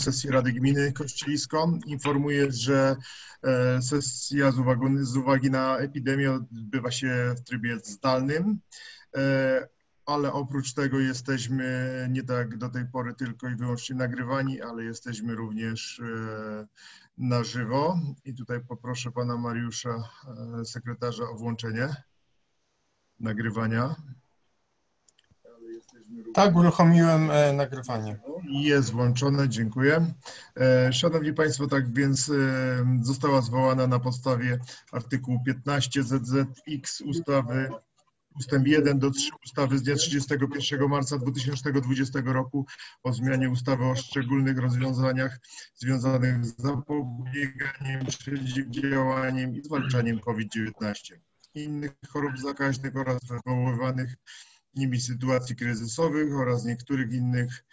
sesji Rady Gminy Kościelisko. Informuję, że e, sesja z uwagi, z uwagi na epidemię odbywa się w trybie zdalnym, e, ale oprócz tego jesteśmy nie tak do tej pory tylko i wyłącznie nagrywani, ale jesteśmy również e, na żywo. I tutaj poproszę pana Mariusza, sekretarza o włączenie nagrywania. Tak, uruchomiłem e, nagrywanie. Jest włączone, dziękuję. E, Szanowni Państwo, tak więc e, została zwołana na podstawie artykułu 15 ZZX ustawy ustęp 1 do 3 ustawy z dnia 31 marca 2020 roku o zmianie ustawy o szczególnych rozwiązaniach związanych z zapobieganiem, przeciwdziałaniem i zwalczaniem COVID-19, innych chorób zakaźnych oraz wywoływanych nimi sytuacji kryzysowych oraz niektórych innych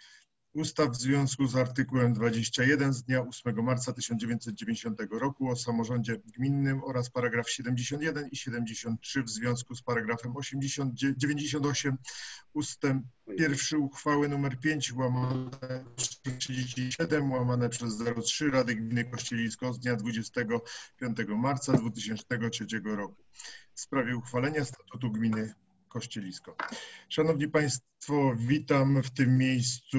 ustaw w związku z artykułem 21 z dnia 8 marca 1990 roku o samorządzie gminnym oraz paragraf 71 i 73 w związku z paragrafem 80, 98 ustęp pierwszy uchwały nr 5 łamane przez 37 łamane przez 03 Rady Gminy Kościelisko z dnia 25 marca 2003 roku. W sprawie uchwalenia statutu gminy Kościelisko. Szanowni Państwo, witam w tym miejscu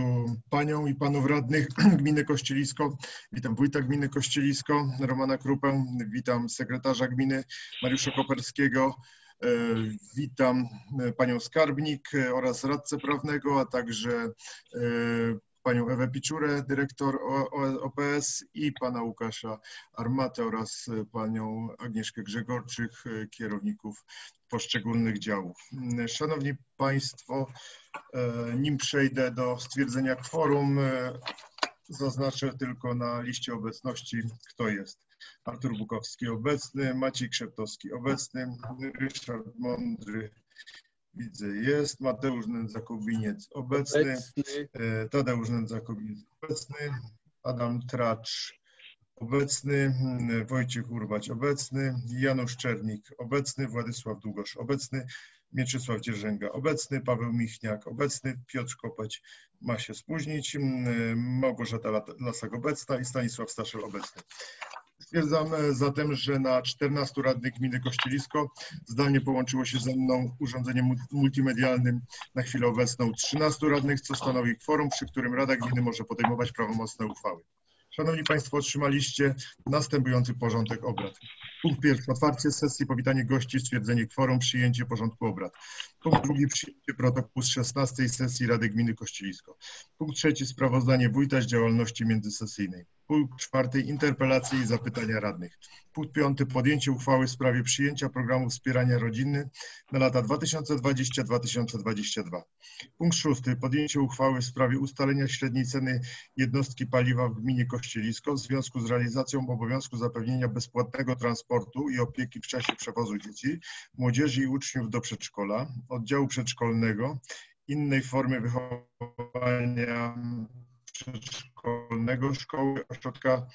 Panią i Panów Radnych Gminy Kościelisko. Witam Wójta Gminy Kościelisko, Romana Krupę. Witam Sekretarza Gminy Mariusza Koperskiego. E, witam Panią Skarbnik oraz Radcę Prawnego, a także e, panią Ewę Piczurę, dyrektor OPS i pana Łukasza Armatę oraz panią Agnieszkę Grzegorczych, kierowników poszczególnych działów. Szanowni Państwo, nim przejdę do stwierdzenia kworum, zaznaczę tylko na liście obecności, kto jest. Artur Bukowski obecny, Maciej Krzeptowski obecny, Ryszard Mądry widzę jest, Mateusz Nędzakobiniec obecny, obecny. E, Tadeusz Nędzakobiniec obecny, Adam Tracz obecny, mm, Wojciech Urbać obecny, Janusz Czernik obecny, Władysław Długosz obecny, Mieczysław Dzierżęga obecny, Paweł Michniak obecny, Piotr Kopeć ma się spóźnić, mm, Małgorzata Lasak obecna i Stanisław Staszel obecny. Stwierdzam e, zatem, że na 14 radnych gminy Kościelisko zdalnie połączyło się ze mną urządzeniem multimedialnym na chwilę obecną 13 radnych, co stanowi kworum, przy którym Rada Gminy może podejmować prawomocne uchwały. Szanowni Państwo, otrzymaliście następujący porządek obrad. Punkt pierwszy, otwarcie sesji, powitanie gości, stwierdzenie kworum, przyjęcie porządku obrad. Punkt drugi, przyjęcie protokołu z 16 sesji Rady Gminy Kościelisko. Punkt trzeci, sprawozdanie wójta z działalności międzysesyjnej. Punkt czwarty, interpelacje i zapytania radnych. Punkt piąty, podjęcie uchwały w sprawie przyjęcia programu wspierania rodziny na lata 2020-2022. Punkt szósty, podjęcie uchwały w sprawie ustalenia średniej ceny jednostki paliwa w gminie Kościelisko w związku z realizacją obowiązku zapewnienia bezpłatnego transportu i opieki w czasie przewozu dzieci, młodzieży i uczniów do przedszkola, oddziału przedszkolnego, innej formy wychowania przedszkolnego, szkoły, ośrodka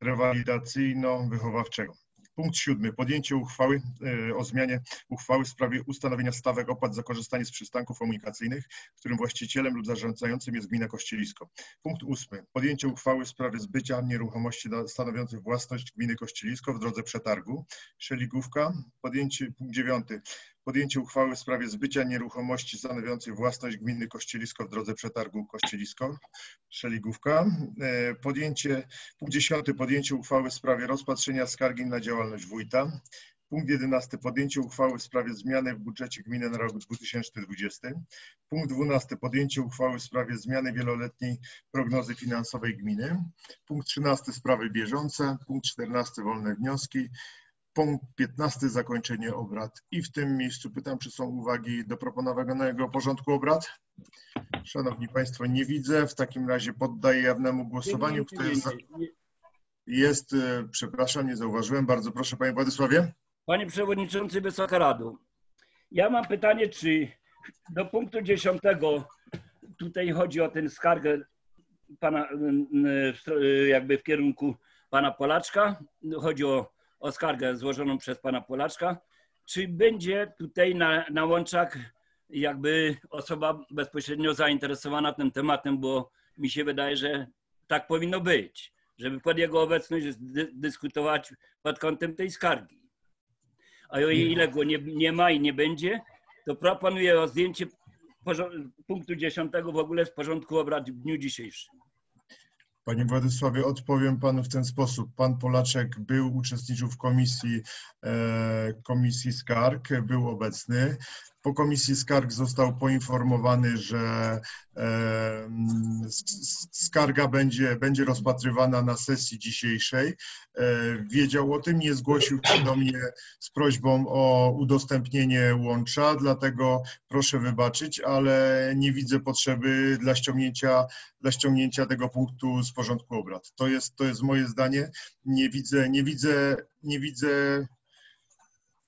rewalidacyjno-wychowawczego. Punkt siódmy. Podjęcie uchwały e, o zmianie uchwały w sprawie ustanowienia stawek opłat za korzystanie z przystanków komunikacyjnych, którym właścicielem lub zarządzającym jest gmina Kościelisko. Punkt ósmy. Podjęcie uchwały w sprawie zbycia nieruchomości stanowiących własność gminy Kościelisko w drodze przetargu. Szeligówka. Podjęcie, punkt dziewiąty podjęcie uchwały w sprawie zbycia nieruchomości stanowiącej własność gminy Kościelisko w drodze przetargu Kościelisko, Szeligówka. E, podjęcie, punkt 10. Podjęcie uchwały w sprawie rozpatrzenia skargi na działalność wójta. Punkt 11. Podjęcie uchwały w sprawie zmiany w budżecie gminy na rok 2020. Punkt 12. Podjęcie uchwały w sprawie zmiany wieloletniej prognozy finansowej gminy. Punkt 13. Sprawy bieżące. Punkt 14. Wolne wnioski. Punkt 15. Zakończenie obrad. I w tym miejscu pytam, czy są uwagi do proponowanego porządku obrad? Szanowni Państwo, nie widzę. W takim razie poddaję jawnemu głosowaniu. Kto jest, za... jest e, przepraszam, nie zauważyłem. Bardzo proszę, Panie Władysławie. Panie Przewodniczący, Wysoka Rado. Ja mam pytanie, czy do punktu 10 tutaj chodzi o tę skargę pana, jakby w kierunku pana Polaczka. Chodzi o o skargę złożoną przez pana Polaczka. Czy będzie tutaj na, na łączach jakby osoba bezpośrednio zainteresowana tym tematem, bo mi się wydaje, że tak powinno być, żeby pod jego obecność dy, dyskutować pod kątem tej skargi. A o ile go nie, nie ma i nie będzie, to proponuję o zdjęcie punktu 10 w ogóle z porządku obrad w dniu dzisiejszym. Panie Władysławie, odpowiem panu w ten sposób. Pan Polaczek był, uczestniczył w komisji, e, komisji skarg, był obecny. Po komisji skarg został poinformowany, że e, skarga będzie, będzie rozpatrywana na sesji dzisiejszej. E, wiedział o tym, nie zgłosił się do mnie z prośbą o udostępnienie łącza, dlatego proszę wybaczyć, ale nie widzę potrzeby dla ściągnięcia dla ściągnięcia tego punktu z porządku obrad. To jest, to jest moje zdanie. Nie widzę, nie widzę, nie widzę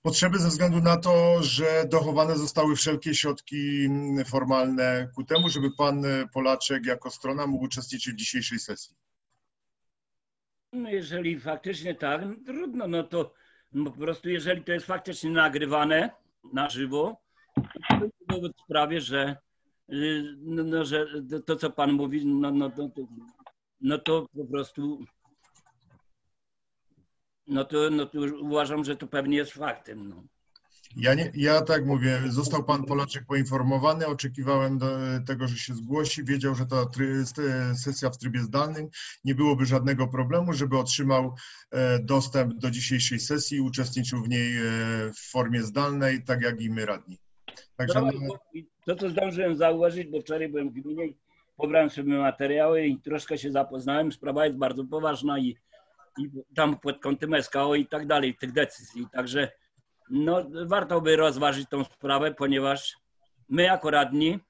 potrzeby ze względu na to, że dochowane zostały wszelkie środki formalne ku temu, żeby pan Polaczek jako strona mógł uczestniczyć w dzisiejszej sesji. No jeżeli faktycznie tak, no trudno, no to po prostu jeżeli to jest faktycznie nagrywane na żywo, to w sprawie, że, y, no, no, że to, co pan mówi, no, no, no, no to po prostu no to, no to uważam, że to pewnie jest faktem. No. Ja, nie, ja tak mówię, został pan Polaczek poinformowany, oczekiwałem do tego, że się zgłosi, wiedział, że ta try, sesja w trybie zdalnym, nie byłoby żadnego problemu, żeby otrzymał e, dostęp do dzisiejszej sesji i uczestniczył w niej e, w formie zdalnej, tak jak i my radni. Także No, to, co zdążyłem zauważyć, bo wczoraj byłem w gminie pobrałem sobie materiały i troszkę się zapoznałem. Sprawa jest bardzo poważna i, i tam pod kątem SKO i tak dalej, tych decyzji. Także no, warto by rozważyć tą sprawę, ponieważ my jako radni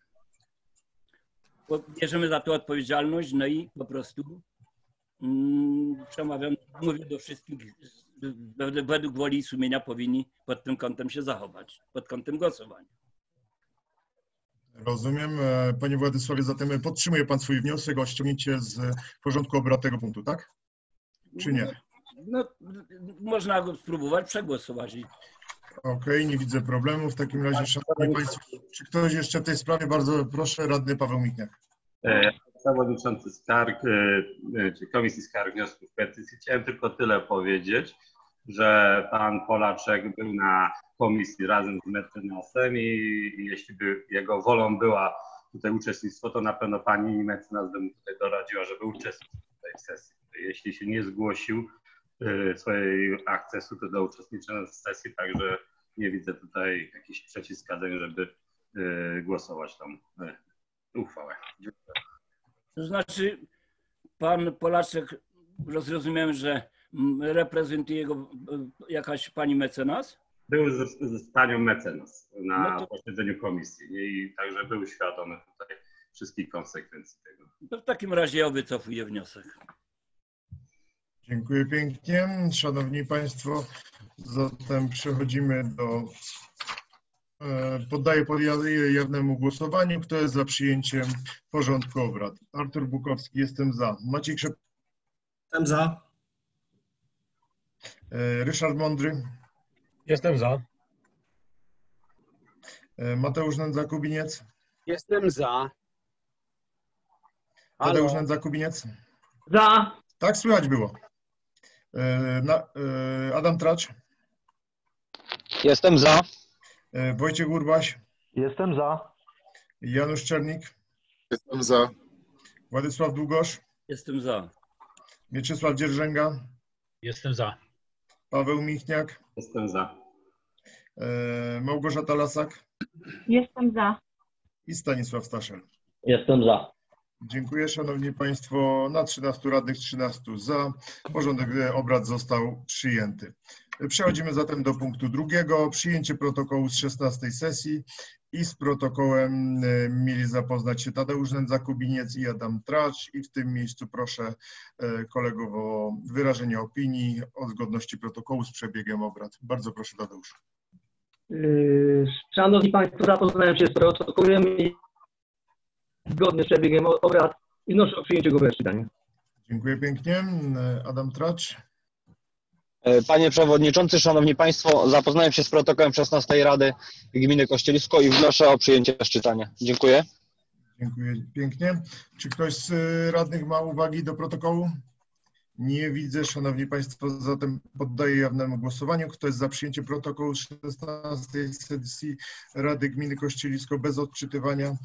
bierzemy za to odpowiedzialność, no i po prostu mm, przemawiam, mówię do wszystkich, według woli i sumienia powinni pod tym kątem się zachować, pod kątem głosowania. rozumiem. E, Panie Władysławie, zatem podtrzymuje pan swój wniosek o ściągnięcie z porządku obrad tego punktu, tak? Czy nie? No, można go spróbować przegłosować. Okej, nie widzę problemu. W takim razie, szanowni państwo, czy ktoś jeszcze w tej sprawie? Bardzo proszę, radny Paweł Michniak. E, Przewodniczący skarg, e, e, czy Komisji Skarg Wniosków Petycji. Chciałem tylko tyle powiedzieć, że pan Polaczek był na komisji razem z mecenasem i jeśli by jego wolą była tutaj uczestnictwo, to na pewno pani mecenas by mu tutaj doradziła, żeby uczestniczył tej sesji. Jeśli się nie zgłosił e, swojej akcesu to do uczestniczenia w sesji, także nie widzę tutaj jakichś przeciwwskazań, żeby e, głosować tą e, uchwałę. Dziękuję. To znaczy, pan Polaczek, zrozumiałem, że mm, reprezentuje go jakaś pani mecenas. Był z, z panią mecenas na No to- posiedzeniu komisji i także był świadomy tutaj wszystkich konsekwencji tego. To w takim razie ja wycofuję wniosek. Dziękuję pięknie. Szanowni Państwo, zatem przechodzimy do. e, Poddaję pod jawnemu głosowaniu. Kto jest za przyjęciem porządku obrad? Artur Bukowski, jestem za. Maciej Krzep, Jestem za. e, Ryszard Mądry, Jestem za. e, Mateusz Nędza-Kubiniec, Jestem za. Tadeusz Halo. Nędza-Kubiniec. Za. Tak, słychać było. E, Na, e, Adam Tracz, Jestem za. e, Wojciech Urbaś, Jestem za. Janusz Czernik, Jestem za. Władysław Długosz, Jestem za. Mieczysław Dzierżęga, Jestem za. Paweł Michniak, Jestem za. Małgorzata Lasak Jestem za. i Stanisław Staszel. Jestem za. Dziękuję Szanowni Państwo. Na 13 radnych 13 za. Porządek e, obrad został przyjęty. Przechodzimy zatem do punktu drugiego. Przyjęcie protokołu z 16 sesji i z protokołem e, mieli zapoznać się Tadeusz Nędza-Kubiniec i Adam Tracz i w tym miejscu proszę e, kolegów o wyrażenie opinii o zgodności protokołu z przebiegiem obrad. Bardzo proszę Tadeusz. Yy, Szanowni Państwo, zapoznałem się z protokołem i zgodnie z przebiegiem obrad i wnoszę o przyjęcie go bez czytania. Dziękuję pięknie. Adam Tracz. E, Panie Przewodniczący, Szanowni Państwo, zapoznałem się z protokołem 16 Rady Gminy Kościelisko i wnoszę o przyjęcie z czytania. Dziękuję. Dziękuję pięknie. Czy ktoś z radnych ma uwagi do protokołu? Nie widzę, Szanowni Państwo, zatem poddaję jawnemu głosowaniu. Kto jest za przyjęciem protokołu 16 sesji Rady Gminy Kościelisko bez odczytywania?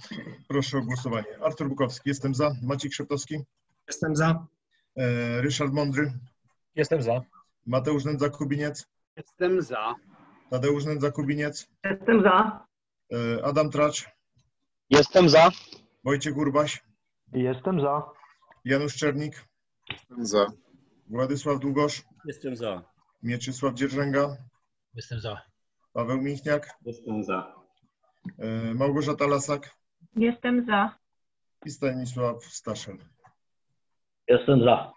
Proszę o głosowanie. Artur Bukowski, jestem za. Maciej Krzeptowski, Jestem za. e, Ryszard Mądry, Jestem za. Mateusz Nędza-Kubiniec, Jestem za. Tadeusz Nędza-Kubiniec, Jestem za. e, Adam Tracz, Jestem za. Wojciech Urbaś, Jestem za. Janusz Czernik, Jestem za. Władysław Długosz, Jestem za. Mieczysław Dzierżęga, Jestem za. Paweł Michniak, Jestem za. e, Małgorzata Lasak Jestem za. i Stanisław Staszel. Jestem za.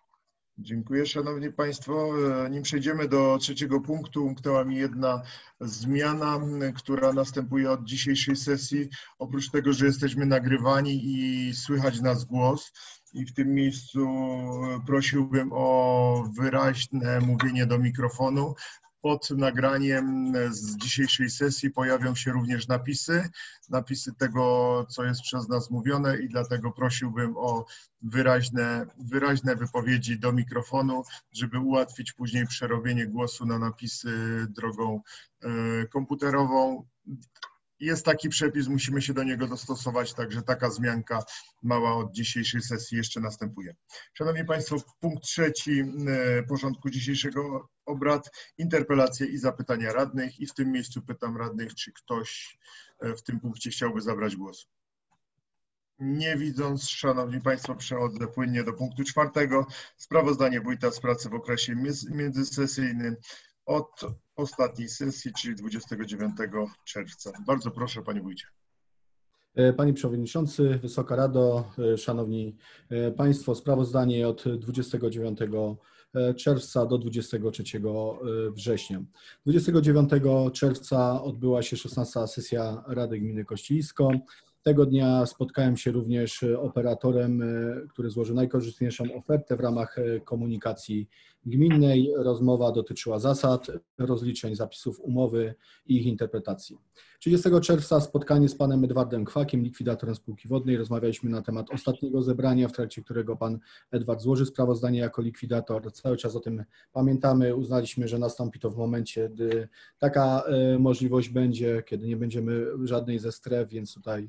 Dziękuję Szanowni Państwo. E, Nim przejdziemy do trzeciego punktu, umknęła mi jedna zmiana, która następuje od dzisiejszej sesji. Oprócz tego, że jesteśmy nagrywani i słychać nas głos i w tym miejscu e, prosiłbym o wyraźne mówienie do mikrofonu. Pod nagraniem z dzisiejszej sesji pojawią się również napisy, napisy tego, co jest przez nas mówione i dlatego prosiłbym o wyraźne, wyraźne wypowiedzi do mikrofonu, żeby ułatwić później przerobienie głosu na napisy drogą e, komputerową. Jest taki przepis, musimy się do niego dostosować, także taka zmianka mała od dzisiejszej sesji jeszcze następuje. Szanowni Państwo, punkt trzeci e, porządku dzisiejszego obrad, interpelacje i zapytania radnych i w tym miejscu pytam radnych, czy ktoś e, w tym punkcie chciałby zabrać głos. Nie widząc, Szanowni Państwo, przechodzę płynnie do punktu czwartego. Sprawozdanie wójta z pracy w okresie między- międzysesyjnym od ostatniej sesji, czyli 29 czerwca. Bardzo proszę, Panie Wójcie. E, Panie Przewodniczący, Wysoka Rado, e, Szanowni e, Państwo, sprawozdanie od 29 czerwca do 23 września. 29 czerwca odbyła się 16 sesja Rady Gminy Kościelisko. Tego dnia spotkałem się również operatorem, e, który złożył najkorzystniejszą ofertę w ramach e, komunikacji gminnej. Rozmowa dotyczyła zasad, rozliczeń, zapisów umowy i ich interpretacji. 30 czerwca spotkanie z panem Edwardem Kwakiem, likwidatorem spółki wodnej. Rozmawialiśmy na temat ostatniego zebrania, w trakcie którego pan Edward złoży sprawozdanie jako likwidator. Cały czas o tym pamiętamy. Uznaliśmy, że nastąpi to w momencie, gdy taka e, możliwość będzie, kiedy nie będziemy żadnej ze stref, więc tutaj e,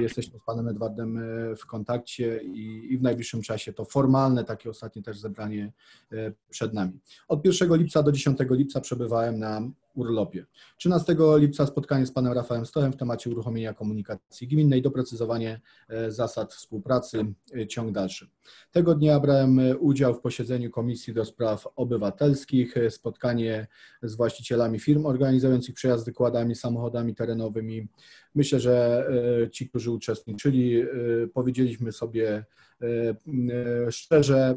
jesteśmy z panem Edwardem e, w kontakcie i, i w najbliższym czasie to formalne, takie ostatnie też zebranie e, przed nami. Od 1 lipca do 10 lipca przebywałem na urlopie. 13 lipca spotkanie z panem Rafałem Stochem w temacie uruchomienia komunikacji gminnej, doprecyzowanie e, zasad współpracy, e, ciąg dalszy. Tego dnia brałem e, udział w posiedzeniu Komisji do Spraw Obywatelskich, e, spotkanie z właścicielami firm organizujących przejazdy kładami, samochodami terenowymi. Myślę, że e, ci, którzy uczestniczyli, e, powiedzieliśmy sobie e, szczerze,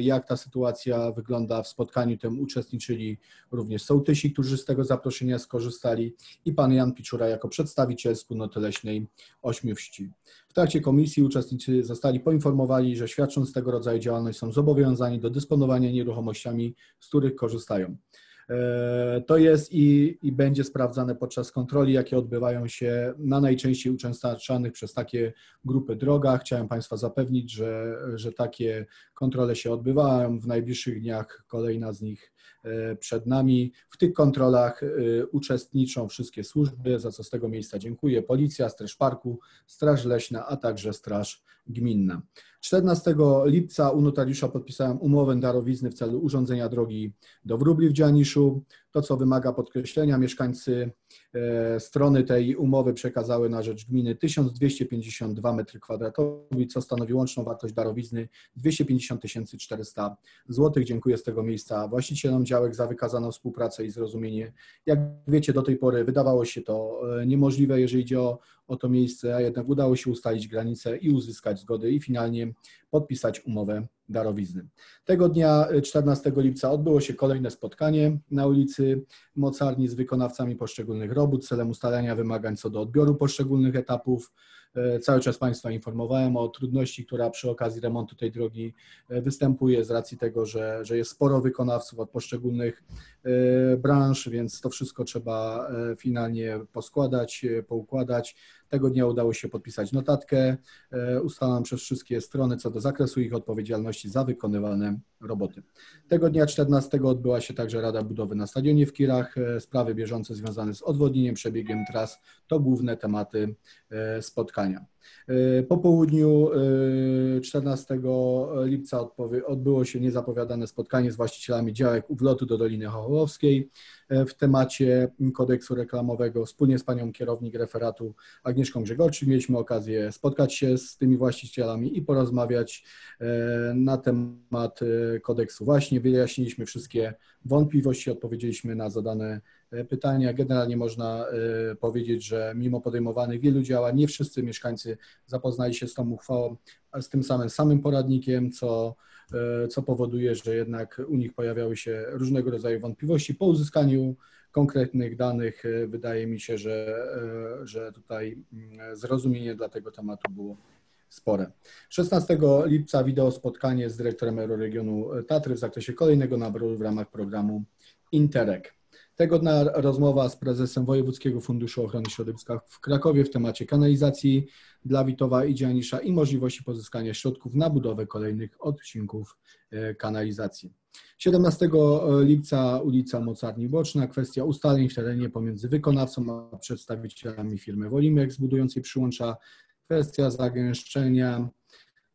jak ta sytuacja wygląda. W spotkaniu tym uczestniczyli również sołtysi, którzy z tego zaproszenia skorzystali i pan Jan Piczura jako przedstawiciel wspólnoty leśnej Ośmiu Wsi. W trakcie komisji uczestnicy zostali poinformowani, że świadcząc tego rodzaju działalność są zobowiązani do dysponowania nieruchomościami, z których korzystają. E, To jest i, i będzie sprawdzane podczas kontroli, jakie odbywają się na najczęściej uczęszczanych przez takie grupy drogach. Chciałem Państwa zapewnić, że, że takie kontrole się odbywają. W najbliższych dniach kolejna z nich e, przed nami. W tych kontrolach e, uczestniczą wszystkie służby, za co z tego miejsca dziękuję. Policja, Straż Parku, Straż Leśna, a także Straż Gminna. 14 lipca u notariusza podpisałem umowę darowizny w celu urządzenia drogi do Wróbli w Dzianiszu. To, co wymaga podkreślenia, mieszkańcy e, strony tej umowy przekazały na rzecz gminy 1252 m2, co stanowi łączną wartość darowizny 250 400 zł. Dziękuję z tego miejsca właścicielom działek za wykazaną współpracę i zrozumienie. Jak wiecie, do tej pory wydawało się to e, niemożliwe, jeżeli idzie o, o to miejsce, a jednak udało się ustalić granice i uzyskać zgody i finalnie podpisać umowę darowizny. Tego dnia, e, 14 lipca, odbyło się kolejne spotkanie na ulicy Mocarni z wykonawcami poszczególnych robót celem ustalenia wymagań co do odbioru poszczególnych etapów. E, Cały czas Państwa informowałem o trudności, która przy okazji remontu tej drogi e, występuje z racji tego, że, że jest sporo wykonawców od poszczególnych e, branż, więc to wszystko trzeba e, finalnie poskładać, e, poukładać. Tego dnia udało się podpisać notatkę e, ustaloną przez wszystkie strony co do zakresu ich odpowiedzialności za wykonywane roboty. Tego dnia 14 odbyła się także Rada Budowy na stadionie w Kirach. E, Sprawy bieżące związane z odwodnieniem, przebiegiem tras to główne tematy e, spotkania. Po południu e, 14 lipca odbyło się niezapowiadane spotkanie z właścicielami działek uwlotu do Doliny Chochołowskiej w temacie kodeksu reklamowego. Wspólnie z panią kierownik referatu Agnieszką Grzegorczyk mieliśmy okazję spotkać się z tymi właścicielami i porozmawiać e, na temat e, kodeksu. Właśnie wyjaśniliśmy wszystkie wątpliwości, odpowiedzieliśmy na zadane e, pytania. Generalnie można e, powiedzieć, że mimo podejmowanych wielu działań, nie wszyscy mieszkańcy zapoznali się z tą uchwałą, z tym samym samym poradnikiem, co, e, co powoduje, że jednak u nich pojawiały się różnego rodzaju wątpliwości. Po uzyskaniu konkretnych danych e, wydaje mi się, że, e, że tutaj mm, zrozumienie dla tego tematu było spore. 16 lipca wideo spotkanie z dyrektorem Euroregionu Tatry w zakresie kolejnego naboru w ramach programu Interreg. Tego dnia rozmowa z prezesem Wojewódzkiego Funduszu Ochrony Środowiska w Krakowie w temacie kanalizacji dla Witowa i Dzianisza i możliwości pozyskania środków na budowę kolejnych odcinków e, kanalizacji. 17 lipca ulica Mocarni Boczna, kwestia ustaleń w terenie pomiędzy wykonawcą a przedstawicielami firmy Wolimex budującej przyłącza, kwestia zagęszczenia.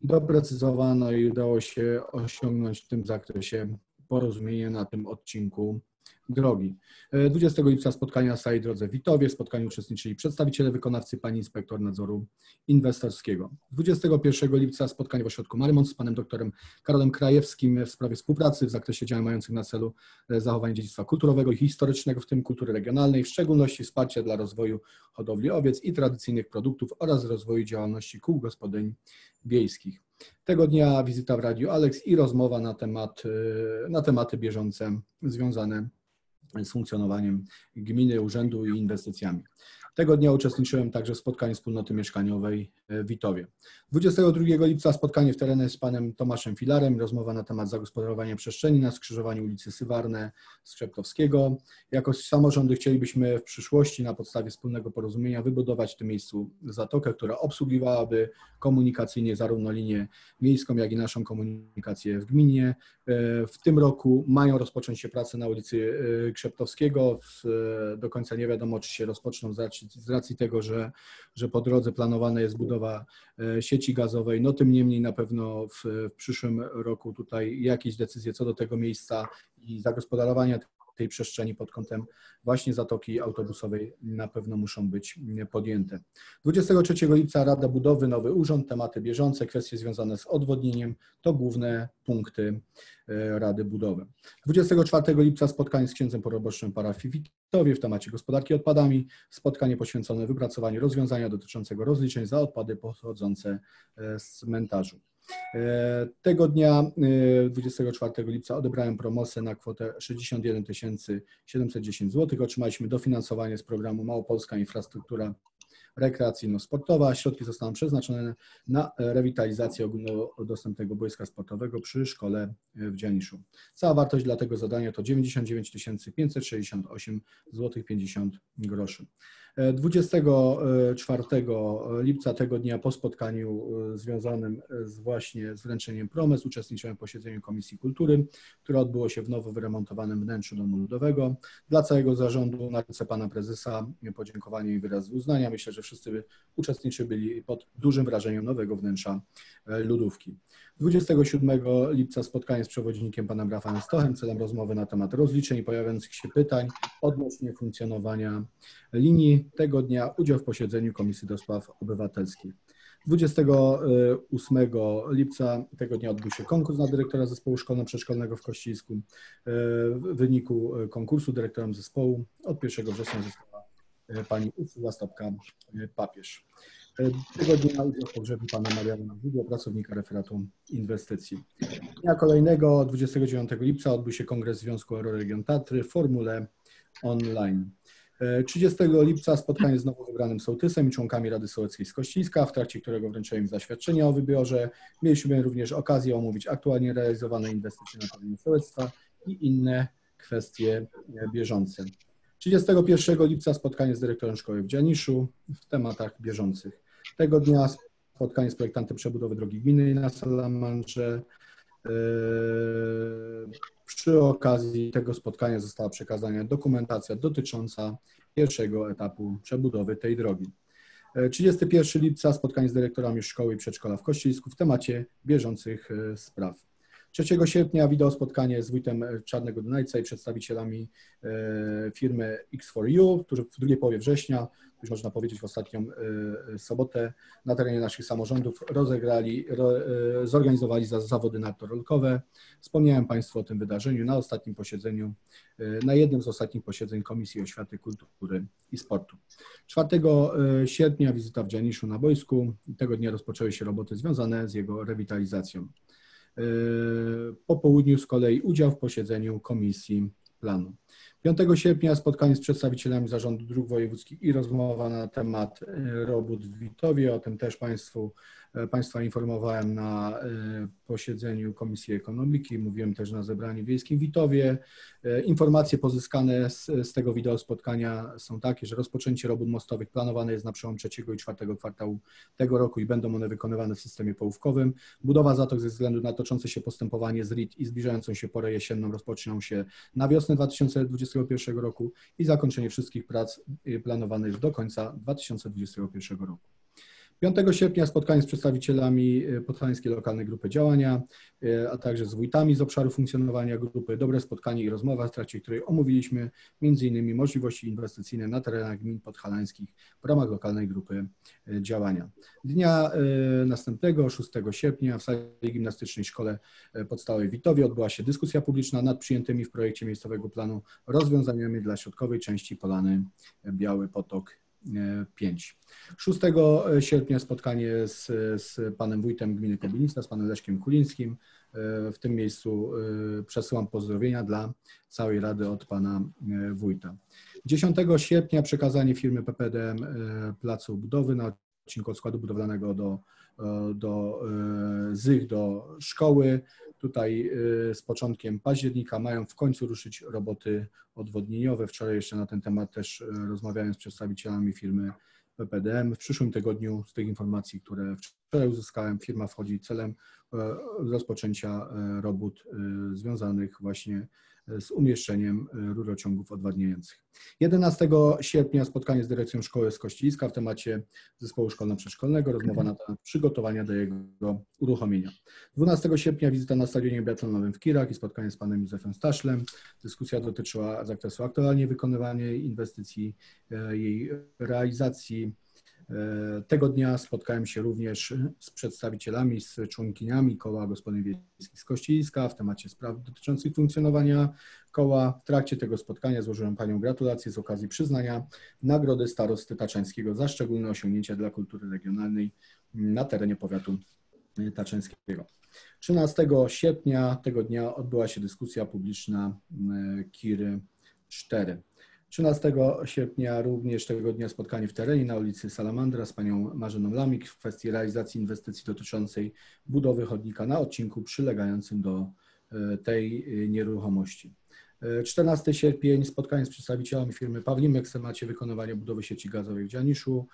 Doprecyzowano i udało się osiągnąć w tym zakresie porozumienie na tym odcinku drogi. E, 20 lipca spotkania na stałej drodze Witowie. W spotkaniu uczestniczyli przedstawiciele wykonawcy, pani inspektor nadzoru inwestorskiego. 21 lipca spotkanie w ośrodku Marymont z panem doktorem Karolem Krajewskim w sprawie współpracy w zakresie działań mających na celu e, zachowanie dziedzictwa kulturowego i historycznego, w tym kultury regionalnej, w szczególności wsparcia dla rozwoju hodowli owiec i tradycyjnych produktów oraz rozwoju działalności kół gospodyń wiejskich. Tego dnia wizyta w Radiu Alex i rozmowa na, temat, e, na tematy bieżące związane z funkcjonowaniem gminy, urzędu i inwestycjami. Tego dnia uczestniczyłem także w spotkaniu wspólnoty mieszkaniowej w Witowie. 22 lipca spotkanie w terenie z panem Tomaszem Filarem, rozmowa na temat zagospodarowania przestrzeni na skrzyżowaniu ulicy Sywarne Skrzeptowskiego. Jako samorządy chcielibyśmy w przyszłości na podstawie wspólnego porozumienia wybudować w tym miejscu zatokę, która obsługiwałaby komunikacyjnie zarówno linię miejską, jak i naszą komunikację w gminie. E, W tym roku mają rozpocząć się prace na ulicy e, Krzeptowskiego. Do końca nie wiadomo, czy się rozpoczną z racji, z racji tego, że, że po drodze planowana jest budowa e, sieci gazowej. No tym niemniej na pewno w, w przyszłym roku tutaj jakieś decyzje co do tego miejsca i zagospodarowania tej przestrzeni pod kątem właśnie zatoki autobusowej na pewno muszą być podjęte. 23 lipca Rada Budowy, nowy urząd, tematy bieżące, kwestie związane z odwodnieniem to główne punkty e, Rady Budowy. 24 lipca spotkanie z księdzem proboszczem parafii Witowie w temacie gospodarki odpadami, spotkanie poświęcone wypracowaniu rozwiązania dotyczącego rozliczeń za odpady pochodzące e, z cmentarzu. E, Tego dnia, e, 24 lipca, odebrałem promosę na kwotę 61 710 zł. Otrzymaliśmy dofinansowanie z programu Małopolska Infrastruktura rekreacyjno-sportowa. Środki zostaną przeznaczone na rewitalizację ogólnodostępnego boiska sportowego przy szkole w Dzianiszu. Cała wartość dla tego zadania to 99 568 zł 50 groszy. 24 lipca tego dnia po spotkaniu e, związanym z właśnie z wręczeniem promes uczestniczyłem w posiedzeniu Komisji Kultury, które odbyło się w nowo wyremontowanym wnętrzu Domu Ludowego. Dla całego zarządu na ręce pana prezesa podziękowanie i wyraz uznania. Myślę, że wszyscy uczestnicy byli pod dużym wrażeniem nowego wnętrza e, lodówki. 27 lipca spotkanie z przewodnikiem panem Rafałem Stochem celem rozmowy na temat rozliczeń i pojawiających się pytań odnośnie funkcjonowania linii. Tego dnia udział w posiedzeniu Komisji do Spraw Obywatelskich. 28 lipca tego dnia odbył się konkurs na dyrektora zespołu szkolno-przedszkolnego w Kościelsku. W wyniku konkursu dyrektorem zespołu od 1 września została pani Ursula Stopka-Papież. Tego dnia udział w pogrzebie pana Mariana Źródła, pracownika referatu inwestycji. Dnia kolejnego, 29 lipca, odbył się kongres Związku Euroregion Tatry w formule online. 30 lipca spotkanie z nowo wybranym sołtysem i członkami Rady Sołeckiej z Kościska, w trakcie którego wręczyłem im zaświadczenia o wybiorze. Mieliśmy również okazję omówić aktualnie realizowane inwestycje na terenie sołectwa i inne kwestie bieżące. 31 lipca spotkanie z dyrektorem szkoły w Dzianiszu w tematach bieżących. Tego dnia spotkanie z projektantem przebudowy drogi gminnej na Salamancze. Yy, Przy okazji tego spotkania została przekazana dokumentacja dotycząca pierwszego etapu przebudowy tej drogi. Yy, 31 lipca spotkanie z dyrektorami szkoły i przedszkola w Kościelisku w temacie bieżących yy, spraw. 3 sierpnia wideo spotkanie z wójtem Czarnego Dunajca i przedstawicielami e, firmy X4U, którzy w drugiej połowie września, już można powiedzieć w ostatnią e, sobotę, na terenie naszych samorządów rozegrali, ro, e, zorganizowali za, zawody nartorolkowe. Wspomniałem Państwu o tym wydarzeniu na ostatnim posiedzeniu, na jednym z ostatnich posiedzeń Komisji Oświaty, Kultury i Sportu. 4 sierpnia wizyta w Dzianiszu na boisku. Tego dnia rozpoczęły się roboty związane z jego rewitalizacją. Po południu z kolei udział w posiedzeniu Komisji Planu. 5 sierpnia spotkanie z przedstawicielami Zarządu Dróg Wojewódzkich i rozmowa na temat e, robót w Witowie. O tym też Państwu, Państwa informowałem na e, posiedzeniu Komisji Ekonomiki, mówiłem też na zebraniu wiejskim w Witowie. Informacje pozyskane z, z tego wideo spotkania są takie, że rozpoczęcie robót mostowych planowane jest na przełom trzeciego i czwartego kwartału tego roku i będą one wykonywane w systemie połówkowym. Budowa zatok ze względu na toczące się postępowanie z RIT i zbliżającą się porę jesienną rozpoczną się na wiosnę 2021 roku i zakończenie wszystkich prac planowane jest do końca 2021 roku. 5 sierpnia spotkanie z przedstawicielami Podhalańskiej Lokalnej Grupy Działania, a także z wójtami z obszaru funkcjonowania grupy. Dobre spotkanie i rozmowa, w trakcie której omówiliśmy m.in. możliwości inwestycyjne na terenach gmin podhalańskich w ramach lokalnej grupy działania. Dnia następnego, 6 sierpnia w sali gimnastycznej Szkole Podstawowej Witowie odbyła się dyskusja publiczna nad przyjętymi w projekcie miejscowego planu rozwiązaniami dla środkowej części Polany Biały Potok 5. 6 sierpnia spotkanie z, z panem wójtem gminy Kobylica, z panem Leszkiem Kulińskim. W tym miejscu przesyłam pozdrowienia dla całej rady od pana wójta. 10 sierpnia przekazanie firmy PPDM placu budowy na odcinku od składu budowlanego do, do ZYH do szkoły. Tutaj z początkiem października mają w końcu ruszyć roboty odwodnieniowe. Wczoraj jeszcze na ten temat też rozmawiałem z przedstawicielami firmy PPDM. W przyszłym tygodniu z tych informacji, które wczoraj uzyskałem, firma wchodzi celem rozpoczęcia robót związanych właśnie z umieszczeniem rurociągów odwadniających. 11 sierpnia spotkanie z dyrekcją szkoły z Kościliska w temacie zespołu szkolno-przedszkolnego, rozmowa na temat przygotowania do jego uruchomienia. 12 sierpnia wizyta na stadionie biatlonowym w Kirach i spotkanie z panem Józefem Staszlem. Dyskusja dotyczyła zakresu aktualnie wykonywania inwestycji, jej realizacji, tego dnia spotkałem się również z przedstawicielami, z członkiniami Koła Gospodyń Wiejskich z Kościeliska w temacie spraw dotyczących funkcjonowania koła. W trakcie tego spotkania złożyłem Panią gratulacje z okazji przyznania Nagrody Starosty Taczeńskiego za szczególne osiągnięcia dla kultury regionalnej na terenie powiatu taczeńskiego. 13 sierpnia tego dnia odbyła się dyskusja publiczna KIR 4. 13 sierpnia również tego dnia spotkanie w terenie na ulicy Salamandra z panią Marzeną Lamik w kwestii realizacji inwestycji dotyczącej budowy chodnika na odcinku przylegającym do tej nieruchomości. 14 sierpień spotkanie z przedstawicielami firmy Pawlimek w temacie wykonywania budowy sieci gazowej w Dzianiszu.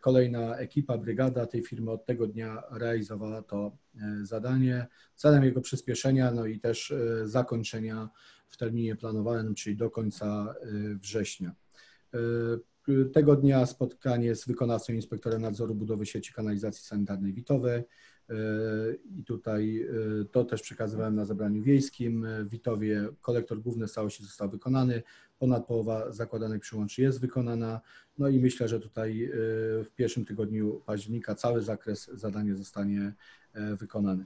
Kolejna ekipa, brygada tej firmy od tego dnia realizowała to zadanie celem jego przyspieszenia, no i też zakończenia w terminie planowanym, czyli do końca września. Tego dnia spotkanie z wykonawcą inspektorem nadzoru budowy sieci kanalizacji sanitarnej Witowe. I tutaj to też przekazywałem na zebraniu wiejskim. W Witowie kolektor główny w całości został wykonany. Ponad połowa zakładanych przyłączy jest wykonana. No i myślę, że tutaj w pierwszym tygodniu października cały zakres zadania zostanie wykonany.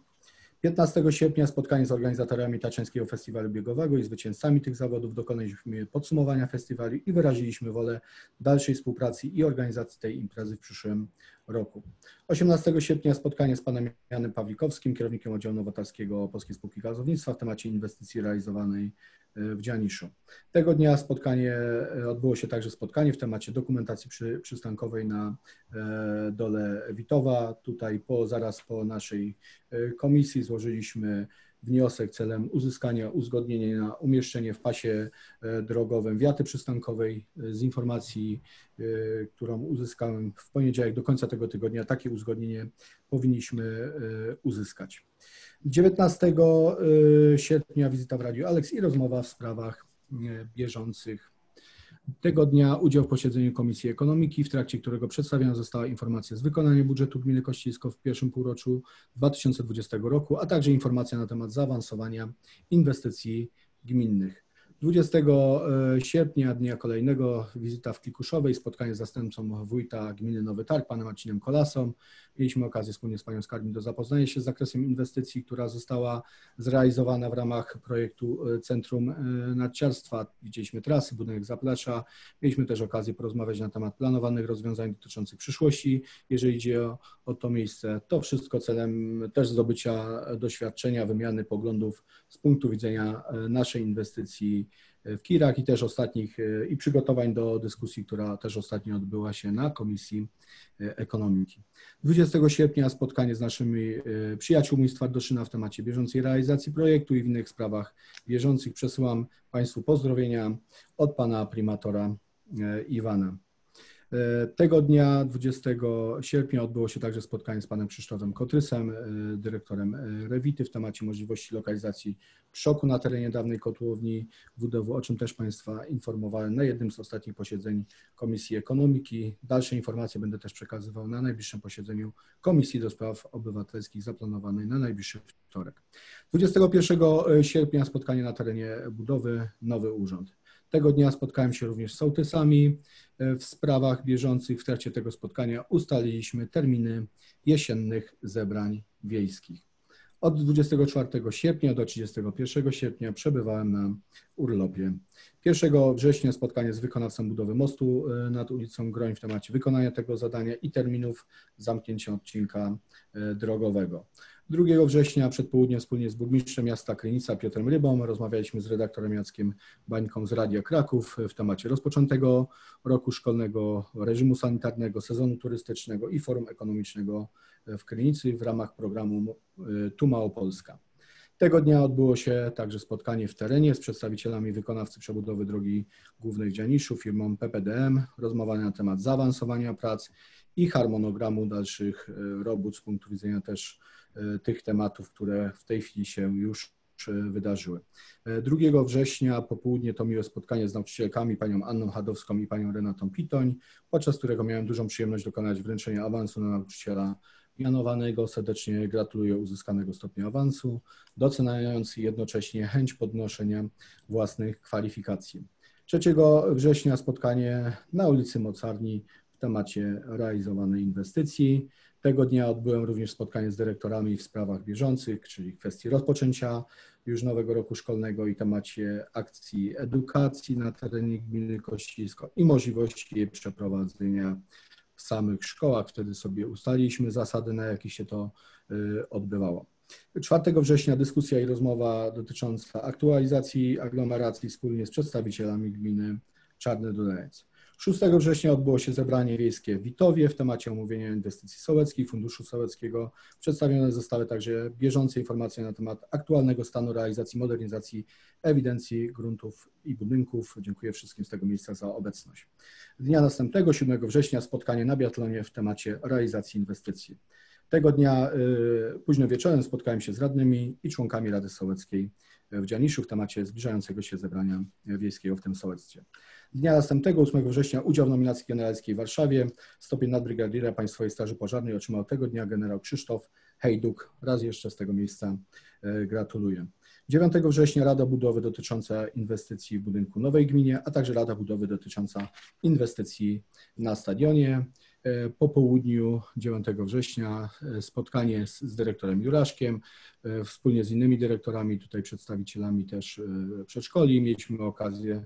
15 sierpnia spotkanie z organizatorami Taczeńskiego Festiwalu Biegowego i zwycięzcami tych zawodów. Dokonaliśmy podsumowania festiwali i wyraziliśmy wolę dalszej współpracy i organizacji tej imprezy w przyszłym roku. 18 sierpnia spotkanie z panem Janem Pawlikowskim, kierownikiem oddziału nowotarskiego Polskiej Spółki Gazownictwa w temacie inwestycji realizowanej w Dzianiszu. Tego dnia spotkanie, odbyło się także spotkanie w temacie dokumentacji przy, przystankowej na dole Witowa. Tutaj po, zaraz po naszej komisji złożyliśmy wniosek celem uzyskania uzgodnienia na umieszczenie w pasie e, drogowym wiaty przystankowej. Z informacji, e, którą uzyskałem w poniedziałek do końca tego tygodnia, takie uzgodnienie powinniśmy e, uzyskać. 19 sierpnia wizyta w Radiu Alex i rozmowa w sprawach bieżących tego dnia udział w posiedzeniu Komisji Ekonomiki, w trakcie którego przedstawiona została informacja z wykonania budżetu gminy Kościsko w pierwszym półroczu 2020 roku, a także informacja na temat zaawansowania inwestycji gminnych. 20 e, sierpnia, dnia kolejnego, wizyta w Klikuszowej, spotkanie z zastępcą wójta gminy Nowy Targ, panem Marcinem Kolasą. Mieliśmy okazję wspólnie z panią skarbnik do zapoznania się z zakresem inwestycji, która została zrealizowana w ramach projektu e, Centrum e, Narciarstwa. Widzieliśmy trasy, budynek zaplecza. Mieliśmy też okazję porozmawiać na temat planowanych rozwiązań dotyczących przyszłości, jeżeli idzie o, o to miejsce. To wszystko celem też zdobycia doświadczenia, wymiany poglądów z punktu widzenia naszej inwestycji w Kirach i też ostatnich e, i przygotowań do dyskusji, która też ostatnio odbyła się na Komisji e, Ekonomiki. 20 sierpnia spotkanie z naszymi e, przyjaciółmi z Twardoszyna w temacie bieżącej realizacji projektu i w innych sprawach bieżących. Przesyłam Państwu pozdrowienia od Pana Primatora Iwana. E, tego dnia, 20 sierpnia, odbyło się także spotkanie z panem Krzysztofem Kotrysem, e, dyrektorem e, Rewity w temacie możliwości lokalizacji szoku na terenie dawnej kotłowni WDW, o czym też Państwa informowałem na jednym z ostatnich posiedzeń Komisji Ekonomiki. Dalsze informacje będę też przekazywał na najbliższym posiedzeniu Komisji do Spraw Obywatelskich zaplanowanej na najbliższy wtorek. 21 sierpnia spotkanie na terenie budowy Nowy Urząd. Tego dnia spotkałem się również z sołtysami e, w sprawach bieżących. W trakcie tego spotkania ustaliliśmy terminy jesiennych zebrań wiejskich. Od 24 sierpnia do 31 sierpnia przebywałem na urlopie. 1 września spotkanie z wykonawcą budowy mostu e, nad ulicą Groń w temacie wykonania tego zadania i terminów zamknięcia odcinka e, drogowego. 2 września przed południem wspólnie z burmistrzem miasta Krynica Piotrem Rybą rozmawialiśmy z redaktorem Jackiem Bańką z Radia Kraków w temacie rozpoczętego roku szkolnego, reżimu sanitarnego, sezonu turystycznego i forum ekonomicznego w Krynicy w ramach programu y, Tu Małopolska. Tego dnia odbyło się także spotkanie w terenie z przedstawicielami wykonawcy przebudowy drogi głównej w Dzianiszu, firmą PPDM, rozmowa na temat zaawansowania prac i harmonogramu dalszych y, robót z punktu widzenia też E, tych tematów, które w tej chwili się już e, wydarzyły. 2 e, września po południe to miłe spotkanie z nauczycielkami, panią Anną Hadowską i panią Renatą Pitoń, podczas którego miałem dużą przyjemność dokonać wręczenia awansu na nauczyciela mianowanego. Serdecznie gratuluję uzyskanego stopnia awansu, doceniając jednocześnie chęć podnoszenia własnych kwalifikacji. 3 września spotkanie na ulicy Mocarni temacie realizowanej inwestycji. Tego dnia odbyłem również spotkanie z dyrektorami w sprawach bieżących, czyli kwestii rozpoczęcia już nowego roku szkolnego i temacie akcji edukacji na terenie gminy Kościsko i możliwości jej przeprowadzenia w samych szkołach. Wtedy sobie ustaliliśmy zasady, na jakich się to y, odbywało. 4 września dyskusja i rozmowa dotycząca aktualizacji aglomeracji wspólnie z przedstawicielami gminy Czarny Dunajec. 6 września odbyło się zebranie wiejskie w Witowie w temacie omówienia inwestycji sołeckich, Funduszu Sołeckiego. Przedstawione zostały także bieżące informacje na temat aktualnego stanu realizacji modernizacji ewidencji gruntów i budynków. Dziękuję wszystkim z tego miejsca za obecność. Dnia następnego, 7 września, spotkanie na Biatlonie w temacie realizacji inwestycji. Tego dnia y, późno wieczorem spotkałem się z radnymi i członkami Rady Sołeckiej w Dzianiszu w temacie zbliżającego się zebrania wiejskiego w tym sołectwie. Dnia następnego, 8 września, udział w nominacji generalskiej w Warszawie. Stopień nadbrygadiera Państwowej Straży Pożarnej otrzymał tego dnia generał Krzysztof Hejduk. Raz jeszcze z tego miejsca e, gratuluję. 9 września Rada Budowy dotycząca inwestycji w budynku Nowej Gminie, a także Rada Budowy dotycząca inwestycji na stadionie. E, po południu 9 września e, spotkanie z, z, dyrektorem Juraszkiem, wspólnie z innymi dyrektorami, tutaj przedstawicielami też przedszkoli. Mieliśmy okazję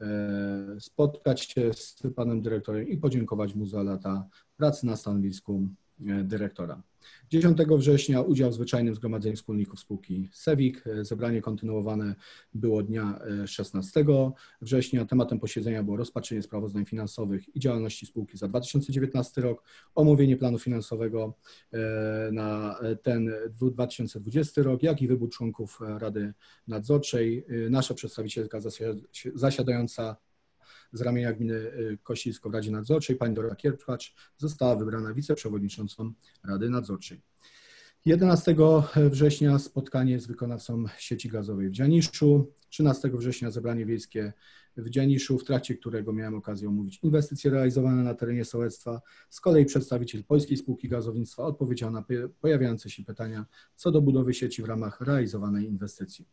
E, spotkać się z panem dyrektorem i podziękować mu za lata pracy na stanowisku e, dyrektora. 10 września udział w zwyczajnym zgromadzeniu wspólników spółki SEWIK. Zebranie kontynuowane było dnia e, 16 września. Tematem posiedzenia było rozpatrzenie sprawozdań finansowych i działalności spółki za 2019 rok, omówienie planu finansowego e, na ten 2020 rok, jak i wybór członków Rady Nadzorczej. E, Nasza przedstawicielka zasi- zasiadająca z ramienia gminy y, Kościsko w Radzie Nadzorczej, pani Dora Kierpacz, została wybrana wiceprzewodniczącą Rady Nadzorczej. 11 września spotkanie z wykonawcą sieci gazowej w Dzianiszu. 13 września zebranie wiejskie w Dzianiszu, w trakcie którego miałem okazję omówić inwestycje realizowane na terenie sołectwa. Z kolei przedstawiciel Polskiej Spółki Gazownictwa odpowiedział na pojawiające się pytania co do budowy sieci w ramach realizowanej inwestycji.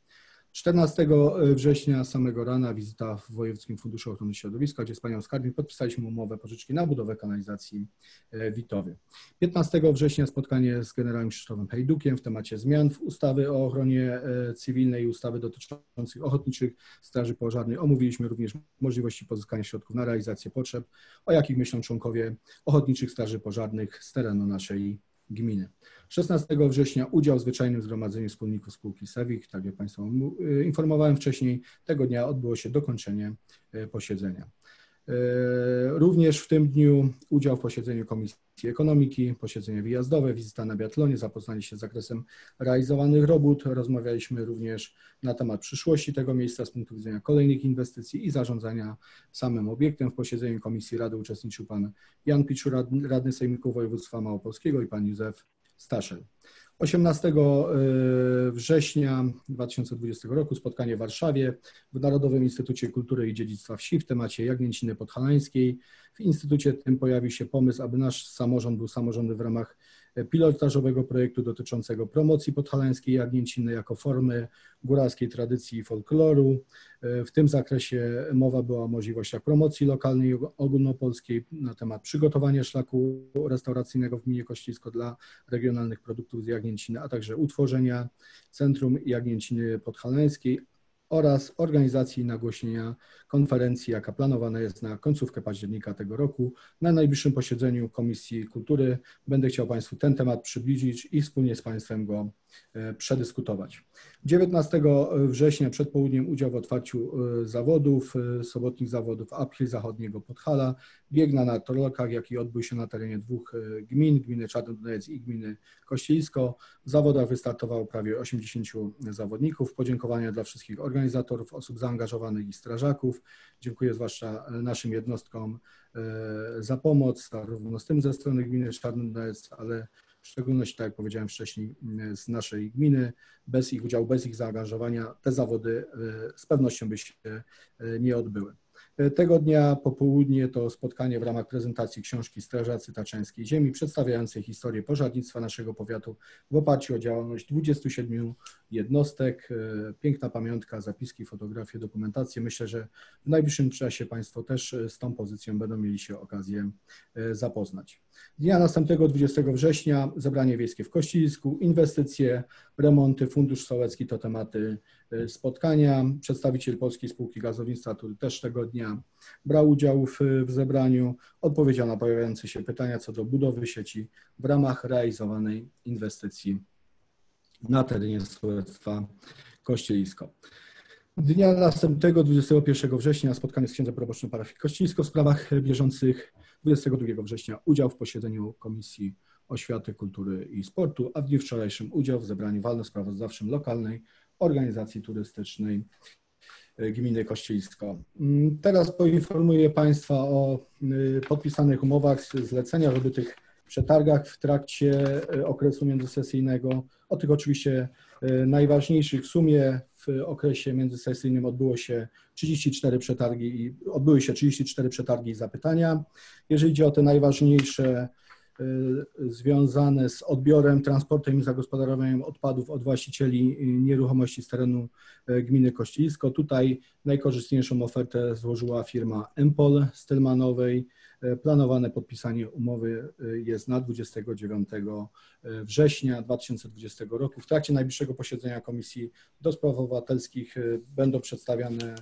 14 września samego rana wizyta w Wojewódzkim Funduszu Ochrony Środowiska, gdzie z panią skarbnik podpisaliśmy umowę pożyczki na budowę kanalizacji e, Witowy. 15 września spotkanie z generałem Krzysztofem Hejdukiem w temacie zmian w ustawy o ochronie e, cywilnej i ustawy dotyczących ochotniczych straży pożarnej. Omówiliśmy również możliwości pozyskania środków na realizację potrzeb, o jakich myślą członkowie ochotniczych straży pożarnych z terenu naszej gminy. 16 września udział w zwyczajnym zgromadzeniu wspólników spółki SEWIK, tak jak Państwa y, informowałem wcześniej, tego dnia odbyło się dokończenie y, posiedzenia. Y, Również w tym dniu udział w posiedzeniu Komisji Ekonomiki, posiedzenie wyjazdowe, wizyta na biatlonie, zapoznanie się z zakresem realizowanych robót. Rozmawialiśmy również na temat przyszłości tego miejsca z punktu widzenia kolejnych inwestycji i zarządzania samym obiektem. W posiedzeniu Komisji Rady uczestniczył pan Jan Piczu, radny Sejmiku Województwa Małopolskiego i pan Józef Staszel. 18 września 2020 roku spotkanie w Warszawie w Narodowym Instytucie Kultury i Dziedzictwa Wsi w temacie Jagnięciny Podhalańskiej. W instytucie tym pojawił się pomysł, aby nasz samorząd był samorządem w ramach pilotażowego projektu dotyczącego promocji podhalańskiej jagnięciny jako formy góralskiej tradycji i folkloru. W tym zakresie mowa była o możliwościach promocji lokalnej ogólnopolskiej na temat przygotowania szlaku restauracyjnego w gminie Kościsko dla regionalnych produktów z jagnięciny, a także utworzenia Centrum Jagnięciny Podhalańskiej oraz organizacji i nagłośnienia konferencji, jaka planowana jest na końcówkę października tego roku. Na najbliższym posiedzeniu Komisji Kultury będę chciał Państwu ten temat przybliżyć i wspólnie z Państwem go przedyskutować. 19 września przed południem udział w otwarciu e, zawodów, e, sobotnich zawodów April Zachodniego Podhala, bieg na naturlokach, jaki odbył się na terenie dwóch e, gmin, gminy Czarny Dunajec i gminy Kościelisko. W zawodach wystartowało prawie 80 zawodników. Podziękowania dla wszystkich organizatorów, osób zaangażowanych i strażaków. Dziękuję zwłaszcza e, naszym jednostkom e, za pomoc, zarówno z tym ze strony gminy Czarny Dunajec, ale w szczególności, tak jak powiedziałem wcześniej, m, z naszej gminy. Bez ich udziału, bez ich zaangażowania te zawody e, z pewnością by się e, nie odbyły. Tego dnia po południe to spotkanie w ramach prezentacji książki Strażacy Taczeńskiej Ziemi, przedstawiającej historię pożarnictwa naszego powiatu w oparciu o działalność 27 jednostek. Piękna pamiątka, zapiski, fotografie, dokumentacje. Myślę, że w najbliższym czasie Państwo też z tą pozycją będą mieli się okazję e, zapoznać. Dnia następnego, 20 września, zebranie wiejskie w Kościlisku, inwestycje, remonty, fundusz sołecki to tematy spotkania. Przedstawiciel Polskiej Spółki Gazownictwa, który też tego dnia brał udział w, w zebraniu, odpowiedział na pojawiające się pytania co do budowy sieci w ramach realizowanej inwestycji na terenie sołectwa Kościelisko. Dnia następnego, 21 września, spotkanie z księdzem proboszczym parafii Kościelisko w sprawach bieżących. 22 września udział w posiedzeniu Komisji Oświaty, Kultury i Sportu, a w dniu wczorajszym udział w zebraniu walno-sprawozdawczym lokalnej organizacji turystycznej e, gminy Kościelisko. Mm, Teraz poinformuję Państwa o y, podpisanych umowach, zleceniach, robytych przetargach w trakcie e, okresu międzysesyjnego. O tych oczywiście e, najważniejszych w sumie w okresie międzysesyjnym odbyło się 34 przetargi i odbyły się 34 przetargi i zapytania. Jeżeli chodzi o te najważniejsze związane z odbiorem, transportem i zagospodarowaniem odpadów od właścicieli y, nieruchomości z terenu y, gminy Kościelisko. Tutaj najkorzystniejszą ofertę złożyła firma Empol z Tylmanowej. E, Planowane podpisanie umowy jest na 29 września 2020 roku. W trakcie najbliższego posiedzenia Komisji do Spraw Obywatelskich będą przedstawiane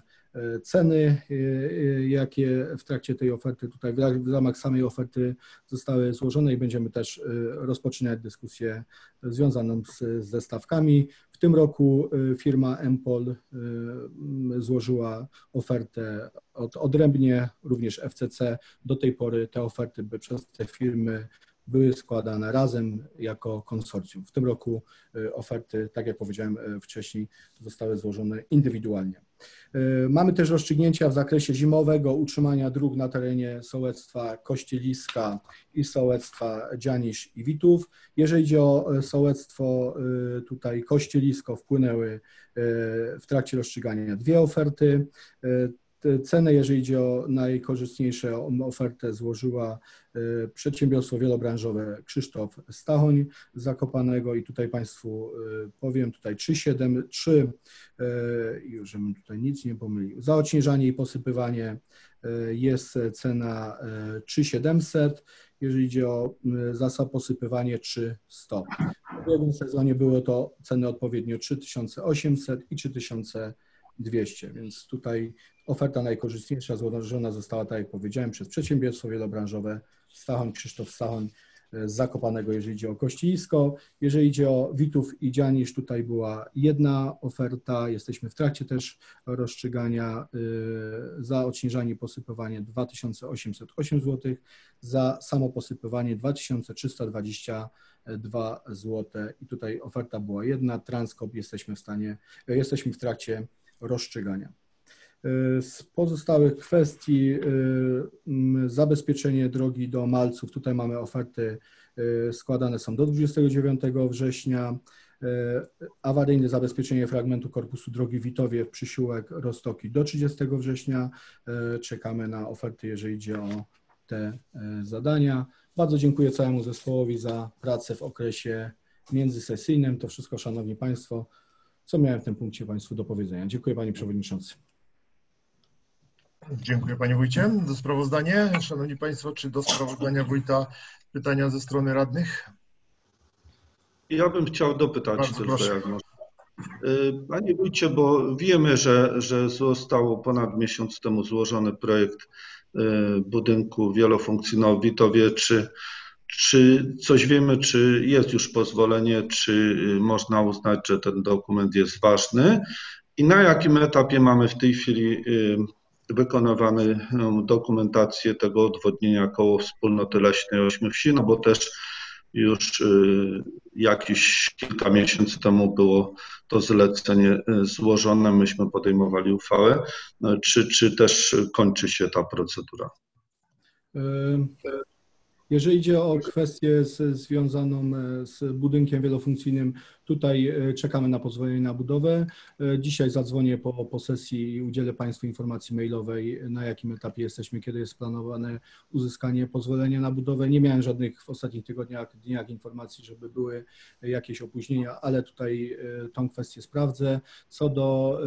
ceny, e, e, jakie w trakcie tej oferty tutaj w ra- w ramach samej oferty zostały złożone i będziemy też e, rozpoczynać dyskusję związaną z, ze stawkami. W tym roku e, firma Empol e, złożyła ofertę od, odrębnie, również FCC. Do tej pory te oferty by przez te firmy były składane razem jako konsorcjum. W tym roku e, oferty, tak jak powiedziałem e, wcześniej, zostały złożone indywidualnie. E, Mamy też rozstrzygnięcia w zakresie zimowego utrzymania dróg na terenie sołectwa Kościeliska i sołectwa Dzianisz i Witów. Jeżeli idzie o sołectwo tutaj Kościelisko, wpłynęły w trakcie rozstrzygania dwie oferty. Cenę, jeżeli idzie o najkorzystniejszą ofertę, złożyła e, przedsiębiorstwo wielobranżowe Krzysztof Stachoń z Zakopanego. I tutaj Państwu e, powiem, tutaj 373, e, już żebym tutaj nic nie pomylił, za odśnieżanie i posypywanie jest cena e, 3700, jeżeli idzie o m, za posypywanie 3100. W jednym sezonie było to ceny odpowiednio 3800 i 3200, więc tutaj oferta najkorzystniejsza złożona została, tak jak powiedziałem, przez przedsiębiorstwo wielobranżowe Stachoń, Krzysztof Stachoń e, z Zakopanego, jeżeli idzie o Kościelisko. Jeżeli idzie o Witów i Dzianisz, tutaj była jedna oferta, jesteśmy w trakcie też rozstrzygania y, za odśnieżanie posypywanie 2808 zł, za samo posypywanie 2322 zł i tutaj oferta była jedna, Transkop jesteśmy w stanie, jesteśmy w trakcie rozstrzygania. Z pozostałych kwestii y, zabezpieczenie drogi do Malców. Tutaj mamy oferty y, składane są do 29 września. Y, Awaryjne zabezpieczenie fragmentu korpusu drogi Witowiew, Przysiółek, Rostoki do 30 września. Y, Czekamy na oferty, jeżeli idzie o te y, zadania. Bardzo dziękuję całemu zespołowi za pracę w okresie międzysesyjnym. To wszystko, Szanowni Państwo, co miałem w tym punkcie Państwu do powiedzenia. Dziękuję Panie Przewodniczący. Dziękuję Panie Wójcie. Do sprawozdania. Szanowni Państwo, czy do sprawozdania Wójta pytania ze strony radnych? Ja bym chciał dopytać Bardzo tylko, proszę. jak można. Y, Panie Wójcie, bo wiemy, że, że został ponad miesiąc temu złożony projekt y, budynku wielofunkcyjnego w Witowie. Czy, czy coś wiemy, czy jest już pozwolenie, czy y, można uznać, że ten dokument jest ważny? I na jakim etapie mamy w tej chwili y, wykonywany dokumentację tego odwodnienia koło wspólnoty leśnej Ośmiu Wsi, no bo też już y, jakieś kilka miesięcy temu było to zlecenie złożone, myśmy podejmowali uchwałę. No, Czy, czy też kończy się ta procedura? Jeżeli idzie o kwestię z, związaną e, z budynkiem wielofunkcyjnym, tutaj e, czekamy na pozwolenie na budowę. E, Dzisiaj zadzwonię po, po sesji i udzielę Państwu informacji mailowej, na jakim etapie jesteśmy, kiedy jest planowane uzyskanie pozwolenia na budowę. Nie miałem żadnych w ostatnich tygodniach, dniach informacji, żeby były jakieś opóźnienia, ale tutaj tą kwestię sprawdzę. Co do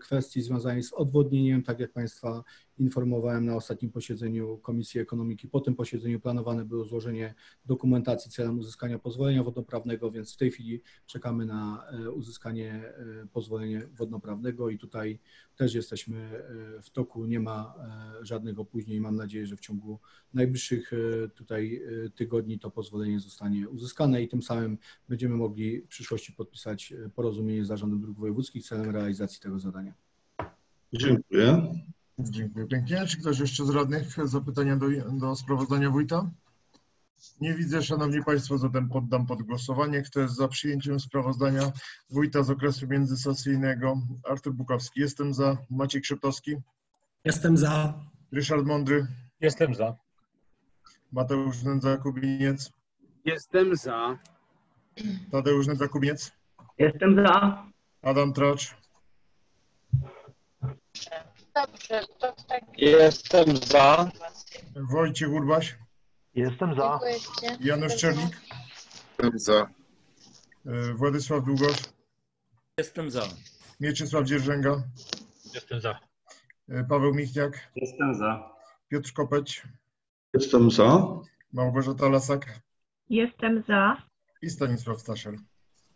kwestii związanej z odwodnieniem, tak jak Państwa informowałem na ostatnim posiedzeniu Komisji Ekonomiki. Po tym posiedzeniu planowane było złożenie dokumentacji celem uzyskania pozwolenia wodnoprawnego, więc w tej chwili czekamy na e, uzyskanie e, pozwolenia wodnoprawnego i tutaj też jesteśmy e, w toku. Nie ma żadnych opóźnień. Mam nadzieję, że w ciągu najbliższych tutaj tygodni to pozwolenie zostanie uzyskane i tym samym będziemy mogli w przyszłości podpisać porozumienie z Zarządem Dróg Wojewódzkich celem realizacji tego zadania. Dziękuję. Dziękuję pięknie. Czy ktoś jeszcze z radnych zapytania do, do sprawozdania Wójta? Nie widzę, Szanowni Państwo, zatem poddam pod głosowanie. Kto jest za przyjęciem sprawozdania Wójta z okresu międzysesyjnego? Artur Bukowski. Jestem za. Maciej Krzeptowski. Jestem za. Ryszard Mądry. Jestem za. Mateusz Nędza-Kubiniec. Jestem za. Tadeusz Nędza-Kubiniec. Jestem za. Adam Tracz. Dobrze, to w takim Jestem za. Wojciech Urbaś. Jestem za. razie Janusz Czernik. Jestem za. e, Władysław Długosz. Jestem za. Mieczysław Dzierżęga. Jestem za. e, Paweł Michniak. Jestem za. Piotr Kopeć. Jestem za. Małgorzata Lasak Jestem za. i Stanisław Staszel.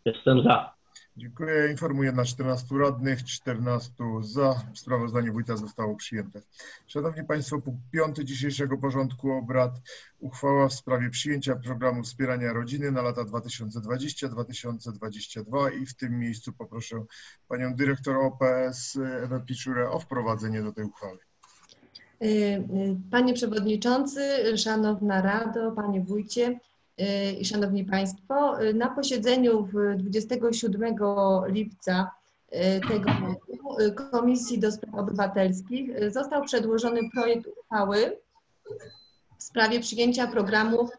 Jestem za. Dziękuję. Informuję na 14 radnych, 14 za. Sprawozdanie wójta zostało przyjęte. Szanowni Państwo, punkt piąty dzisiejszego porządku obrad. Uchwała w sprawie przyjęcia programu wspierania rodziny na lata 2020-2022 i w tym miejscu poproszę Panią Dyrektor OPS Ewę Piczurę o wprowadzenie do tej uchwały. Y, y, Panie Przewodniczący, Szanowna Rado, Panie Wójcie Szanowni Państwo, y, na posiedzeniu w 27 lipca y, tego roku y, Komisji do Spraw Obywatelskich y, został przedłożony projekt uchwały w sprawie przyjęcia programu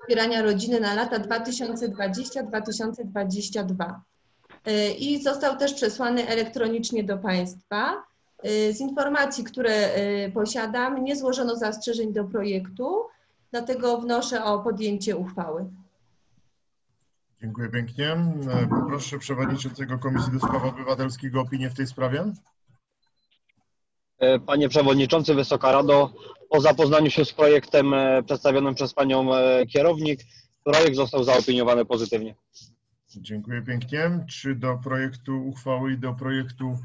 wspierania rodziny na lata 2020-2022 Y, i został też przesłany elektronicznie do Państwa. Y, Z informacji, które y, posiadam, nie złożono zastrzeżeń do projektu, dlatego wnoszę o podjęcie uchwały. Dziękuję pięknie. E, Poproszę Przewodniczącego Komisji do Spraw Obywatelskich o opinię w tej sprawie. E, Panie Przewodniczący, Wysoka Rado, po zapoznaniu się z projektem e, przedstawionym przez Panią kierownik, projekt został zaopiniowany pozytywnie. Dziękuję pięknie. Czy do projektu uchwały i do projektu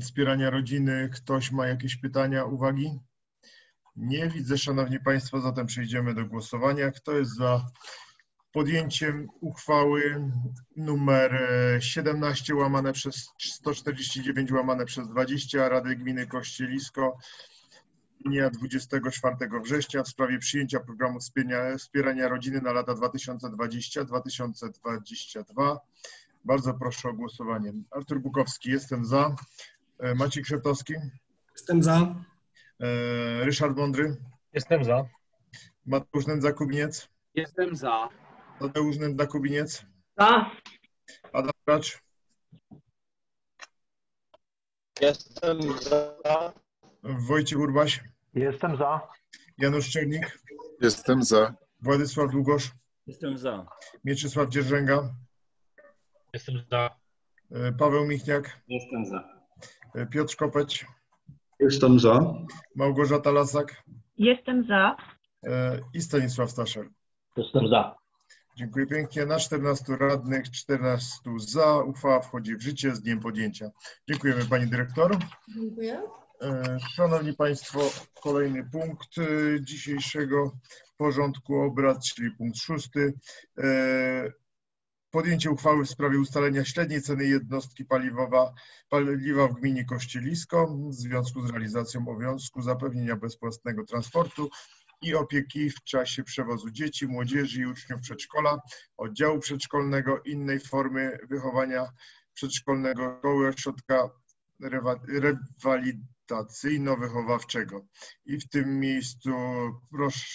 wspierania rodziny ktoś ma jakieś pytania, uwagi? Nie widzę, Szanowni Państwo, zatem przejdziemy do głosowania. Kto jest za podjęciem uchwały numer e, 17 łamane przez 149 łamane przez 20 Rady Gminy Kościelisko dnia 24 września w sprawie przyjęcia programu wspierania, wspierania rodziny na lata 2020-2022. Bardzo proszę o głosowanie. Artur Bukowski, jestem za. E, Maciej Krzeptowski, Jestem za. E, Ryszard Mądry, Jestem za. Mateusz Nędza-Kubiniec, Jestem za. Tadeusz Nędza-Kubiniec, Za. Adam Bracz, Jestem za. Wojciech Urbaś, Jestem za. Janusz Czernik, Jestem za. Władysław Długosz, Jestem za. Mieczysław Dzierżęga, Jestem za. e, Paweł Michniak, Jestem za. e, Piotr Kopeć, Jestem za. Małgorzata Lasak Jestem za. e, i Stanisław Staszel. Jestem za. Dziękuję pięknie. Na 14 radnych, 14 za. Uchwała wchodzi w życie z dniem podjęcia. Dziękujemy Pani Dyrektor. Dziękuję. E, Szanowni Państwo, kolejny punkt e, dzisiejszego porządku obrad, czyli punkt szósty. E, Podjęcie uchwały w sprawie ustalenia średniej ceny jednostki paliwowa, paliwa w gminie Kościelisko w związku z realizacją obowiązku zapewnienia bezpłatnego transportu i opieki w czasie przewozu dzieci, młodzieży i uczniów przedszkola, oddziału przedszkolnego, innej formy wychowania przedszkolnego, szkoły, ośrodka rewalidacyjno-wychowawczego. I w tym miejscu proszę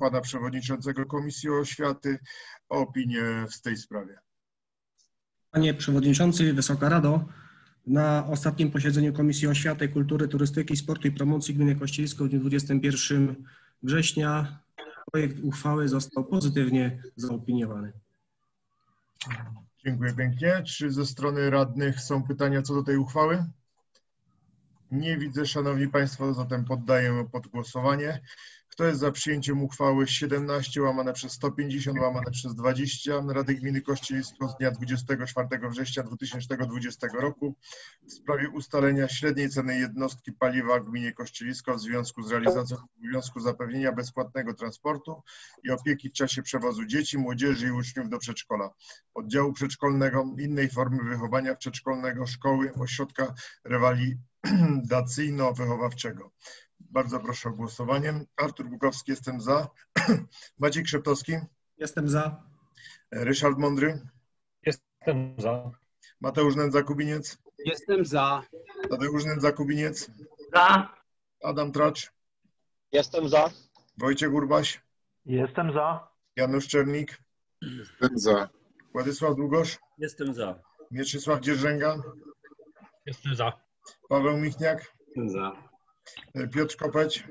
pana przewodniczącego Komisji Oświaty o opinię w tej sprawie. Panie Przewodniczący, Wysoka Rado, na ostatnim posiedzeniu Komisji Oświaty, Kultury, Turystyki, Sportu i Promocji Gminy Kościelisko w dniu 21 września projekt uchwały został pozytywnie zaopiniowany. Dziękuję pięknie. Czy ze strony radnych są pytania co do tej uchwały? Nie widzę, Szanowni Państwo, zatem poddaję pod głosowanie. Kto jest za przyjęciem uchwały 17 łamane przez 150 łamane przez 20 Rady Gminy Kościelisko z dnia 24 września 2020 roku w sprawie ustalenia średniej ceny jednostki paliwa w gminie Kościelisko w związku z realizacją obowiązku zapewnienia bezpłatnego transportu i opieki w czasie przewozu dzieci, młodzieży i uczniów do przedszkola, oddziału przedszkolnego, innej formy wychowania przedszkolnego, szkoły, ośrodka rewalidacyjno-wychowawczego. Bardzo proszę o głosowanie. Artur Bukowski, jestem za. Maciej Krzeptowski, Jestem za. Ryszard Mądry, Jestem za. Mateusz Nędza-Kubiniec, Jestem za. Tadeusz Nędza-Kubiniec, Za. Adam Tracz, Jestem za. Wojciech Urbaś, Jestem za. Janusz Czernik, Jestem za. Władysław Długosz, Jestem za. Mieczysław Dzierżęga, Jestem za. Paweł Michniak, Jestem za. Piotr Kopeć,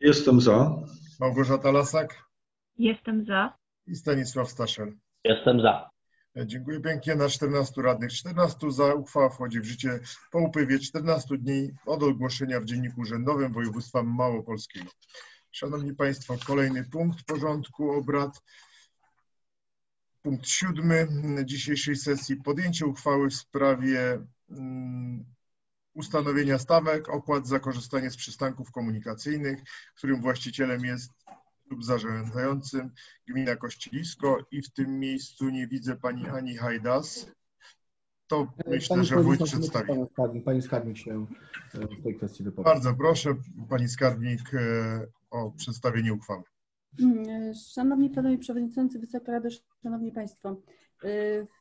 Jestem za. Małgorzata Lasak Jestem za. i Stanisław Staszel. Jestem za. Dziękuję pięknie. Na 14 radnych, 14 za. Uchwała wchodzi w życie po upływie 14 dni od ogłoszenia w Dzienniku Urzędowym Województwa Małopolskiego. Szanowni Państwo, kolejny punkt porządku obrad. Punkt siódmy dzisiejszej sesji. Podjęcie uchwały w sprawie mm, ustanowienia stawek opłat za korzystanie z przystanków komunikacyjnych, którym właścicielem jest lub zarządzającym gmina Kościelisko i w tym miejscu nie widzę pani Ani Hajdas. To myślę, Pani że wójt przedstawi. Pani skarbnik, pani skarbnik się e, w tej kwestii wypowie. Bardzo proszę, pani skarbnik e, o przedstawienie uchwały. Mm, Szanowni Panowie Przewodniczący, Wysoka Rado, Szanowni Państwo.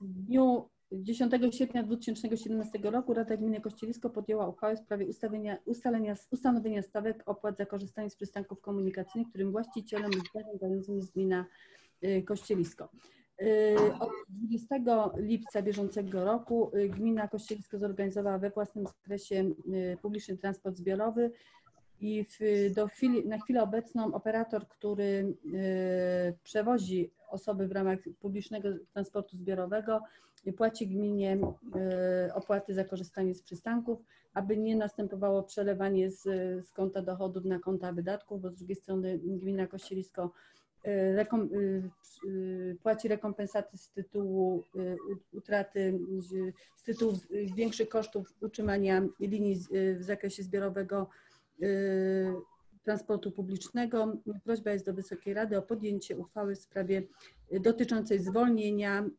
W dniu 10 sierpnia 2017 roku Rada Gminy Kościelisko podjęła uchwałę w sprawie ustawienia, ustalenia, ustanowienia stawek opłat za korzystanie z przystanków komunikacyjnych, którym właścicielem zarządzającym jest gmina y, Kościelisko. Y, Od 20 lipca bieżącego roku y, gmina Kościelisko zorganizowała we własnym zakresie publiczny transport zbiorowy i w, do chwili, na chwilę obecną operator, który przewozi osoby w ramach publicznego transportu zbiorowego, płaci gminie y, opłaty za korzystanie z przystanków, aby nie następowało przelewanie z, z konta dochodów na konta wydatków, bo z drugiej strony gmina Kościelisko y, rekom, y, płaci rekompensaty z tytułu utraty, z- tytułu większych kosztów utrzymania linii w zakresie zbiorowego transportu publicznego. Prośba jest do Wysokiej Rady o podjęcie uchwały w sprawie y, dotyczącej zwolnienia y,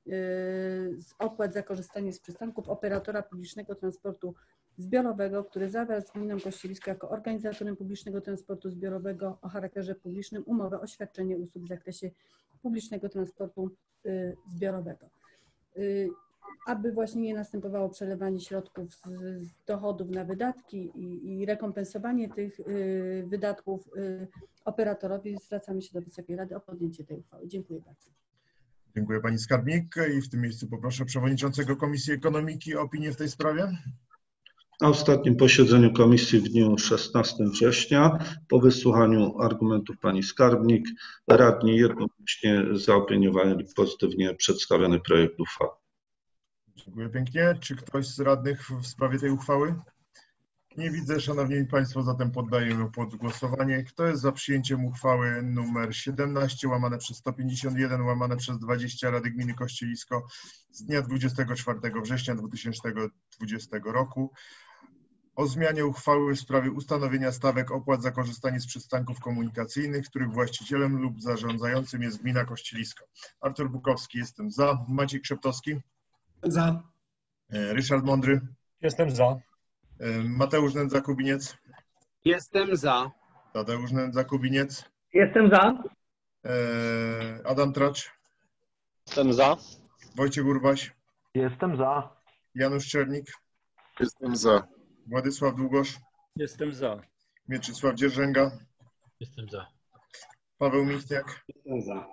z opłat za korzystanie z przystanków operatora publicznego transportu zbiorowego, który zawarł z gminą Kościelisko jako organizatorem publicznego transportu zbiorowego o charakterze publicznym umowę o świadczenie usług w zakresie publicznego transportu y, zbiorowego. Aby właśnie nie następowało przelewanie środków z, z dochodów na wydatki i, i rekompensowanie tych y, wydatków y, operatorowi, zwracamy się do Wysokiej Rady o podjęcie tej uchwały. Dziękuję bardzo. Dziękuję pani skarbnik i w tym miejscu poproszę przewodniczącego Komisji Ekonomiki o opinię w tej sprawie. Na ostatnim posiedzeniu komisji w dniu 16 września, po wysłuchaniu argumentów pani skarbnik, radni jednogłośnie zaopiniowali pozytywnie przedstawiony projekt uchwały. Dziękuję pięknie. Czy ktoś z radnych w sprawie tej uchwały? Nie widzę, szanowni państwo, zatem poddaję ją pod głosowanie. Kto jest za przyjęciem uchwały numer 17 łamane przez 151 łamane przez 20 Rady Gminy Kościelisko z dnia 24 września 2020 roku o zmianie uchwały w sprawie ustanowienia stawek opłat za korzystanie z przystanków komunikacyjnych, których właścicielem lub zarządzającym jest gmina Kościelisko. Artur Bukowski, jestem za. Maciej Krzeptowski. Za. E, Ryszard Mądry. Jestem za. E, Mateusz Nędza-Kubiniec. Jestem za. Tadeusz Nędza-Kubiniec. Jestem za. E, Adam Tracz. Jestem za. Wojciech Urbaś. Jestem za. Janusz Czernik. Jestem za. Władysław Długosz. Jestem za. Mieczysław Dzierżęga. Jestem za. Paweł Michniak. Jestem za.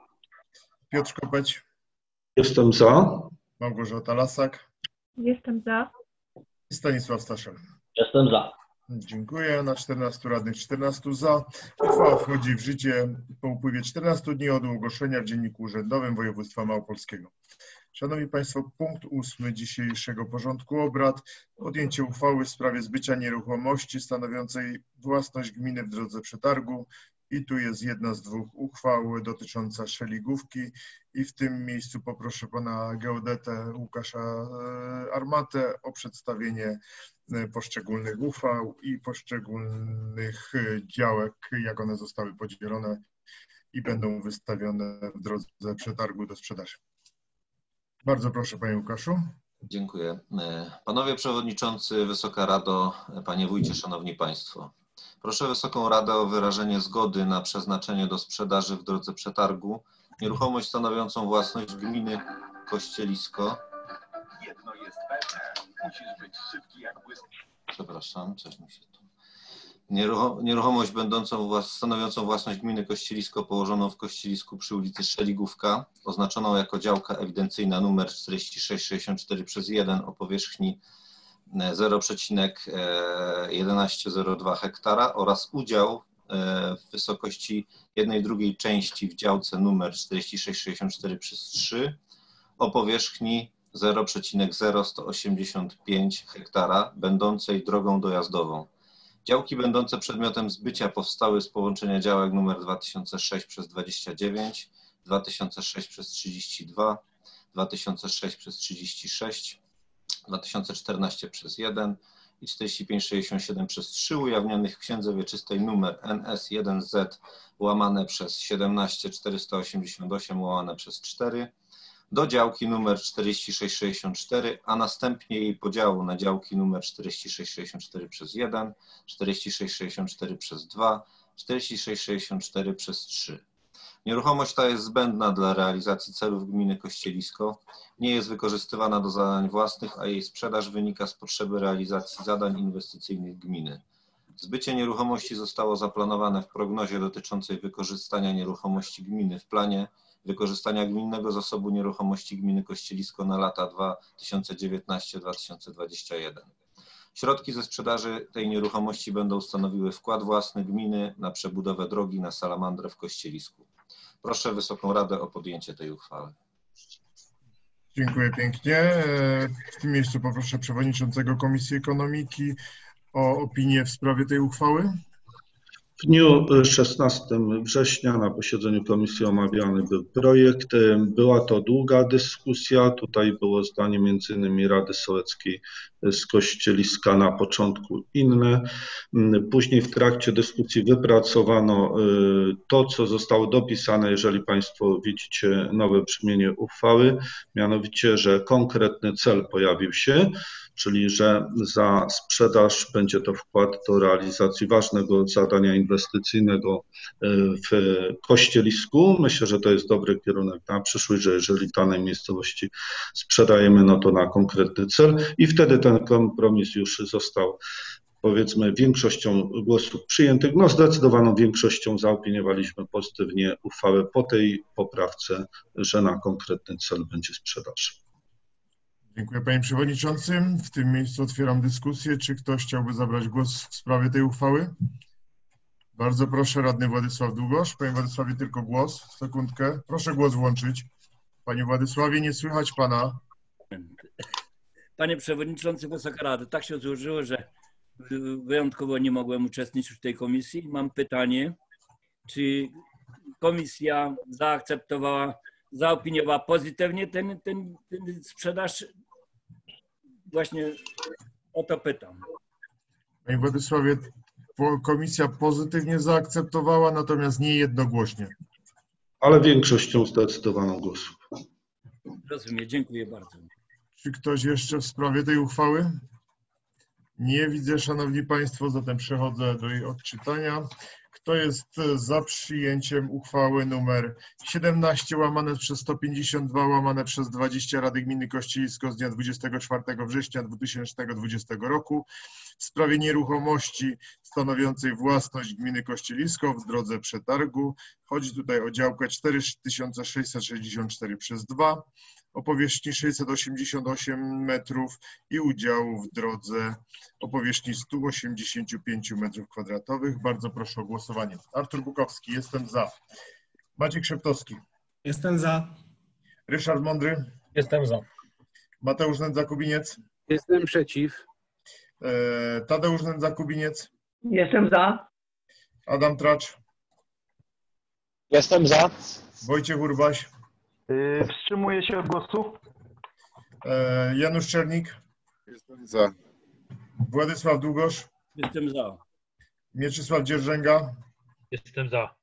Piotr Kopeć. Jestem za. Małgorzata Lasak. Jestem za. I Stanisław Staszel. Jestem za. Dziękuję. Na 14 radnych 14 za. Uchwała wchodzi w życie po upływie 14 dni od ogłoszenia w Dzienniku Urzędowym Województwa Małopolskiego. Szanowni Państwo, punkt ósmy dzisiejszego porządku obrad. Podjęcie uchwały w sprawie zbycia nieruchomości stanowiącej własność gminy w drodze przetargu. I tu jest jedna z dwóch uchwał dotycząca szeligówki. I w tym miejscu poproszę pana geodetę Łukasza e, Armatę o przedstawienie e, poszczególnych uchwał i poszczególnych e, działek, jak one zostały podzielone i będą wystawione w drodze przetargu do sprzedaży. Bardzo proszę, panie Łukaszu. Dziękuję. Panowie Przewodniczący, Wysoka Rado, Panie Wójcie, Szanowni Państwo. Proszę Wysoką Radę o wyrażenie zgody na przeznaczenie do sprzedaży w drodze przetargu nieruchomość stanowiącą własność gminy Kościelisko. Jedno jest pewne, musisz być szybki jak błysk. Przepraszam, coś mi się tu... Nierucho- Nieruchomość będącą włas... stanowiącą własność gminy Kościelisko położoną w Kościelisku przy ulicy Szeligówka, oznaczoną jako działka ewidencyjna numer 4664 przez 1 o powierzchni 0,1102 hektara oraz udział e, w wysokości 1 drugiej części w działce numer 4664 przez 3 o powierzchni 0,0185 hektara, będącej drogą dojazdową. Działki będące przedmiotem zbycia powstały z połączenia działek nr 2006 przez 29, 2006 przez 32, 2006 przez 36, 2014 przez 1 i 4567 przez 3 ujawnionych w księdze wieczystej numer NS1Z łamane przez 17488 łamane przez 4 do działki numer 4664, a następnie jej podziału na działki numer 4664 przez 1, 4664 przez 2, 4664 przez 3. Nieruchomość ta jest zbędna dla realizacji celów gminy Kościelisko, nie jest wykorzystywana do zadań własnych, a jej sprzedaż wynika z potrzeby realizacji zadań inwestycyjnych gminy. Zbycie nieruchomości zostało zaplanowane w prognozie dotyczącej wykorzystania nieruchomości gminy w planie wykorzystania gminnego zasobu nieruchomości gminy Kościelisko na lata 2019-2021. Środki ze sprzedaży tej nieruchomości będą stanowiły wkład własny gminy na przebudowę drogi na Salamandrę w Kościelisku. Proszę Wysoką Radę o podjęcie tej uchwały. Dziękuję pięknie. W tym miejscu poproszę przewodniczącego Komisji Ekonomiki o opinię w sprawie tej uchwały. W dniu 16 września na posiedzeniu komisji omawiany był projekt. Była to długa dyskusja. Tutaj było zdanie innymi Rady Sołeckiej z Kościeliska na początku inne. Później w trakcie dyskusji wypracowano y, to, co zostało dopisane, jeżeli Państwo widzicie nowe brzmienie uchwały, mianowicie, że konkretny cel pojawił się, czyli że za sprzedaż będzie to wkład do realizacji ważnego zadania inwestycyjnego y, w Kościelisku. Myślę, że to jest dobry kierunek na przyszłość, że jeżeli w danej miejscowości sprzedajemy, no to na konkretny cel i wtedy ten kompromis już został powiedzmy większością głosów przyjętych, no zdecydowaną większością zaopiniowaliśmy pozytywnie uchwałę po tej poprawce, że na konkretny cel będzie sprzedaż. Dziękuję Panie Przewodniczący. W tym miejscu otwieram dyskusję. Czy ktoś chciałby zabrać głos w sprawie tej uchwały? Bardzo proszę, radny Władysław Długosz. Panie Władysławie, tylko głos. Sekundkę. Proszę głos włączyć. Panie Władysławie, nie słychać Pana. Panie Przewodniczący, Wysoka Rado, tak się złożyło, że wyjątkowo nie mogłem uczestniczyć w tej komisji. Mam pytanie, czy komisja zaakceptowała, zaopiniowała pozytywnie ten, ten, ten sprzedaż? Właśnie o to pytam. Panie Władysławie, komisja pozytywnie zaakceptowała, natomiast nie jednogłośnie. Ale większością zdecydowaną głosów. Rozumiem, dziękuję bardzo. Czy ktoś jeszcze w sprawie tej uchwały? Nie widzę, Szanowni Państwo, zatem przechodzę do jej odczytania. Kto jest za przyjęciem uchwały numer 17 łamane przez 152 łamane przez 20 Rady Gminy Kościelisko z dnia 24 września 2020 roku w sprawie nieruchomości stanowiącej własność gminy Kościelisko w drodze przetargu. Chodzi tutaj o działkę 4664 przez 2 o powierzchni 688 metrów i udział w drodze o powierzchni 185 metrów kwadratowych. Bardzo proszę o głosowanie. Artur Bukowski, jestem za. Maciek Szeptowski. Jestem za. Ryszard Mądry. Jestem za. Mateusz Nędza-Kubiniec. Jestem przeciw. E, Tadeusz Nędza-Kubiniec. Jestem za. Adam Tracz. Jestem za. Wojciech Urbaś. Yy, wstrzymuję się od głosu. E, Janusz Czernik. Jestem za. Władysław Długosz. Jestem za. Mieczysław Dzierżęga. Jestem za.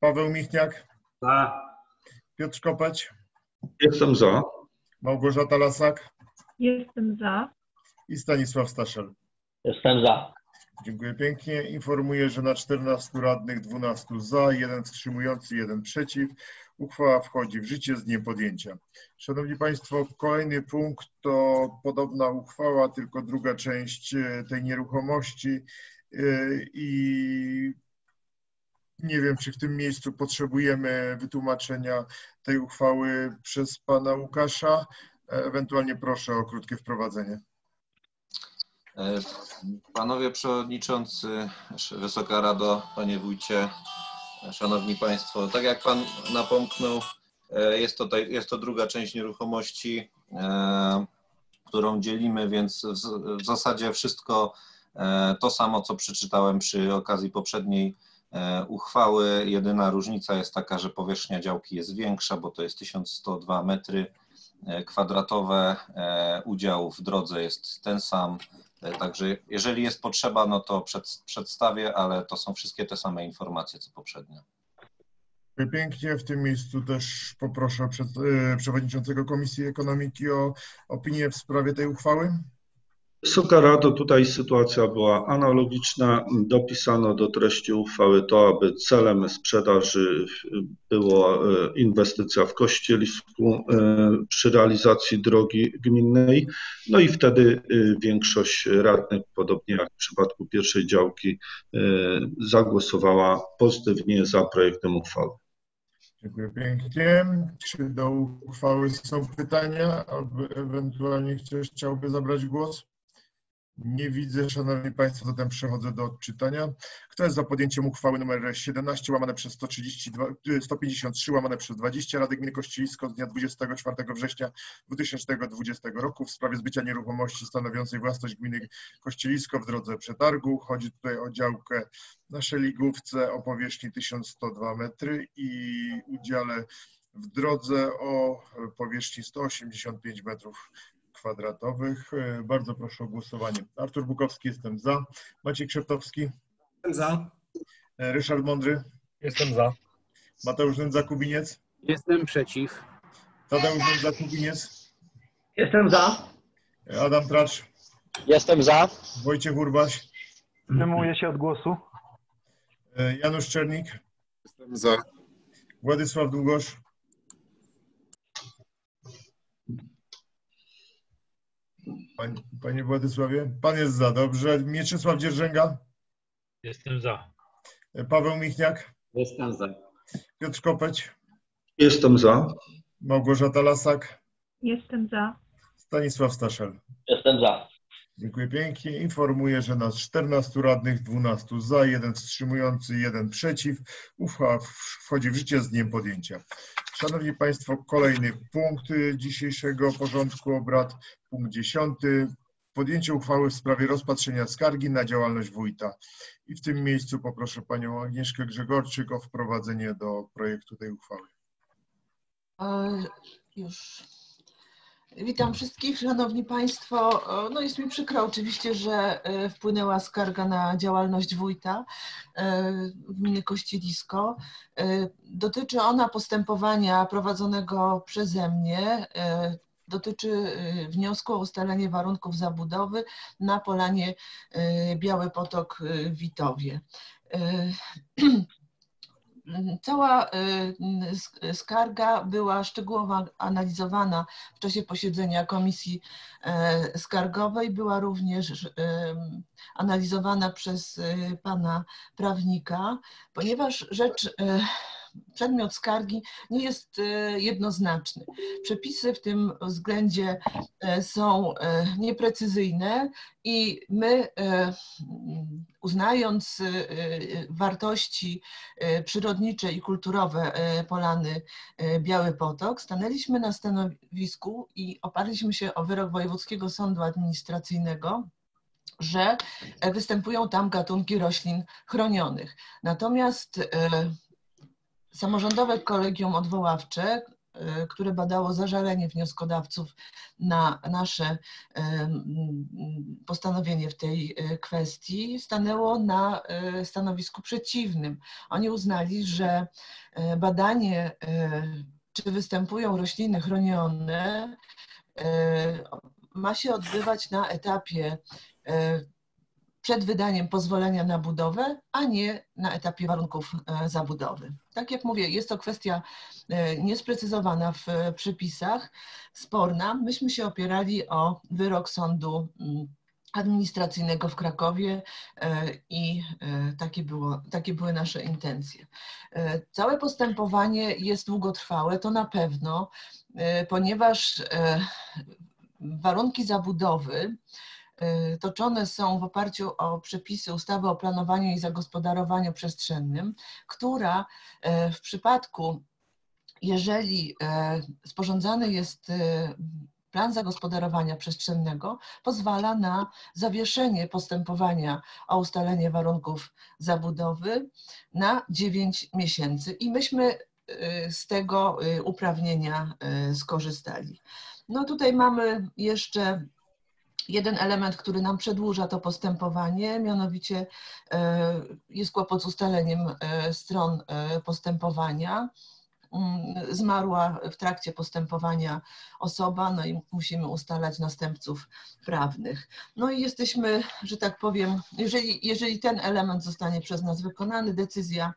Paweł Michniak. Za. Piotr Kopeć. Jestem za. Małgorzata Lasak. Jestem za. i Stanisław Staszel. Jestem za. Dziękuję pięknie. Informuję, że na 14 radnych 12 za, jeden wstrzymujący, jeden przeciw. Uchwała wchodzi w życie z dniem podjęcia. Szanowni Państwo, kolejny punkt to podobna uchwała, tylko druga część e, tej nieruchomości e, i nie wiem, czy w tym miejscu potrzebujemy wytłumaczenia tej uchwały przez pana Łukasza. E, Ewentualnie proszę o krótkie wprowadzenie. Panowie Przewodniczący, Wysoka Rado, Panie Wójcie, Szanowni Państwo, tak jak Pan napomknął, e, jest to, jest to druga część nieruchomości, e, którą dzielimy, więc w, zasadzie wszystko E, To samo, co przeczytałem przy okazji poprzedniej uchwały. Jedyna różnica jest taka, że powierzchnia działki jest większa, bo to jest 1102 metry kwadratowe. Udział w drodze jest ten sam. E, Także jeżeli jest potrzeba, no to przed, przedstawię, ale to są wszystkie te same informacje, co poprzednio. Pięknie. W tym miejscu też poproszę przed, e, przewodniczącego Komisji Ekonomiki o opinię w sprawie tej uchwały. Wysoka Rado, tutaj sytuacja była analogiczna. Dopisano do treści uchwały to, aby celem sprzedaży była e, inwestycja w Kościelisku e, przy realizacji drogi gminnej. No i wtedy e, większość radnych, podobnie jak w przypadku pierwszej działki, zagłosowała pozytywnie za projektem uchwały. Dziękuję pięknie. Czy do uchwały są pytania, albo ewentualnie ktoś chciałby zabrać głos? Nie widzę, Szanowni Państwo, zatem przechodzę do odczytania. Kto jest za podjęciem uchwały nr 17 łamane przez 132, 153 łamane przez 20 Rady Gminy Kościelisko z dnia 24 września 2020 roku w sprawie zbycia nieruchomości stanowiącej własność gminy Kościelisko w drodze przetargu. Chodzi tutaj o działkę na Szeligówce o powierzchni 1102 metry i udziale w drodze o powierzchni 185 metrów kwadratowych. E, Bardzo proszę o głosowanie. Artur Bukowski, jestem za. Maciej Krzeptowski. Jestem za. E, Ryszard Mądry. Jestem za. Mateusz Nędza-Kubiniec. Jestem przeciw. Tadeusz Nędza-Kubiniec. Jestem za. E, Adam Tracz. Jestem za. Wojciech Urbaś. Wstrzymuję się od głosu. Janusz Czernik. Jestem za. Władysław Długosz. Panie, panie Władysławie, pan jest za, dobrze. Mieczysław Dzierżęga. Jestem za. Paweł Michniak. Jestem za. Piotr Kopeć. Jestem za. Małgorzata Lasak. Jestem za. Stanisław Staszel. Jestem za. Dziękuję pięknie. Informuję, że nas 14 radnych, 12 za, 1 wstrzymujący, 1 przeciw. Uchwała wchodzi w życie z dniem podjęcia. Szanowni Państwo, kolejny punkt y, dzisiejszego porządku obrad, punkt 10. Podjęcie uchwały w sprawie rozpatrzenia skargi na działalność wójta. I w tym miejscu poproszę Panią Agnieszkę Grzegorczyk o wprowadzenie do projektu tej uchwały. E, Już. Witam wszystkich, Szanowni Państwo. E, No jest mi przykro oczywiście, że e, wpłynęła skarga na działalność wójta gminy Kościelisko. Dotyczy ona postępowania prowadzonego przeze mnie. Dotyczy e, wniosku o ustalenie warunków zabudowy na polanie e, Biały Potok e, w Witowie. Cała y, sk- skarga była szczegółowo analizowana w czasie posiedzenia komisji e, skargowej. Była również analizowana przez y, pana prawnika, ponieważ rzecz, przedmiot skargi nie jest e, jednoznaczny. Przepisy w tym względzie e, są e, nieprecyzyjne i my uznając wartości przyrodnicze i kulturowe Polany Biały Potok, stanęliśmy na stanowisku i oparliśmy się o wyrok Wojewódzkiego Sądu Administracyjnego, że występują tam gatunki roślin chronionych. Natomiast samorządowe kolegium odwoławcze, e, które badało zażalenie wnioskodawców na nasze m, postanowienie w tej e, kwestii, stanęło na stanowisku przeciwnym. Oni uznali, że badanie, czy występują rośliny chronione, ma się odbywać na etapie przed wydaniem pozwolenia na budowę, a nie na etapie warunków e, zabudowy. Tak jak mówię, jest to kwestia e, niesprecyzowana w e, przepisach, sporna. Myśmy się opierali o wyrok sądu mm, administracyjnego w Krakowie i takie, było, takie były nasze intencje. Całe postępowanie jest długotrwałe, to na pewno, ponieważ warunki zabudowy toczone są w oparciu o przepisy ustawy o planowaniu i zagospodarowaniu przestrzennym, która e, w przypadku, jeżeli e, sporządzany jest plan zagospodarowania przestrzennego pozwala na zawieszenie postępowania o ustalenie warunków zabudowy na 9 miesięcy i myśmy y, z tego y, uprawnienia y, skorzystali. No tutaj mamy jeszcze jeden element, który nam przedłuża to postępowanie, mianowicie e, jest kłopot z ustaleniem e, stron e, postępowania. Mm, Zmarła w trakcie postępowania osoba, no i musimy ustalać następców prawnych. No i jesteśmy, że tak powiem, jeżeli, jeżeli ten element zostanie przez nas wykonany, decyzja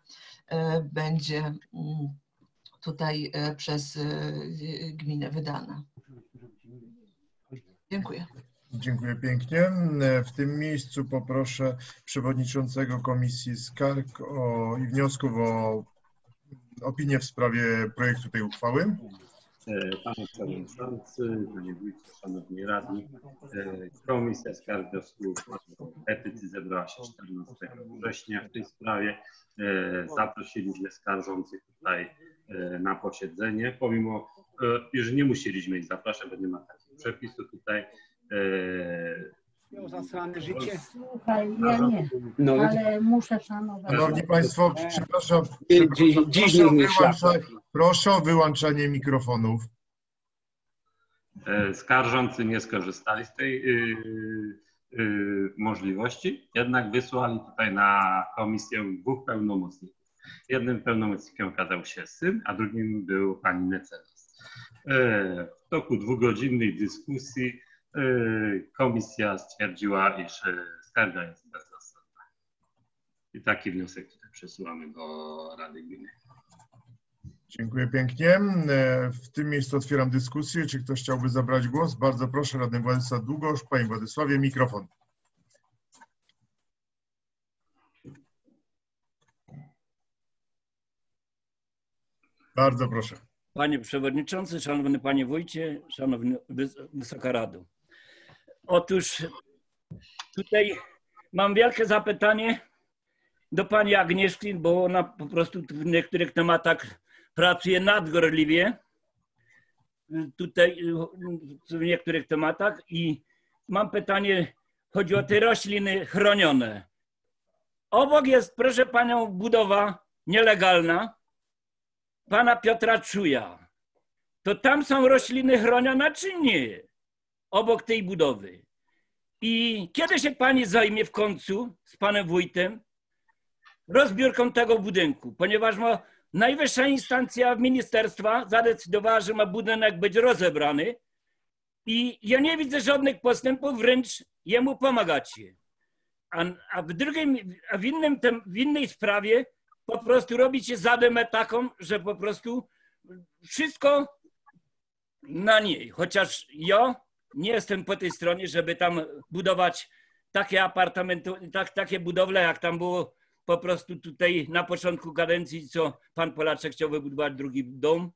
będzie mm, tutaj przez gminę wydana. Dziękuję. Dziękuję pięknie. W tym miejscu poproszę przewodniczącego Komisji Skarg o, i wniosków o opinię w sprawie projektu tej uchwały. E, Panie Przewodniczący, Panie Wójcie, Szanowni Radni, e, Komisja Skarg Wniosków Petycji zebrała się 14 września w tej sprawie. E, Zaprosiliśmy skarżących tutaj na posiedzenie, pomimo, iż nie musieliśmy ich zapraszać, bo nie ma takiego przepisu tutaj. Miał zasrane życie. Słuchaj, ja nie, No. ale muszę szanować. Szanowni Państwo, przepraszam, Dziś- dziś- proszę, wyłącza, proszę o wyłączanie mikrofonów. E, Skarżący nie skorzystali z tej y, y, możliwości, jednak wysłali tutaj na komisję dwóch pełnomocników. Jednym pełnomocnikiem okazał się syn, a drugim był pani mecenas. E, W toku dwugodzinnej dyskusji e, komisja stwierdziła, iż e, skarga jest bezzasadna. I taki wniosek tutaj przesyłamy do Rady Gminy. Dziękuję pięknie. E, W tym miejscu otwieram dyskusję. Czy ktoś chciałby zabrać głos? Bardzo proszę, radny Władysław Długosz. Panie Władysławie, mikrofon. Bardzo proszę. Panie Przewodniczący, Szanowny Panie Wójcie, Szanowny Wys- Wysoka Rado. Otóż tutaj mam wielkie zapytanie do Pani Agnieszki, bo ona po prostu w niektórych tematach pracuje nadgorliwie. Tutaj w niektórych tematach i mam pytanie, chodzi o te rośliny chronione. Obok jest, proszę Panią, budowa nielegalna pana Piotra Czuja. To tam są rośliny chronione, czy nie? Obok tej budowy. I kiedy się pani zajmie w końcu z panem wójtem rozbiórką tego budynku? Ponieważ ma najwyższa instancja ministerstwa zadecydowała, że ma budynek być rozebrany i ja nie widzę żadnych postępów, wręcz jemu pomagacie. A, a, w, drugim, a w, innym, tem, w innej sprawie po prostu robicie zadymę taką, że po prostu wszystko na niej. Chociaż ja nie jestem po tej stronie, żeby tam budować takie apartamenty, tak, takie budowle, jak tam było po prostu tutaj na początku kadencji, co pan Polaczek chciał wybudować drugi dom.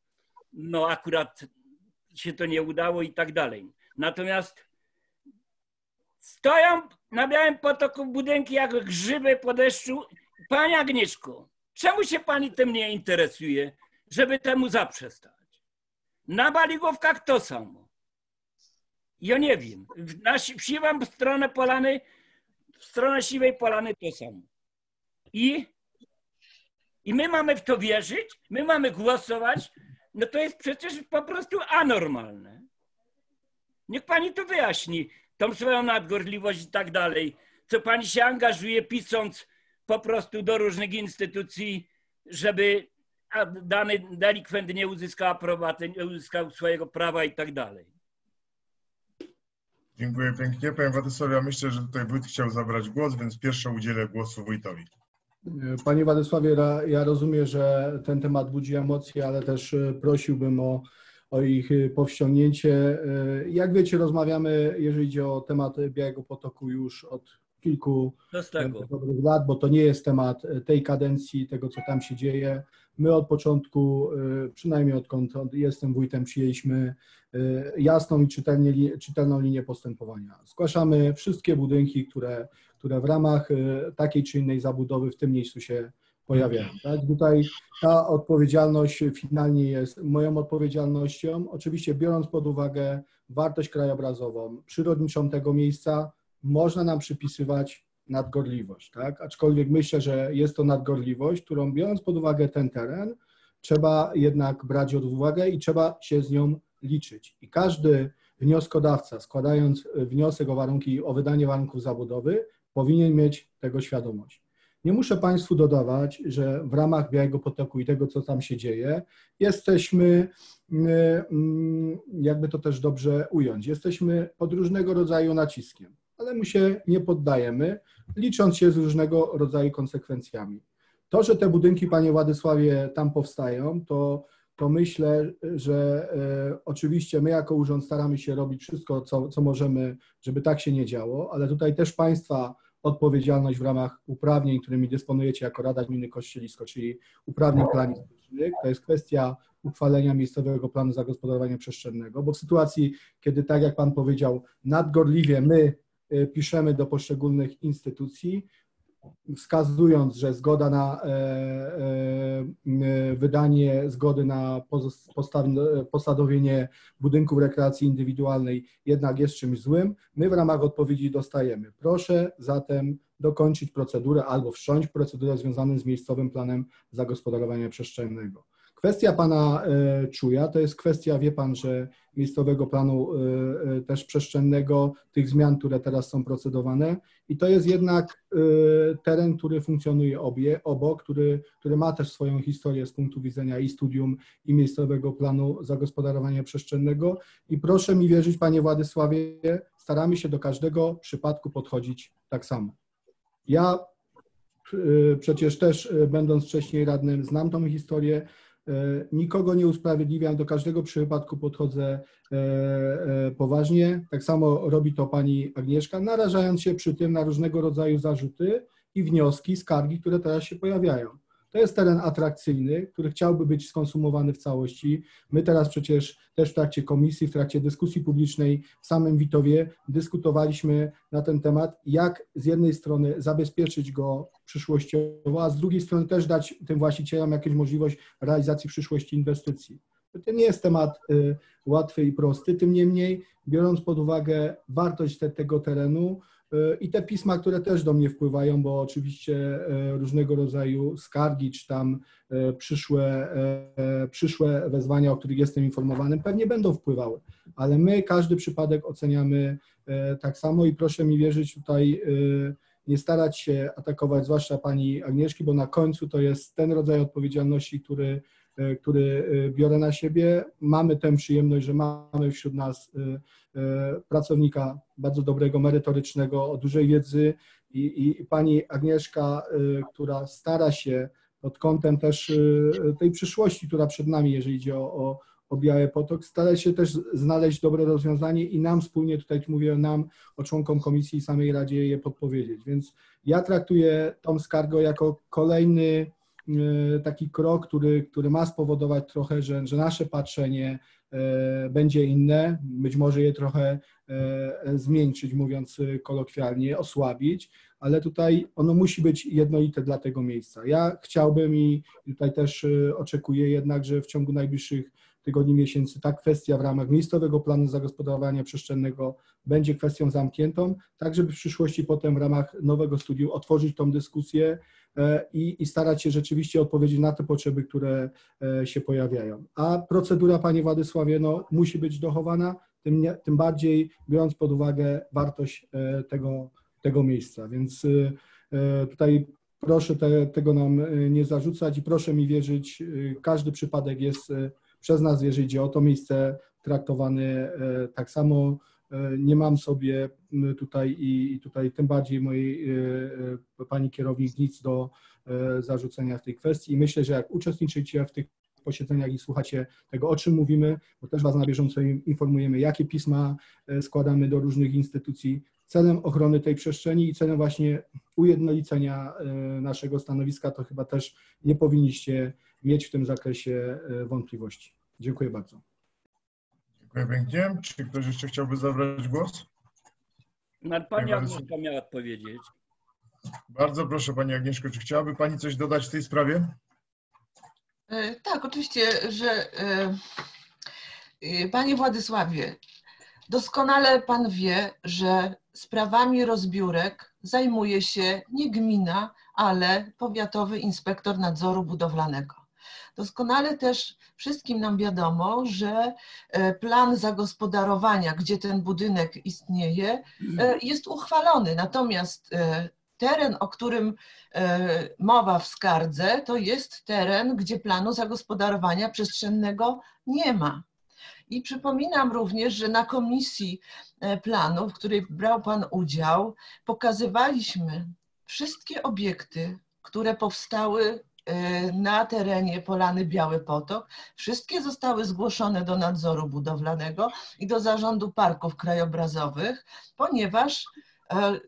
No akurat się to nie udało i tak dalej. Natomiast stoją na Białym Potoku budynki jak grzyby po deszczu. Pani Agnieszko, czemu się pani tym nie interesuje, żeby temu zaprzestać? Na Baligówkach to samo. Ja nie wiem. Na w stronę Polany, w stronę Siwej Polany to samo. I, I my mamy w to wierzyć, my mamy głosować, no to jest przecież po prostu anormalne. Niech pani to wyjaśni, tą swoją nadgorliwość i tak dalej. Co pani się angażuje, pisząc po prostu do różnych instytucji, żeby dany delikwent nie uzyskał aprobaty, nie uzyskał swojego prawa i tak dalej. Dziękuję pięknie. Panie Władysławie, ja myślę, że tutaj wójt chciał zabrać głos, więc pierwsze udzielę głosu wójtowi. Panie Władysławie, ja rozumiem, że ten temat budzi emocje, ale też e, prosiłbym o, o ich e, powściągnięcie. E, Jak wiecie, rozmawiamy, jeżeli idzie o temat Białego Potoku już od kilku dobrych lat, bo to nie jest temat tej kadencji, tego co tam się dzieje. My od początku, e, przynajmniej odkąd od- jestem wójtem, przyjęliśmy e, jasną i czytelną linię postępowania. Zgłaszamy wszystkie budynki, które, które w ramach e, takiej czy innej zabudowy w tym miejscu się pojawiają. Tak? Tutaj ta odpowiedzialność finalnie jest moją odpowiedzialnością. Oczywiście biorąc pod uwagę wartość krajobrazową, przyrodniczą tego miejsca, można nam przypisywać nadgorliwość, tak? Aczkolwiek myślę, że jest to nadgorliwość, którą biorąc pod uwagę ten teren, trzeba jednak brać pod uwagę i trzeba się z nią liczyć. I każdy wnioskodawca, składając wniosek o warunki, o wydanie warunków zabudowy, powinien mieć tego świadomość. Nie muszę Państwu dodawać, że w ramach Białego Potoku i tego, co tam się dzieje, jesteśmy, mm, jakby to też dobrze ująć, jesteśmy pod różnego rodzaju naciskiem, ale my się nie poddajemy, licząc się z różnego rodzaju konsekwencjami. To, że te budynki, Panie Władysławie, tam powstają, to, to myślę, że e, oczywiście my jako urząd staramy się robić wszystko, co, co możemy, żeby tak się nie działo, ale tutaj też Państwa odpowiedzialność w ramach uprawnień, którymi dysponujecie jako Rada Gminy Kościelisko, czyli uprawnień planistycznych. To jest kwestia uchwalenia miejscowego planu zagospodarowania przestrzennego, bo w sytuacji, kiedy tak jak Pan powiedział, nadgorliwie my piszemy do poszczególnych instytucji, wskazując, że zgoda na e, e, wydanie zgody na posadowienie budynków rekreacji indywidualnej jednak jest czymś złym, my w ramach odpowiedzi dostajemy. Proszę zatem dokończyć procedurę albo wszcząć procedurę związaną z miejscowym planem zagospodarowania przestrzennego. Kwestia pana e, Czuja to jest kwestia, wie pan, że miejscowego planu e, e, też przestrzennego, tych zmian, które teraz są procedowane i to jest jednak teren, który funkcjonuje obie, obok, który, który ma też swoją historię z punktu widzenia i studium, i miejscowego planu zagospodarowania przestrzennego i proszę mi wierzyć, panie Władysławie, staramy się do każdego przypadku podchodzić tak samo. Ja przecież też będąc wcześniej radnym, znam tą historię, nikogo nie usprawiedliwiam, do każdego przypadku podchodzę e, e, poważnie. Tak samo robi to pani Agnieszka, narażając się przy tym na różnego rodzaju zarzuty i wnioski, skargi, które teraz się pojawiają. To jest teren atrakcyjny, który chciałby być skonsumowany w całości. My teraz przecież też w trakcie komisji, w trakcie dyskusji publicznej w samym Witowie dyskutowaliśmy na ten temat, jak z jednej strony zabezpieczyć go przyszłościowo, a z drugiej strony też dać tym właścicielom jakąś możliwość realizacji w przyszłości inwestycji. To nie jest temat y, łatwy i prosty, tym niemniej, biorąc pod uwagę wartość te, tego terenu, I te pisma, które też do mnie wpływają, bo oczywiście e, różnego rodzaju skargi, czy tam e, przyszłe, przyszłe wezwania, o których jestem informowany, pewnie będą wpływały, ale my każdy przypadek oceniamy tak samo i proszę mi wierzyć tutaj, nie starać się atakować, zwłaszcza pani Agnieszki, bo na końcu to jest ten rodzaj odpowiedzialności, który E, który e, biorę na siebie. Mamy tę przyjemność, że mamy wśród nas e, pracownika bardzo dobrego, merytorycznego, o dużej wiedzy i, i pani Agnieszka, która stara się pod kątem też tej przyszłości, która przed nami, jeżeli idzie o, o, o Biały Potok, stara się też znaleźć dobre rozwiązanie i nam wspólnie, tutaj mówię nam, o członkom komisji i samej Radzie je podpowiedzieć. Więc ja traktuję tą skargę jako kolejny E, taki krok, który, który ma spowodować trochę, że, że nasze patrzenie e, będzie inne, być może je trochę e, zmiękczyć, mówiąc kolokwialnie, osłabić, ale tutaj ono musi być jednolite dla tego miejsca. Ja chciałbym i tutaj też oczekuję jednak, że w ciągu najbliższych tygodni, miesięcy ta kwestia w ramach miejscowego planu zagospodarowania przestrzennego będzie kwestią zamkniętą, tak żeby w przyszłości potem w ramach nowego studium otworzyć tą dyskusję e, i, i starać się rzeczywiście odpowiedzieć na te potrzeby, które e, się pojawiają. A procedura, Panie Władysławie, no, musi być dochowana, tym, nie, tym bardziej biorąc pod uwagę wartość e, tego, tego miejsca. Więc tutaj proszę te, tego nam nie zarzucać i proszę mi wierzyć, każdy przypadek jest przez nas, jeżeli idzie o to miejsce, traktowany e, tak samo. E, nie mam sobie tutaj i tutaj tym bardziej mojej e, pani kierownik nic do zarzucenia w tej kwestii. I myślę, że jak uczestniczycie w tych posiedzeniach i słuchacie tego, o czym mówimy, bo też Was na bieżąco informujemy, jakie pisma składamy do różnych instytucji celem ochrony tej przestrzeni i celem właśnie ujednolicenia naszego stanowiska, to chyba też nie powinniście mieć w tym zakresie wątpliwości. Dziękuję bardzo. Dziękuję pięknie. Czy ktoś jeszcze chciałby zabrać głos? Pani Agnieszka miała odpowiedzieć. Bardzo proszę Pani Agnieszko, czy chciałaby Pani coś dodać w tej sprawie? E, Tak, oczywiście, że e, e, Panie Władysławie, doskonale Pan wie, że sprawami rozbiórek zajmuje się nie gmina, ale powiatowy inspektor nadzoru budowlanego. Doskonale też wszystkim nam wiadomo, że e, plan zagospodarowania, gdzie ten budynek istnieje, e, jest uchwalony. Natomiast e, teren, o którym mowa w skardze, to jest teren, gdzie planu zagospodarowania przestrzennego nie ma. I przypominam również, że na komisji planu, w której brał Pan udział, pokazywaliśmy wszystkie obiekty, które powstały na terenie Polany Biały Potok. Wszystkie zostały zgłoszone do nadzoru budowlanego i do zarządu parków krajobrazowych, ponieważ e,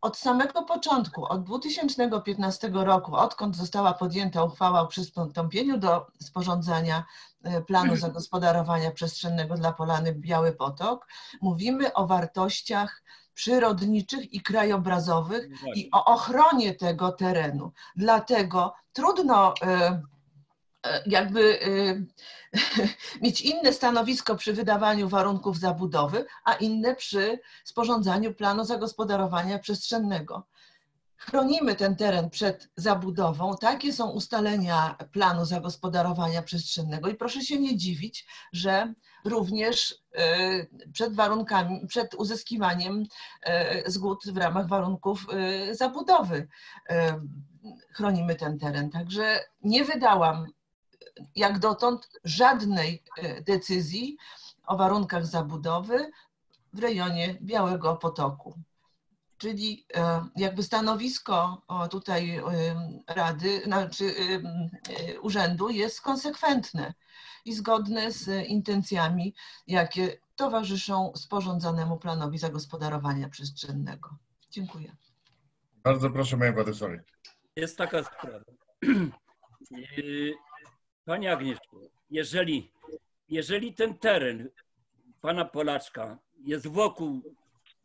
od samego początku, od 2015 roku, odkąd została podjęta uchwała o przystąpieniu do sporządzania e, planu zagospodarowania przestrzennego dla Polany Biały Potok, mówimy o wartościach przyrodniczych i krajobrazowych i o ochronie tego terenu. Dlatego trudno e, e, jakby e, mieć inne stanowisko przy wydawaniu warunków zabudowy, a inne przy sporządzaniu planu zagospodarowania przestrzennego. Chronimy ten teren przed zabudową. Takie są ustalenia planu zagospodarowania przestrzennego i proszę się nie dziwić, że również e, przed warunkami, przed uzyskiwaniem e, zgód w ramach warunków e, zabudowy chronimy ten teren. Także nie wydałam jak dotąd żadnej decyzji o warunkach zabudowy w rejonie Białego Potoku. Czyli e, jakby stanowisko tutaj e, Rady, znaczy e, urzędu jest konsekwentne i zgodne z intencjami, jakie towarzyszą sporządzonemu planowi zagospodarowania przestrzennego. Dziękuję. Bardzo proszę Panie Władysławie. Jest taka sprawa. Yy, Pani Agnieszko, jeżeli, jeżeli ten teren pana Polaczka jest wokół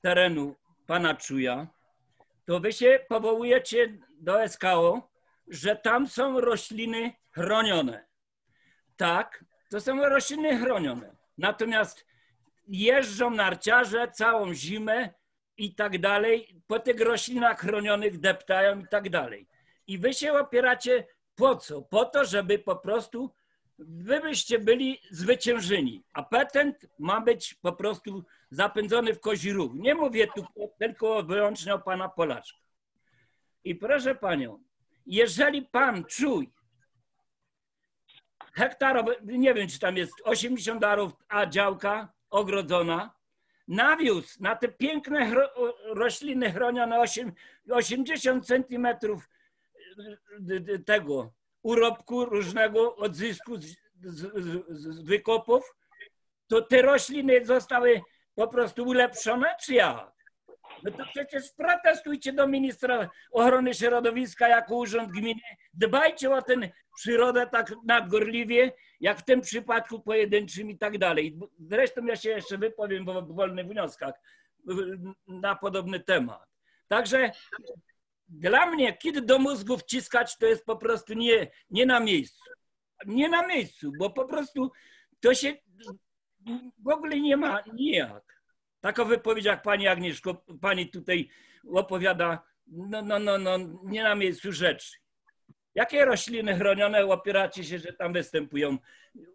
terenu pana Czuja, to wy się powołujecie do SKO, że tam są rośliny chronione. Tak, to są rośliny chronione. Natomiast jeżdżą narciarze całą zimę i tak dalej, po tych roślinach chronionych deptają i tak dalej. I wy się opieracie po co? Po to, żeby po prostu wy byście byli zwyciężeni, a patent ma być po prostu zapędzony w kozi róg. Nie mówię tu tylko wyłącznie o pana Polaczka. I proszę panią, jeżeli pan czuj hektarowe, nie wiem czy tam jest 80 darów, a działka ogrodzona, nawiózł na te piękne rośliny chronione 8, 80 centymetrów d- d- tego urobku różnego odzysku z, z, z, wykopów, to te rośliny zostały po prostu ulepszone, czy jak? No to przecież protestujcie do ministra ochrony środowiska jako urząd gminy. Dbajcie o tę przyrodę tak nadgorliwie, jak w tym przypadku pojedynczym i tak dalej. Zresztą ja się jeszcze wypowiem w wolnych wnioskach na podobny temat. Także dla mnie kit do mózgu wciskać to jest po prostu nie, nie na miejscu. Nie na miejscu, bo po prostu to się w ogóle nie ma nijak. Taka wypowiedź jak pani Agnieszko, pani tutaj opowiada, no, no, no, no nie na miejscu rzeczy. Jakie rośliny chronione opieracie się, że tam występują?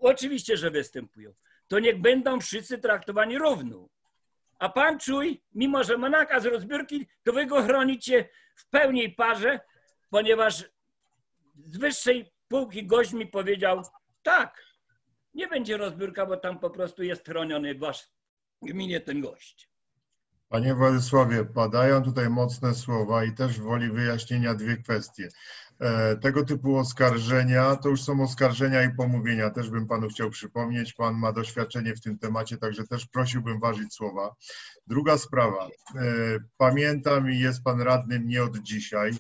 Oczywiście, że występują. To niech będą wszyscy traktowani równo. A pan czuj, mimo że ma nakaz rozbiórki, to wy go chronicie w pełnej parze, ponieważ z wyższej półki gość mi powiedział, tak, nie będzie rozbiórka, bo tam po prostu jest chroniony wasz gminie ten gość. Panie Władysławie, padają tutaj mocne słowa i też woli wyjaśnienia dwie kwestie. E, Tego typu oskarżenia to już są oskarżenia i pomówienia. Też bym panu chciał przypomnieć. Pan ma doświadczenie w tym temacie, także też prosiłbym ważyć słowa. Druga sprawa. E, Pamiętam i jest pan radnym nie od dzisiaj.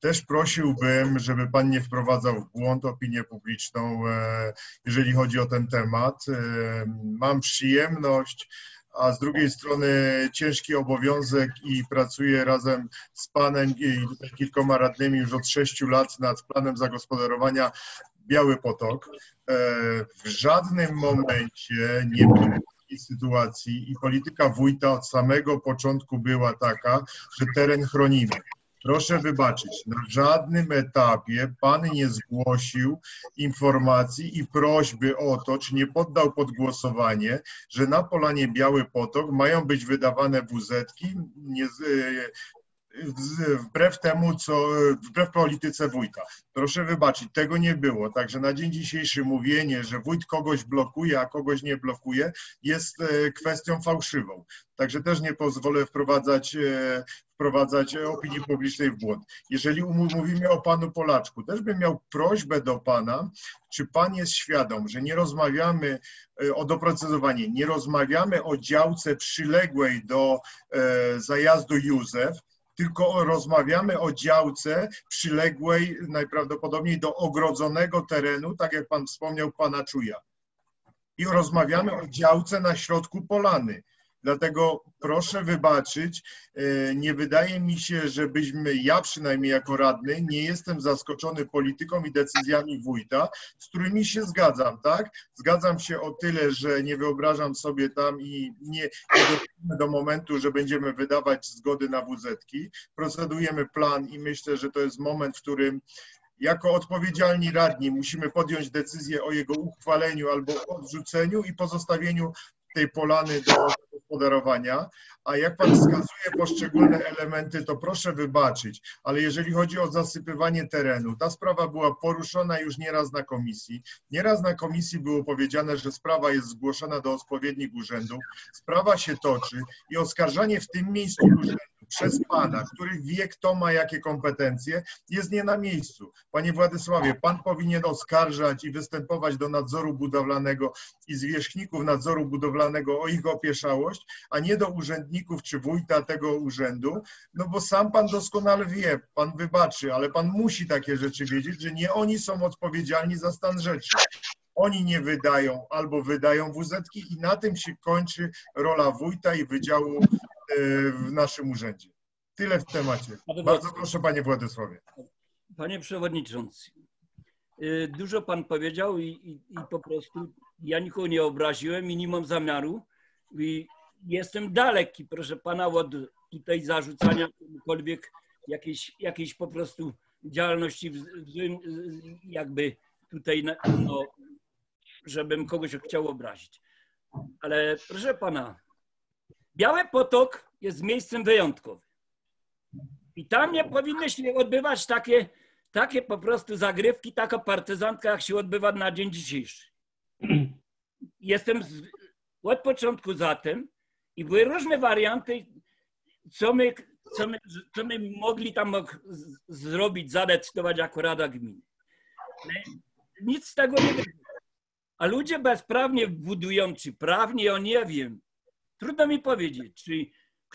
Też prosiłbym, żeby pan nie wprowadzał w błąd opinię publiczną, e, jeżeli chodzi o ten temat. Mam przyjemność a z drugiej strony ciężki obowiązek i pracuje razem z panem i kilkoma radnymi już od sześciu lat nad planem zagospodarowania Biały Potok. E, W żadnym momencie nie było takiej sytuacji i polityka wójta od samego początku była taka, że teren chronimy. Proszę wybaczyć, na żadnym etapie pan nie zgłosił informacji i prośby o to, czy nie poddał pod głosowanie, że na Polanie Biały Potok mają być wydawane WZ-ki nie, z- z- wbrew temu, co, wbrew polityce wójta. Proszę wybaczyć, tego nie było. Także na dzień dzisiejszy mówienie, że wójt kogoś blokuje, a kogoś nie blokuje, jest e, kwestią fałszywą. Także też nie pozwolę wprowadzać, e, wprowadzać opinii publicznej w błąd. Jeżeli mówimy o panu Polaczku, też bym miał prośbę do pana, czy pan jest świadom, że nie rozmawiamy e, o doprecyzowanie, nie rozmawiamy o działce przyległej do zajazdu Józef, tylko rozmawiamy o działce przyległej najprawdopodobniej do ogrodzonego terenu, tak jak pan wspomniał, pana Czuja. I rozmawiamy o działce na środku polany. Dlatego proszę wybaczyć, e, nie wydaje mi się, żebyśmy, ja przynajmniej jako radny, nie jestem zaskoczony polityką i decyzjami wójta, z którymi się zgadzam, tak? Zgadzam się o tyle, że nie wyobrażam sobie tam i nie, nie do momentu, że będziemy wydawać zgody na WZ-ki. Procedujemy plan i myślę, że to jest moment, w którym jako odpowiedzialni radni musimy podjąć decyzję o jego uchwaleniu albo odrzuceniu i pozostawieniu tej polany do gospodarowania. A jak pan wskazuje poszczególne elementy, to proszę wybaczyć, ale jeżeli chodzi o zasypywanie terenu, ta sprawa była poruszona już nieraz na komisji. Nieraz na komisji było powiedziane, że sprawa jest zgłoszona do odpowiednich urzędów. Sprawa się toczy i oskarżanie w tym miejscu urzędu przez pana, który wie, kto ma jakie kompetencje, jest nie na miejscu. Panie Władysławie, pan powinien oskarżać i występować do nadzoru budowlanego i zwierzchników nadzoru budowlanego o ich opieszałość, a nie do urzędników czy wójta tego urzędu, no bo sam pan doskonale wie, pan wybaczy, ale pan musi takie rzeczy wiedzieć, że nie oni są odpowiedzialni za stan rzeczy. Oni nie wydają albo wydają WZ-ki i na tym się kończy rola wójta i wydziału w naszym urzędzie. Tyle w temacie. Bardzo proszę, panie Władysławie. Panie Przewodniczący, y, dużo Pan powiedział i, i, i po prostu ja nikogo nie obraziłem i nie mam zamiaru. I jestem daleki, proszę Pana, od tutaj zarzucania komukolwiek jakiejś, jakiejś po prostu działalności w, w jakby tutaj, no, żebym kogoś chciał obrazić. Ale proszę Pana, Biały Potok jest miejscem wyjątkowym. I tam nie powinny się odbywać takie, takie po prostu zagrywki, taka partyzantka, jak się odbywa na dzień dzisiejszy. Jestem z, od początku za tym i były różne warianty, co my, co my, co my mogli tam z- zrobić, zadecydować jako Rada Gminy. Nic z tego nie wyszło. A ludzie bezprawnie budują, czy prawnie, ja nie wiem. Trudno mi powiedzieć, czy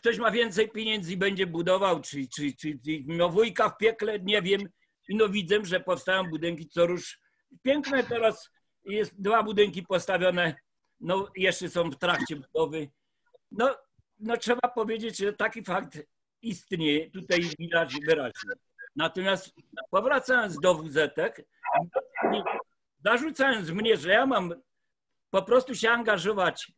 ktoś ma więcej pieniędzy i będzie budował, czy, czy, czy, czy no wujka w piekle, nie wiem. No widzę, że powstają budynki co rusz. Piękne teraz jest dwa budynki postawione, no jeszcze są w trakcie budowy. No, no trzeba powiedzieć, że taki fakt istnieje, tutaj widać wyraźnie. Natomiast powracając do nie- zarzucając mnie, że ja mam po prostu się angażować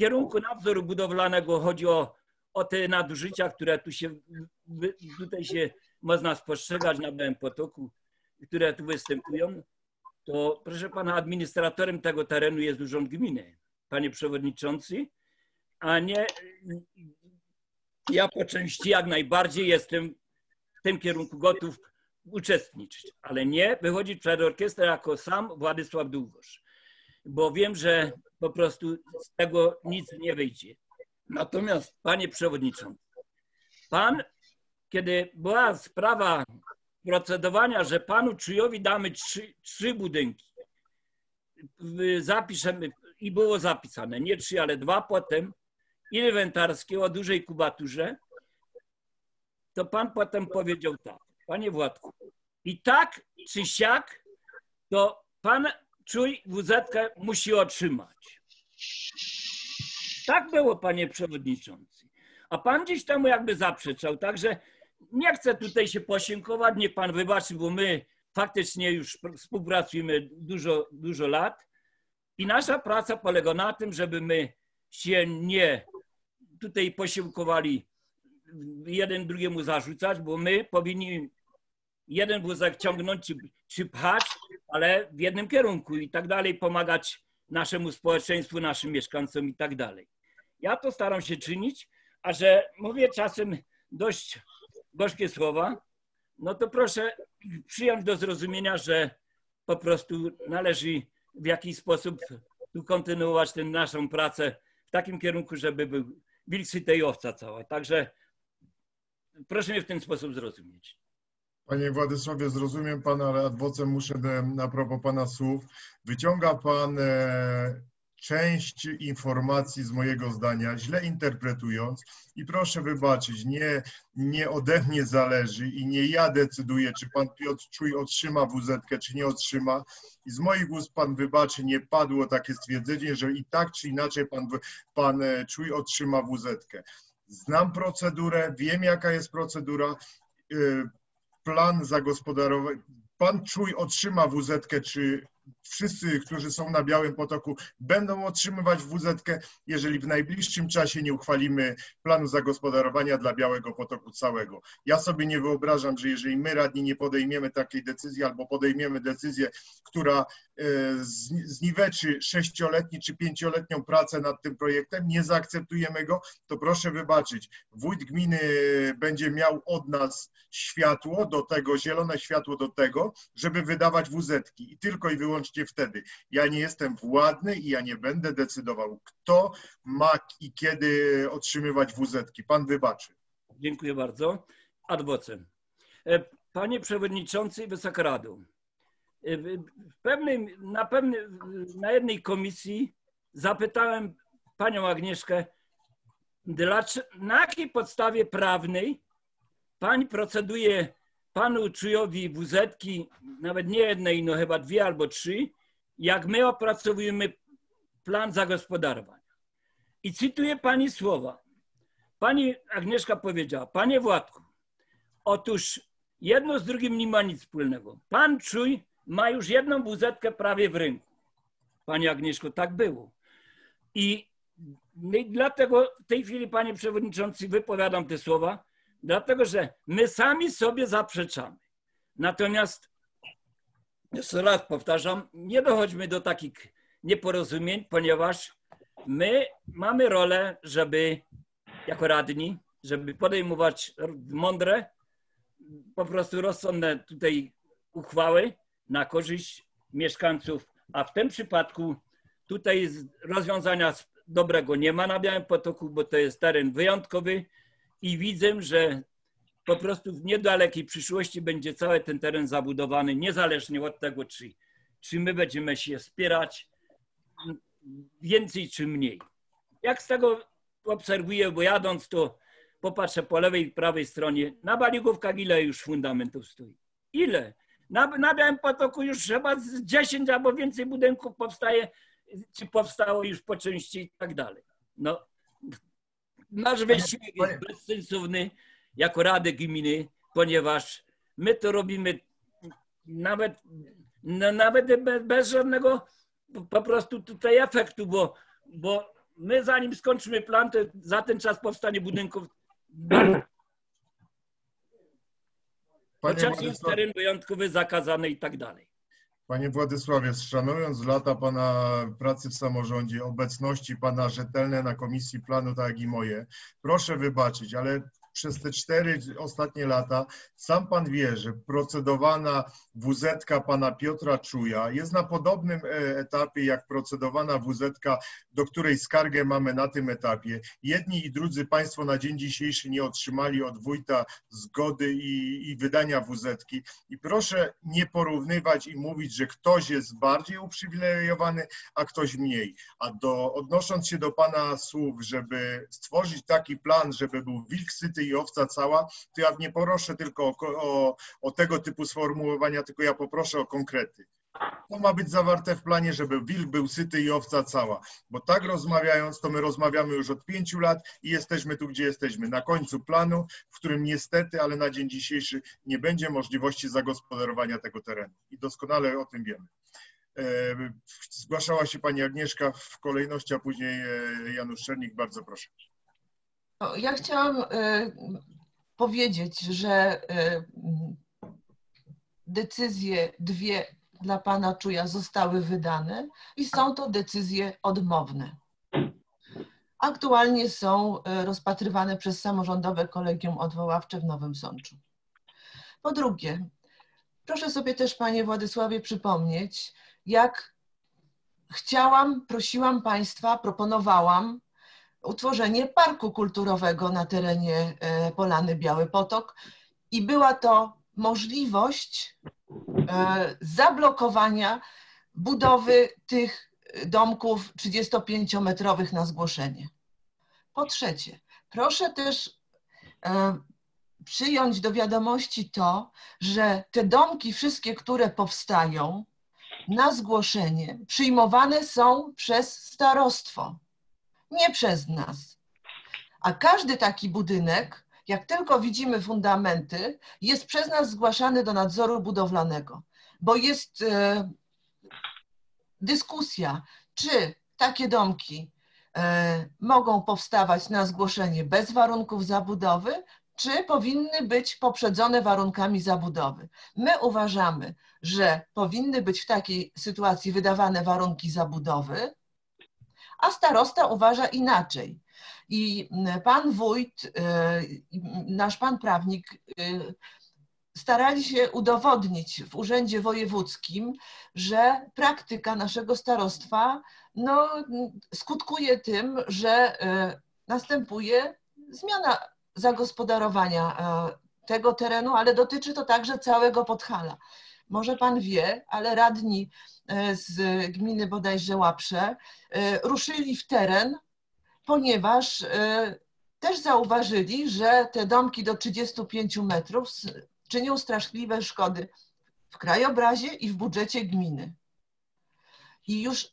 kierunku nadzoru budowlanego, chodzi o, o te nadużycia, które tu się, tutaj się można spostrzegać na Białym Potoku, które tu występują, to proszę pana, administratorem tego terenu jest urząd gminy, panie przewodniczący, a nie ja po części jak najbardziej jestem w tym kierunku gotów uczestniczyć, ale nie wychodzić przed orkiestrę jako sam Władysław Długosz, bo wiem, że po prostu z tego nic nie wyjdzie. Natomiast, panie przewodniczący, pan, kiedy była sprawa procedowania, że panu Czyjowi damy trzy, trzy budynki, zapiszemy, i było zapisane, nie trzy, ale dwa potem, inwentarskie o dużej kubaturze, to pan potem powiedział tak, panie Władku, i tak czy siak, to pan czuj wz musi otrzymać. Tak było, panie przewodniczący. A pan gdzieś temu jakby zaprzeczał, także nie chcę tutaj się posiłkować, niech pan wybaczy, bo my faktycznie już współpracujemy dużo, dużo lat i nasza praca polega na tym, żeby my się nie tutaj posiłkowali jeden drugiemu zarzucać, bo my powinni jeden wózek ciągnąć czy, czy pchać, ale w jednym kierunku i tak dalej, pomagać naszemu społeczeństwu, naszym mieszkańcom i tak dalej. Ja to staram się czynić, a że mówię czasem dość gorzkie słowa, no to proszę przyjąć do zrozumienia, że po prostu należy w jakiś sposób tu kontynuować tę naszą pracę w takim kierunku, żeby był wilk tej owca cała. Także proszę mnie w ten sposób zrozumieć. Panie Władysławie, zrozumiem Pana, ale adwocem muszę na propos Pana słów. Wyciąga Pan e, część informacji z mojego zdania, źle interpretując i proszę wybaczyć, nie, nie ode mnie zależy i nie ja decyduję, czy Pan Piotr Czuj otrzyma wz czy nie otrzyma. I z moich ust Pan wybaczy, nie padło takie stwierdzenie, że i tak czy inaczej Pan, pan e, Czuj otrzyma wz Znam procedurę, wiem jaka jest procedura. Plan zagospodarowania. Pan Czuj otrzyma wz czy wszyscy, którzy są na Białym Potoku, będą otrzymywać wz jeżeli w najbliższym czasie nie uchwalimy planu zagospodarowania dla Białego Potoku całego. Ja sobie nie wyobrażam, że jeżeli my radni nie podejmiemy takiej decyzji albo podejmiemy decyzję, która e, zni- zniweczy sześcioletni czy pięcioletnią pracę nad tym projektem, nie zaakceptujemy go, to proszę wybaczyć. Wójt gminy będzie miał od nas światło do tego, zielone światło do tego, żeby wydawać wuzetki i tylko i wyłącznie wtedy. Ja nie jestem władny i ja nie będę decydował, kto ma i kiedy otrzymywać wuzetki. Pan wybaczy. Dziękuję bardzo. Adwocem. E, Panie Przewodniczący Wysoka Rado, e, w pewnym, na, pewnym, na jednej komisji zapytałem Panią Agnieszkę, dlaczego, na jakiej podstawie prawnej Pani proceduje Panu Czujowi wuzetki, nawet nie jednej, no chyba dwie albo trzy, jak my opracowujemy plan zagospodarowania. I cytuję Pani słowa. Pani Agnieszka powiedziała, Panie Władku, otóż jedno z drugim nie ma nic wspólnego. Pan Czuj ma już jedną wuzetkę prawie w rynku. Pani Agnieszko, tak było. I my dlatego w tej chwili, Panie Przewodniczący, wypowiadam te słowa, dlatego że my sami sobie zaprzeczamy. Natomiast, jeszcze raz powtarzam, nie dochodźmy do takich nieporozumień, ponieważ my mamy rolę, żeby jako radni, żeby podejmować mądre, po prostu rozsądne tutaj uchwały na korzyść mieszkańców, a w tym przypadku tutaj rozwiązania dobrego nie ma na Białym Potoku, bo to jest teren wyjątkowy i widzę, że po prostu w niedalekiej przyszłości będzie cały ten teren zabudowany, niezależnie od tego, czy, czy my będziemy się wspierać więcej czy mniej. Jak z tego obserwuję, bo jadąc, to popatrzę po lewej i prawej stronie, na Baligówkach ile już fundamentów stoi? Ile? Na, na Białym Potoku już chyba z 10 albo więcej budynków powstaje, czy powstało już po części i tak dalej. No, nasz wysiłek jest bezsensowny jako Rady Gminy, ponieważ my to robimy nawet, no, nawet be- bez żadnego po prostu tutaj efektu, bo, bo my zanim skończymy plan, to za ten czas powstanie budynków chociaż jest teren wyjątkowy, zakazany i tak dalej. Panie Władysławie, szanując lata Pana pracy w samorządzie, obecności Pana rzetelne na Komisji Planu, tak jak i moje, proszę wybaczyć, ale przez te cztery ostatnie lata sam Pan wie, że procedowana wz Pana Piotra Czuja jest na podobnym e, etapie jak procedowana wz do której skargę mamy na tym etapie. Jedni i drudzy Państwo na dzień dzisiejszy nie otrzymali od wójta zgody i, i wydania wz I proszę nie porównywać i mówić, że ktoś jest bardziej uprzywilejowany, a ktoś mniej. A do, odnosząc się do Pana słów, żeby stworzyć taki plan, żeby był wilk syty i owca cała, to ja nie proszę tylko o, o, o tego typu sformułowania, tylko ja poproszę o konkrety. To ma być zawarte w planie, żeby wilk był syty i owca cała. Bo tak rozmawiając, to my rozmawiamy już od pięciu lat i jesteśmy tu, gdzie jesteśmy. Na końcu planu, w którym niestety, ale na dzień dzisiejszy nie będzie możliwości zagospodarowania tego terenu. I doskonale o tym wiemy. E, Zgłaszała się pani Agnieszka w kolejności, a później e, Janusz Czernik. Bardzo proszę. No, Ja chciałam e, powiedzieć, że e, decyzje dwie dla pana Czuja zostały wydane i są to decyzje odmowne. Aktualnie są e, rozpatrywane przez samorządowe kolegium odwoławcze w Nowym Sączu. Po drugie, proszę sobie też panie Władysławie przypomnieć, jak chciałam, prosiłam państwa, proponowałam utworzenie parku kulturowego na terenie e, Polany Biały Potok i była to możliwość e, zablokowania budowy tych domków 35-metrowych na zgłoszenie. Po trzecie, proszę też e, przyjąć do wiadomości to, że te domki wszystkie, które powstają na zgłoszenie, przyjmowane są przez starostwo nie przez nas. A każdy taki budynek, jak tylko widzimy fundamenty, jest przez nas zgłaszany do nadzoru budowlanego, bo jest e, dyskusja, czy takie domki e, mogą powstawać na zgłoszenie bez warunków zabudowy, czy powinny być poprzedzone warunkami zabudowy. My uważamy, że powinny być w takiej sytuacji wydawane warunki zabudowy, a starosta uważa inaczej. I pan wójt, y, nasz pan prawnik y, starali się udowodnić w Urzędzie Wojewódzkim, że praktyka naszego starostwa no, skutkuje tym, że y, następuje zmiana zagospodarowania tego terenu, ale dotyczy to także całego Podhala. Może pan wie, ale radni e, z gminy bodajże Łaprze e, ruszyli w teren, ponieważ e, też zauważyli, że te domki do 35 metrów czynią straszliwe szkody w krajobrazie i w budżecie gminy. I już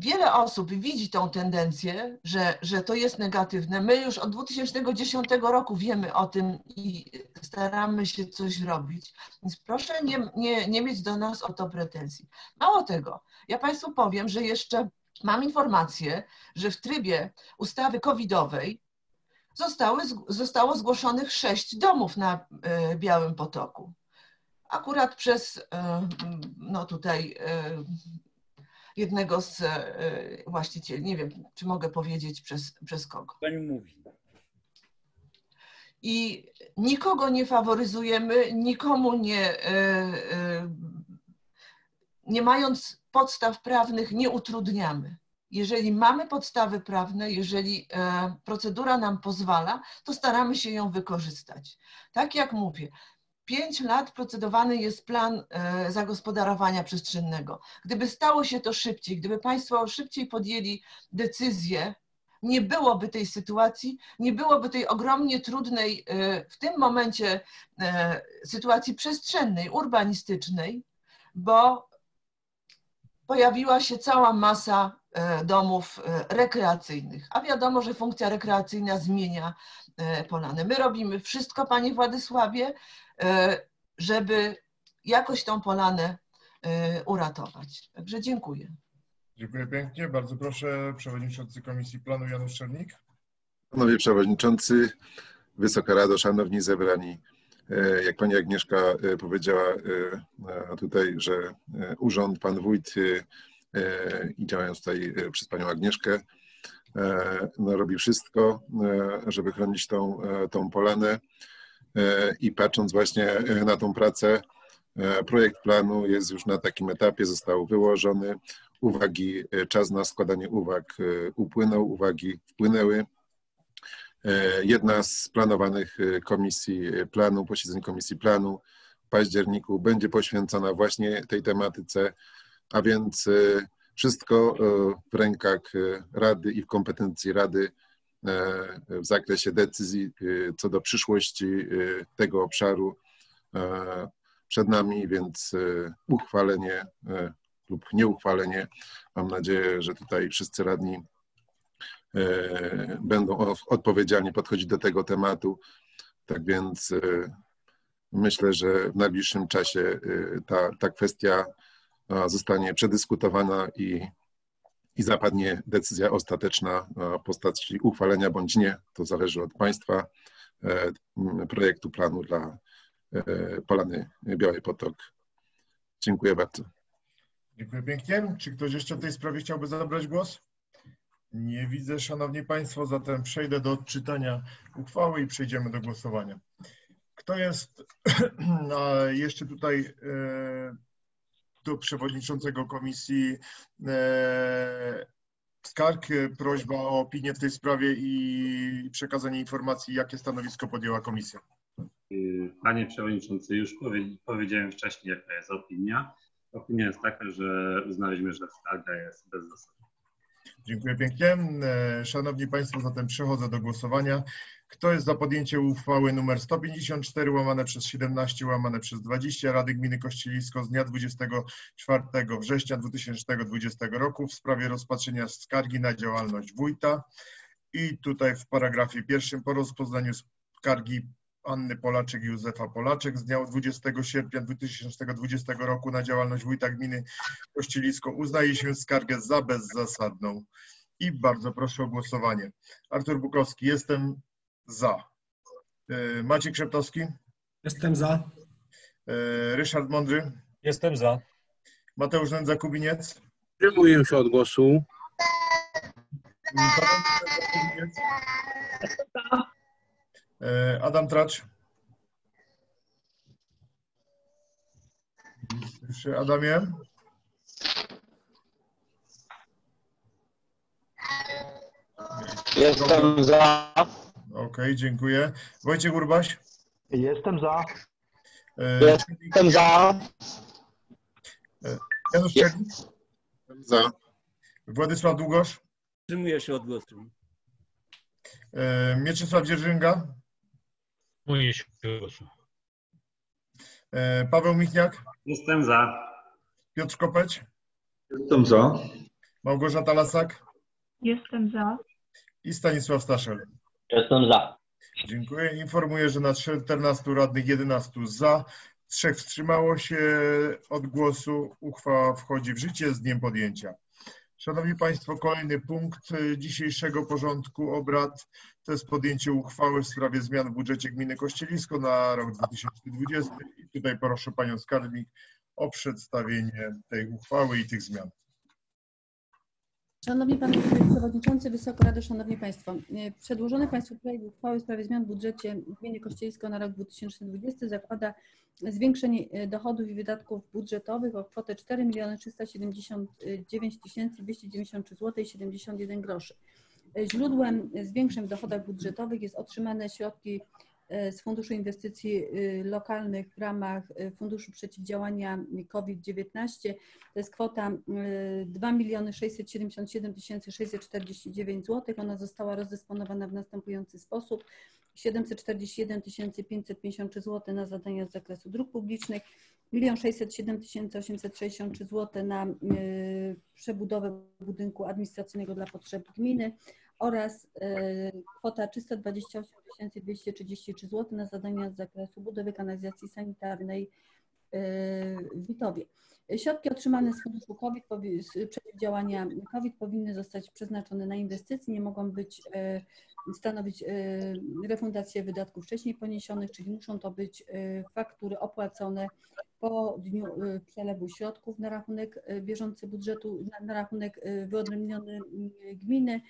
wiele osób widzi tą tendencję, że, że to jest negatywne. My już od 2010 roku wiemy o tym i staramy się coś robić. Więc proszę nie, nie, nie mieć do nas o to pretensji. Mało tego, ja Państwu powiem, że jeszcze mam informację, że w trybie ustawy covidowej zostały, zostało zgłoszonych sześć domów na e, Białym Potoku. Akurat przez, e, no tutaj, e, jednego z właścicieli. Nie wiem, czy mogę powiedzieć przez, przez kogo. Pani mówi. I nikogo nie faworyzujemy, nikomu nie, nie mając podstaw prawnych, nie utrudniamy. Jeżeli mamy podstawy prawne, jeżeli procedura nam pozwala, to staramy się ją wykorzystać. Tak jak mówię, Pięć lat procedowany jest plan e, zagospodarowania przestrzennego. Gdyby stało się to szybciej, gdyby Państwo szybciej podjęli decyzję, nie byłoby tej sytuacji, nie byłoby tej ogromnie trudnej e, w tym momencie e, sytuacji przestrzennej, urbanistycznej, bo pojawiła się cała masa domów rekreacyjnych. A wiadomo, że funkcja rekreacyjna zmienia Polanę. My robimy wszystko, Panie Władysławie, żeby jakoś tą Polanę uratować. Także dziękuję. Dziękuję pięknie. Bardzo proszę przewodniczący Komisji Planu Janusz Czernik. Panowie Przewodniczący, Wysoka Rado, Szanowni Zebrani. E, Jak Pani Agnieszka e, powiedziała e, tutaj, że urząd, Pan Wójt i działając tutaj przez Panią Agnieszkę, no, robi wszystko, żeby chronić tą, tą polanę i patrząc właśnie na tą pracę, projekt planu jest już na takim etapie, został wyłożony, uwagi, czas na składanie uwag upłynął, uwagi wpłynęły. Jedna z planowanych komisji planu, posiedzeń komisji planu w październiku będzie poświęcona właśnie tej tematyce, a więc wszystko w rękach Rady i w kompetencji Rady w zakresie decyzji co do przyszłości tego obszaru przed nami, więc uchwalenie lub nieuchwalenie. Mam nadzieję, że tutaj wszyscy radni e, będą odpowiedzialnie podchodzić do tego tematu. Tak więc e, myślę, że w najbliższym czasie e, ta, ta kwestia zostanie przedyskutowana i, i zapadnie decyzja ostateczna w postaci uchwalenia bądź nie. To zależy od Państwa e, projektu planu dla e, Polany Biały Potok. Dziękuję bardzo. Dziękuję pięknie. Czy ktoś jeszcze w tej sprawie chciałby zabrać głos? Nie widzę, Szanowni Państwo, zatem przejdę do odczytania uchwały i przejdziemy do głosowania. Kto jest jeszcze tutaj przewodniczącego komisji e, skarg? Prośba o opinię w tej sprawie i przekazanie informacji, jakie stanowisko podjęła komisja. Y, Panie Przewodniczący, już powie, powiedziałem wcześniej, jaka jest opinia. Opinia jest taka, że uznaliśmy, że skarga jest bezzasadna. Dziękuję pięknie. E, Szanowni Państwo, zatem przechodzę do głosowania. Kto jest za podjęciem uchwały nr 154 łamane przez 17 łamane przez 20 Rady Gminy Kościelisko z dnia 24 września 2020 roku w sprawie rozpatrzenia skargi na działalność wójta i tutaj w paragrafie pierwszym po rozpoznaniu skargi Anny Polaczek i Józefa Polaczek z dnia 20 sierpnia 2020 roku na działalność wójta gminy Kościelisko uznaje się skargę za bezzasadną. I bardzo proszę o głosowanie. Artur Bukowski, jestem za. E, Maciek Szeptowski, Jestem za. e, Ryszard Mądry, Jestem za. Mateusz Nędza-Kubiniec, Wstrzymuję się od głosu. Paweł Nędza-Kubiniec, e, Adam Tracz. Słyszę, Adamie? Jestem za. Okej, dziękuję. Wojciech Urbaś? Jestem za. E, Jestem za. Janusz Czernik? Za. Władysław Długosz? Wstrzymuję się od głosu. E, Mieczysław Dzierżynga? Wstrzymuję się od głosu. E, Paweł Michniak? Jestem za. Piotr Kopeć? Jestem za. Małgorzata Lasak? Jestem za. I Stanisław Staszel. Jestem za. Dziękuję. Informuję, że na 14 radnych 11 za, trzech wstrzymało się od głosu. Uchwała wchodzi w życie z dniem podjęcia. Szanowni Państwo, kolejny punkt dzisiejszego porządku obrad to jest podjęcie uchwały w sprawie zmian w budżecie gminy Kościelisko na rok 2020. I tutaj proszę Panią Skarbnik o przedstawienie tej uchwały i tych zmian. Szanowni Panowie Przewodniczący, Wysoka Rado, Szanowni Państwo. e, Przedłożony Państwu projekt uchwały w sprawie zmian w budżecie gminy Kościelisko na rok 2020 zakłada zwiększenie e, dochodów i wydatków budżetowych o kwotę 4 379 293 zł i 71 groszy. E, Źródłem zwiększeń w dochodach budżetowych jest otrzymane środki z Funduszu Inwestycji e, Lokalnych w ramach e, Funduszu Przeciwdziałania COVID-19. To jest kwota e, 2 677 649 zł. Ona została rozdysponowana w następujący sposób. 741 553 zł na zadania z zakresu dróg publicznych, 1 607 863 zł na y, przebudowę budynku administracyjnego dla potrzeb gminy oraz y, kwota 328 233 zł na zadania z zakresu budowy kanalizacji sanitarnej y, w Witowie. Środki otrzymane z funduszu COVID, z przeciwdziałania COVID powinny zostać przeznaczone na inwestycje, nie mogą być e, stanowić refundację wydatków wcześniej poniesionych, czyli muszą to być faktury opłacone po dniu przelewu środków na rachunek bieżący budżetu, na, rachunek wyodrębniony gminy.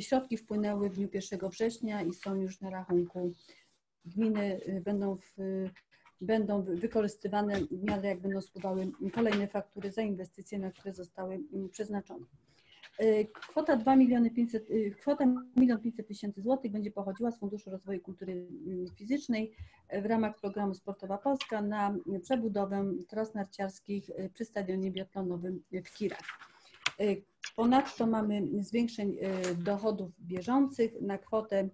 Środki wpłynęły w dniu 1 września i są już na rachunku gminy, e, będą w będą wy- wykorzystywane w miarę jak będą spływały kolejne faktury za inwestycje, na które zostały mm, przeznaczone. Y, Kwota 2 miliony 500, y, kwota 1 500 tysięcy złotych będzie pochodziła z Funduszu Rozwoju Kultury mm, Fizycznej y, w ramach programu Sportowa Polska na y, przebudowę tras narciarskich y, przy stadionie biatlonowym w Kirach. Ponadto mamy zwiększeń y, dochodów bieżących na kwotę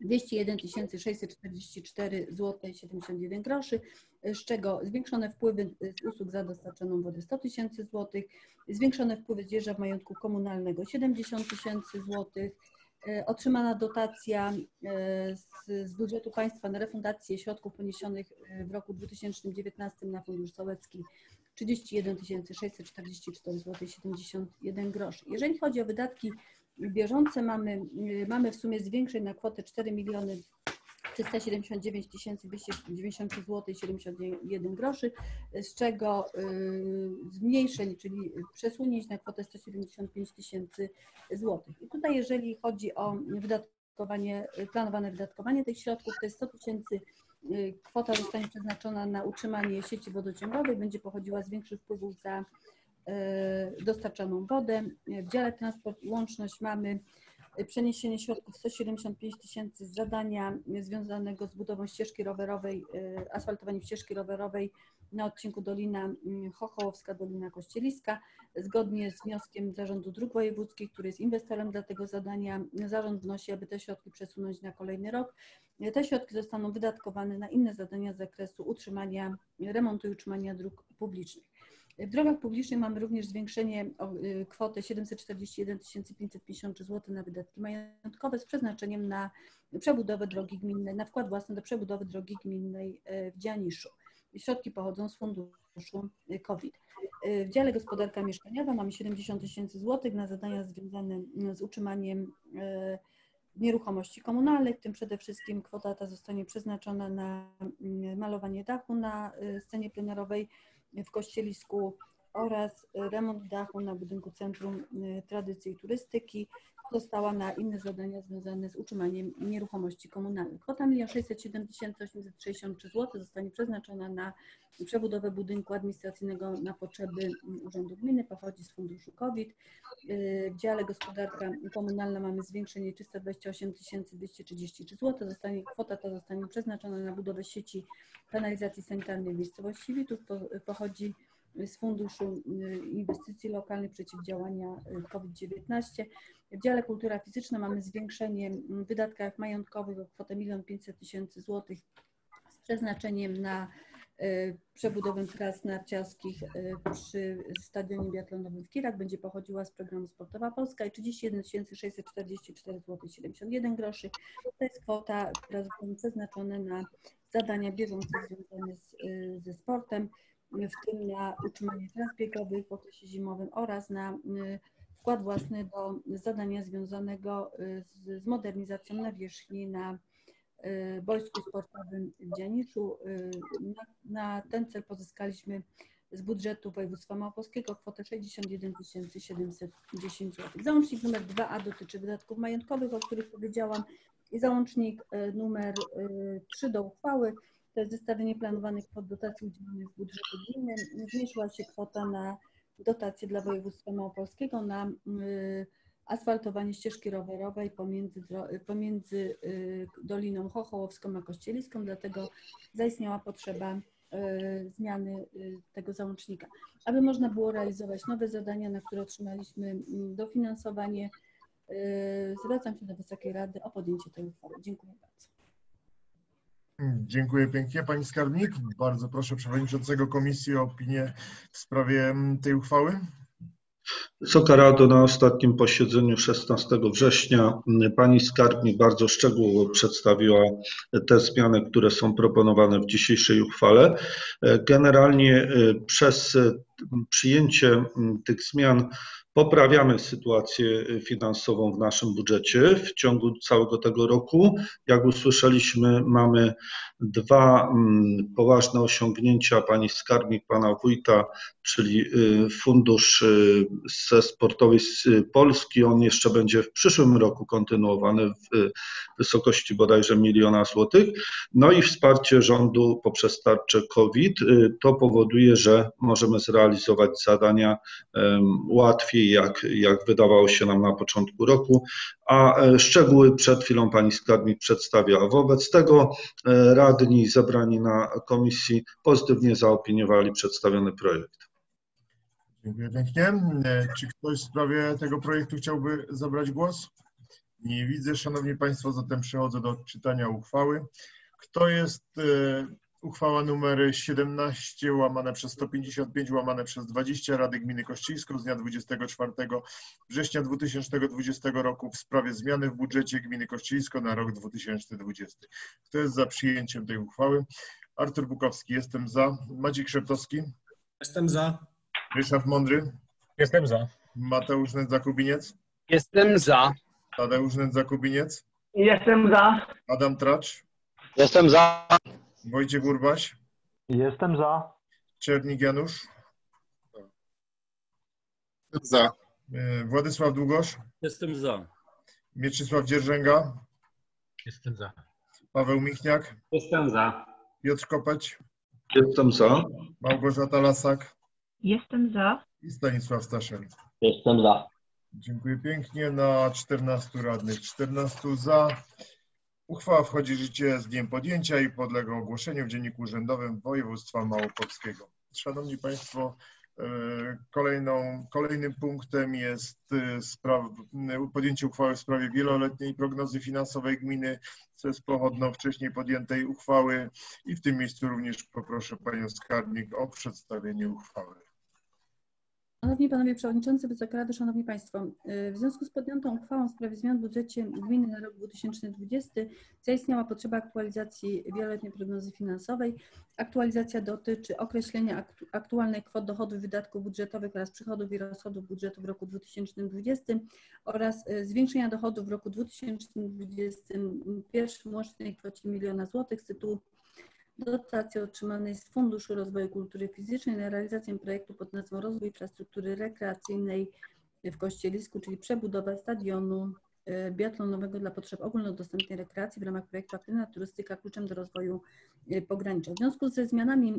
201 644 zł 71 groszy, z czego zwiększone wpływy z usług za dostarczoną wodę 100 tysięcy złotych, zwiększone wpływy z dzierżaw majątku komunalnego 70 tysięcy e, otrzymana dotacja e, z, z budżetu państwa na refundację środków poniesionych e, w roku 2019 na Fundusz Sołecki 31 644 zł 71 groszy. Jeżeli chodzi o wydatki bieżące, mamy, mamy w sumie zwiększeń na kwotę 4 miliony 379 293 zł 71 groszy, z czego y, zmniejszeń, czyli przesunięć na kwotę 175 tysięcy złotych. I tutaj jeżeli chodzi o wydatkowanie, planowane wydatkowanie tych środków, to jest 100 tysięcy y, kwota zostanie przeznaczona na utrzymanie sieci wodociągowej, będzie pochodziła z większych wpływów za y, dostarczaną wodę. W dziale transport i łączność mamy przeniesienie środków 175 tysięcy z zadania związanego z budową ścieżki rowerowej, y, asfaltowaniem ścieżki rowerowej na odcinku Dolina mm, Chochołowska, Dolina Kościeliska. Zgodnie z wnioskiem Zarządu Dróg Wojewódzkich, który jest inwestorem dla tego zadania, zarząd wnosi, aby te środki przesunąć na kolejny rok. Te środki zostaną wydatkowane na inne zadania z zakresu utrzymania, remontu i utrzymania dróg publicznych. W drogach publicznych mamy również zwiększenie o kwotę 741 553 zł na wydatki majątkowe z przeznaczeniem na przebudowę drogi gminnej, na wkład własny do przebudowy drogi gminnej y, w Dzianiszu. Środki pochodzą z funduszu y, COVID. W dziale gospodarka mieszkaniowa mamy 70 tysięcy złotych na zadania związane z utrzymaniem nieruchomości komunalnych, w tym przede wszystkim kwota ta zostanie przeznaczona na malowanie dachu na scenie plenerowej w Kościelisku oraz remont dachu na budynku Centrum y, Tradycji i Turystyki została na inne zadania związane z utrzymaniem nieruchomości komunalnych. Kwota 1 607 863 zł zostanie przeznaczona na przebudowę budynku administracyjnego na potrzeby Urzędu Gminy, pochodzi z funduszu COVID. Y, w dziale gospodarka komunalna mamy zwiększenie 328 233 zł. Zostanie, kwota ta zostanie przeznaczona na budowę sieci kanalizacji sanitarnej w miejscowości Witów. Pochodzi z Funduszu y, Inwestycji Lokalnych Przeciwdziałania y, COVID-19. W dziale Kultura Fizyczna mamy zwiększenie w wydatkach majątkowych o kwotę 1 500 tysięcy złotych z przeznaczeniem na y, przebudowę tras narciarskich przy stadionie biatlonowym w Kirach będzie pochodziła z programu Sportowa Polska i 31 644 zł 71 groszy. To jest kwota, która zostanie przeznaczona na zadania bieżące związane z, ze sportem w tym na utrzymanie tras w okresie zimowym oraz na y, wkład własny do zadania związanego y, z, z modernizacją nawierzchni na y, boisku sportowym w Dzianiszu. Na, na ten cel pozyskaliśmy z budżetu województwa małopolskiego kwotę 61 710 zł. Załącznik numer 2a dotyczy wydatków majątkowych, o których powiedziałam i załącznik numer 3 do uchwały to jest zestawienie planowanych poddotacji udzielonych z budżetu gminy. Zmniejszyła się kwota na dotacje dla województwa małopolskiego na y, asfaltowanie ścieżki rowerowej pomiędzy, pomiędzy y, Doliną Chochołowską a Kościeliską, dlatego zaistniała potrzeba y, zmiany tego załącznika. Aby można było realizować nowe zadania, na które otrzymaliśmy mm, dofinansowanie, zwracam się do Wysokiej Rady o podjęcie tej uchwały. Dziękuję bardzo. Dziękuję pięknie. Pani Skarbnik, bardzo proszę przewodniczącego komisji o opinię w sprawie mm, tej uchwały. Wysoka Rado, na ostatnim posiedzeniu 16 września pani skarbnik bardzo szczegółowo przedstawiła te zmiany, które są proponowane w dzisiejszej uchwale. Generalnie y, przez y, przyjęcie mm, tych zmian Poprawiamy sytuację finansową w naszym budżecie w ciągu całego tego roku. Jak usłyszeliśmy, mamy dwa mm, poważne osiągnięcia pani skarbnik, pana wójta, czyli y, fundusz y, ze sportowej Polski. On jeszcze będzie w przyszłym roku kontynuowany w wysokości bodajże miliona złotych. No i wsparcie rządu poprzez tarczę COVID. Y, to powoduje, że możemy zrealizować zadania łatwiej, jak, jak wydawało się nam na początku roku, a e, szczegóły przed chwilą pani skarbnik przedstawiała. Wobec tego e, radni zebrani na komisji pozytywnie zaopiniowali przedstawiony projekt. Dziękuję pięknie. E, czy ktoś w sprawie tego projektu chciałby zabrać głos? Nie widzę, Szanowni Państwo, zatem przechodzę do czytania uchwały. Kto jest uchwała numer 17 łamane przez 155 łamane przez 20 Rady Gminy Kościńsko z dnia 24 września 2020 roku w sprawie zmiany w budżecie Gminy Kościńsko na rok 2020. Kto jest za przyjęciem tej uchwały? Artur Bukowski, jestem za. Maciej Krzeptowski, Jestem za. Ryszard Mądry, Jestem za. Mateusz Nędza-Kubiniec, Jestem za. Tadeusz Nędza-Kubiniec, Jestem za. Adam Tracz, Jestem za. Wojciech Urbaś, Jestem za. Czernik Janusz, Za. e, Władysław Długosz, Jestem za. Mieczysław Dzierżęga, Jestem za. Paweł Michniak, Jestem za. Piotr Kopeć, Jestem za. Małgorzata Lasak Jestem za. i Stanisław Staszel. Jestem za. Dziękuję pięknie. Na 14 radnych, 14 za. Uchwała wchodzi w życie z dniem podjęcia i podlega ogłoszeniu w Dzienniku Urzędowym Województwa Małopolskiego. Szanowni Państwo, e, kolejną, kolejnym punktem jest e, spraw, m, podjęcie uchwały w sprawie wieloletniej prognozy finansowej gminy, co jest pochodną wcześniej podjętej uchwały i w tym miejscu również poproszę Panią Skarbnik o przedstawienie uchwały. Szanowni Panowie Przewodniczący, Wysoka Rado, Szanowni Państwo, y, w związku z podjętą uchwałą w sprawie zmian w budżecie gminy na rok 2020 zaistniała potrzeba aktualizacji wieloletniej prognozy finansowej. Aktualizacja dotyczy określenia aktu- aktualnych kwot dochodów wydatków budżetowych oraz przychodów i rozchodów budżetu w roku 2020 oraz y, zwiększenia dochodów w roku 2021 w łącznej kwocie miliona złotych z tytułu dotacji otrzymanej z Funduszu Rozwoju Kultury Fizycznej na realizację projektu pod nazwą Rozwój Infrastruktury Rekreacyjnej w Kościelisku, czyli przebudowa stadionu e, biatlonowego dla potrzeb ogólnodostępnej rekreacji w ramach projektu Aktywna Turystyka kluczem do rozwoju e, pogranicza. W związku ze zmianami e,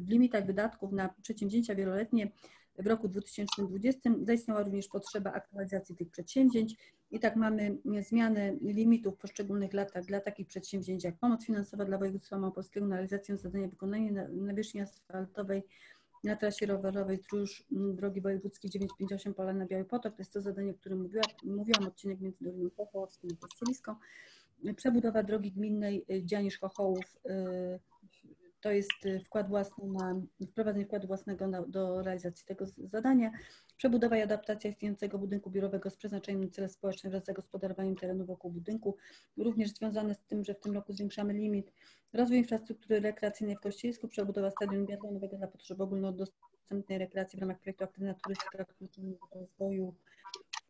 w limitach wydatków na przedsięwzięcia wieloletnie w roku 2020 zaistniała również potrzeba aktualizacji tych przedsięwzięć i tak mamy zmianę limitów w poszczególnych latach dla takich przedsięwzięć jak pomoc finansowa dla województwa małopolskiego na realizację zadania wykonania na- asfaltowej na trasie rowerowej mm, drogi wojewódzkiej 958 Polana Biały Potok. To jest to zadanie, o którym mówiła, mówiłam, odcinek między Doliną Chochołowską a Kościeliską. Przebudowa drogi gminnej y, Dzianisz-Chochołów y, to jest y, wkład własny na wprowadzenie wkładu własnego na, do realizacji tego zadania. Przebudowa i adaptacja istniejącego budynku biurowego z przeznaczeniem na cele społeczne wraz z zagospodarowaniem terenu wokół budynku. Również związane z tym, że w tym roku zwiększamy limit. Rozwój infrastruktury rekreacyjnej w Kościelisku, przebudowa stadionu biatlonowego dla potrzeb ogólnodostępnej rekreacji w ramach projektu Aktywna Turystyka kluczem rozwoju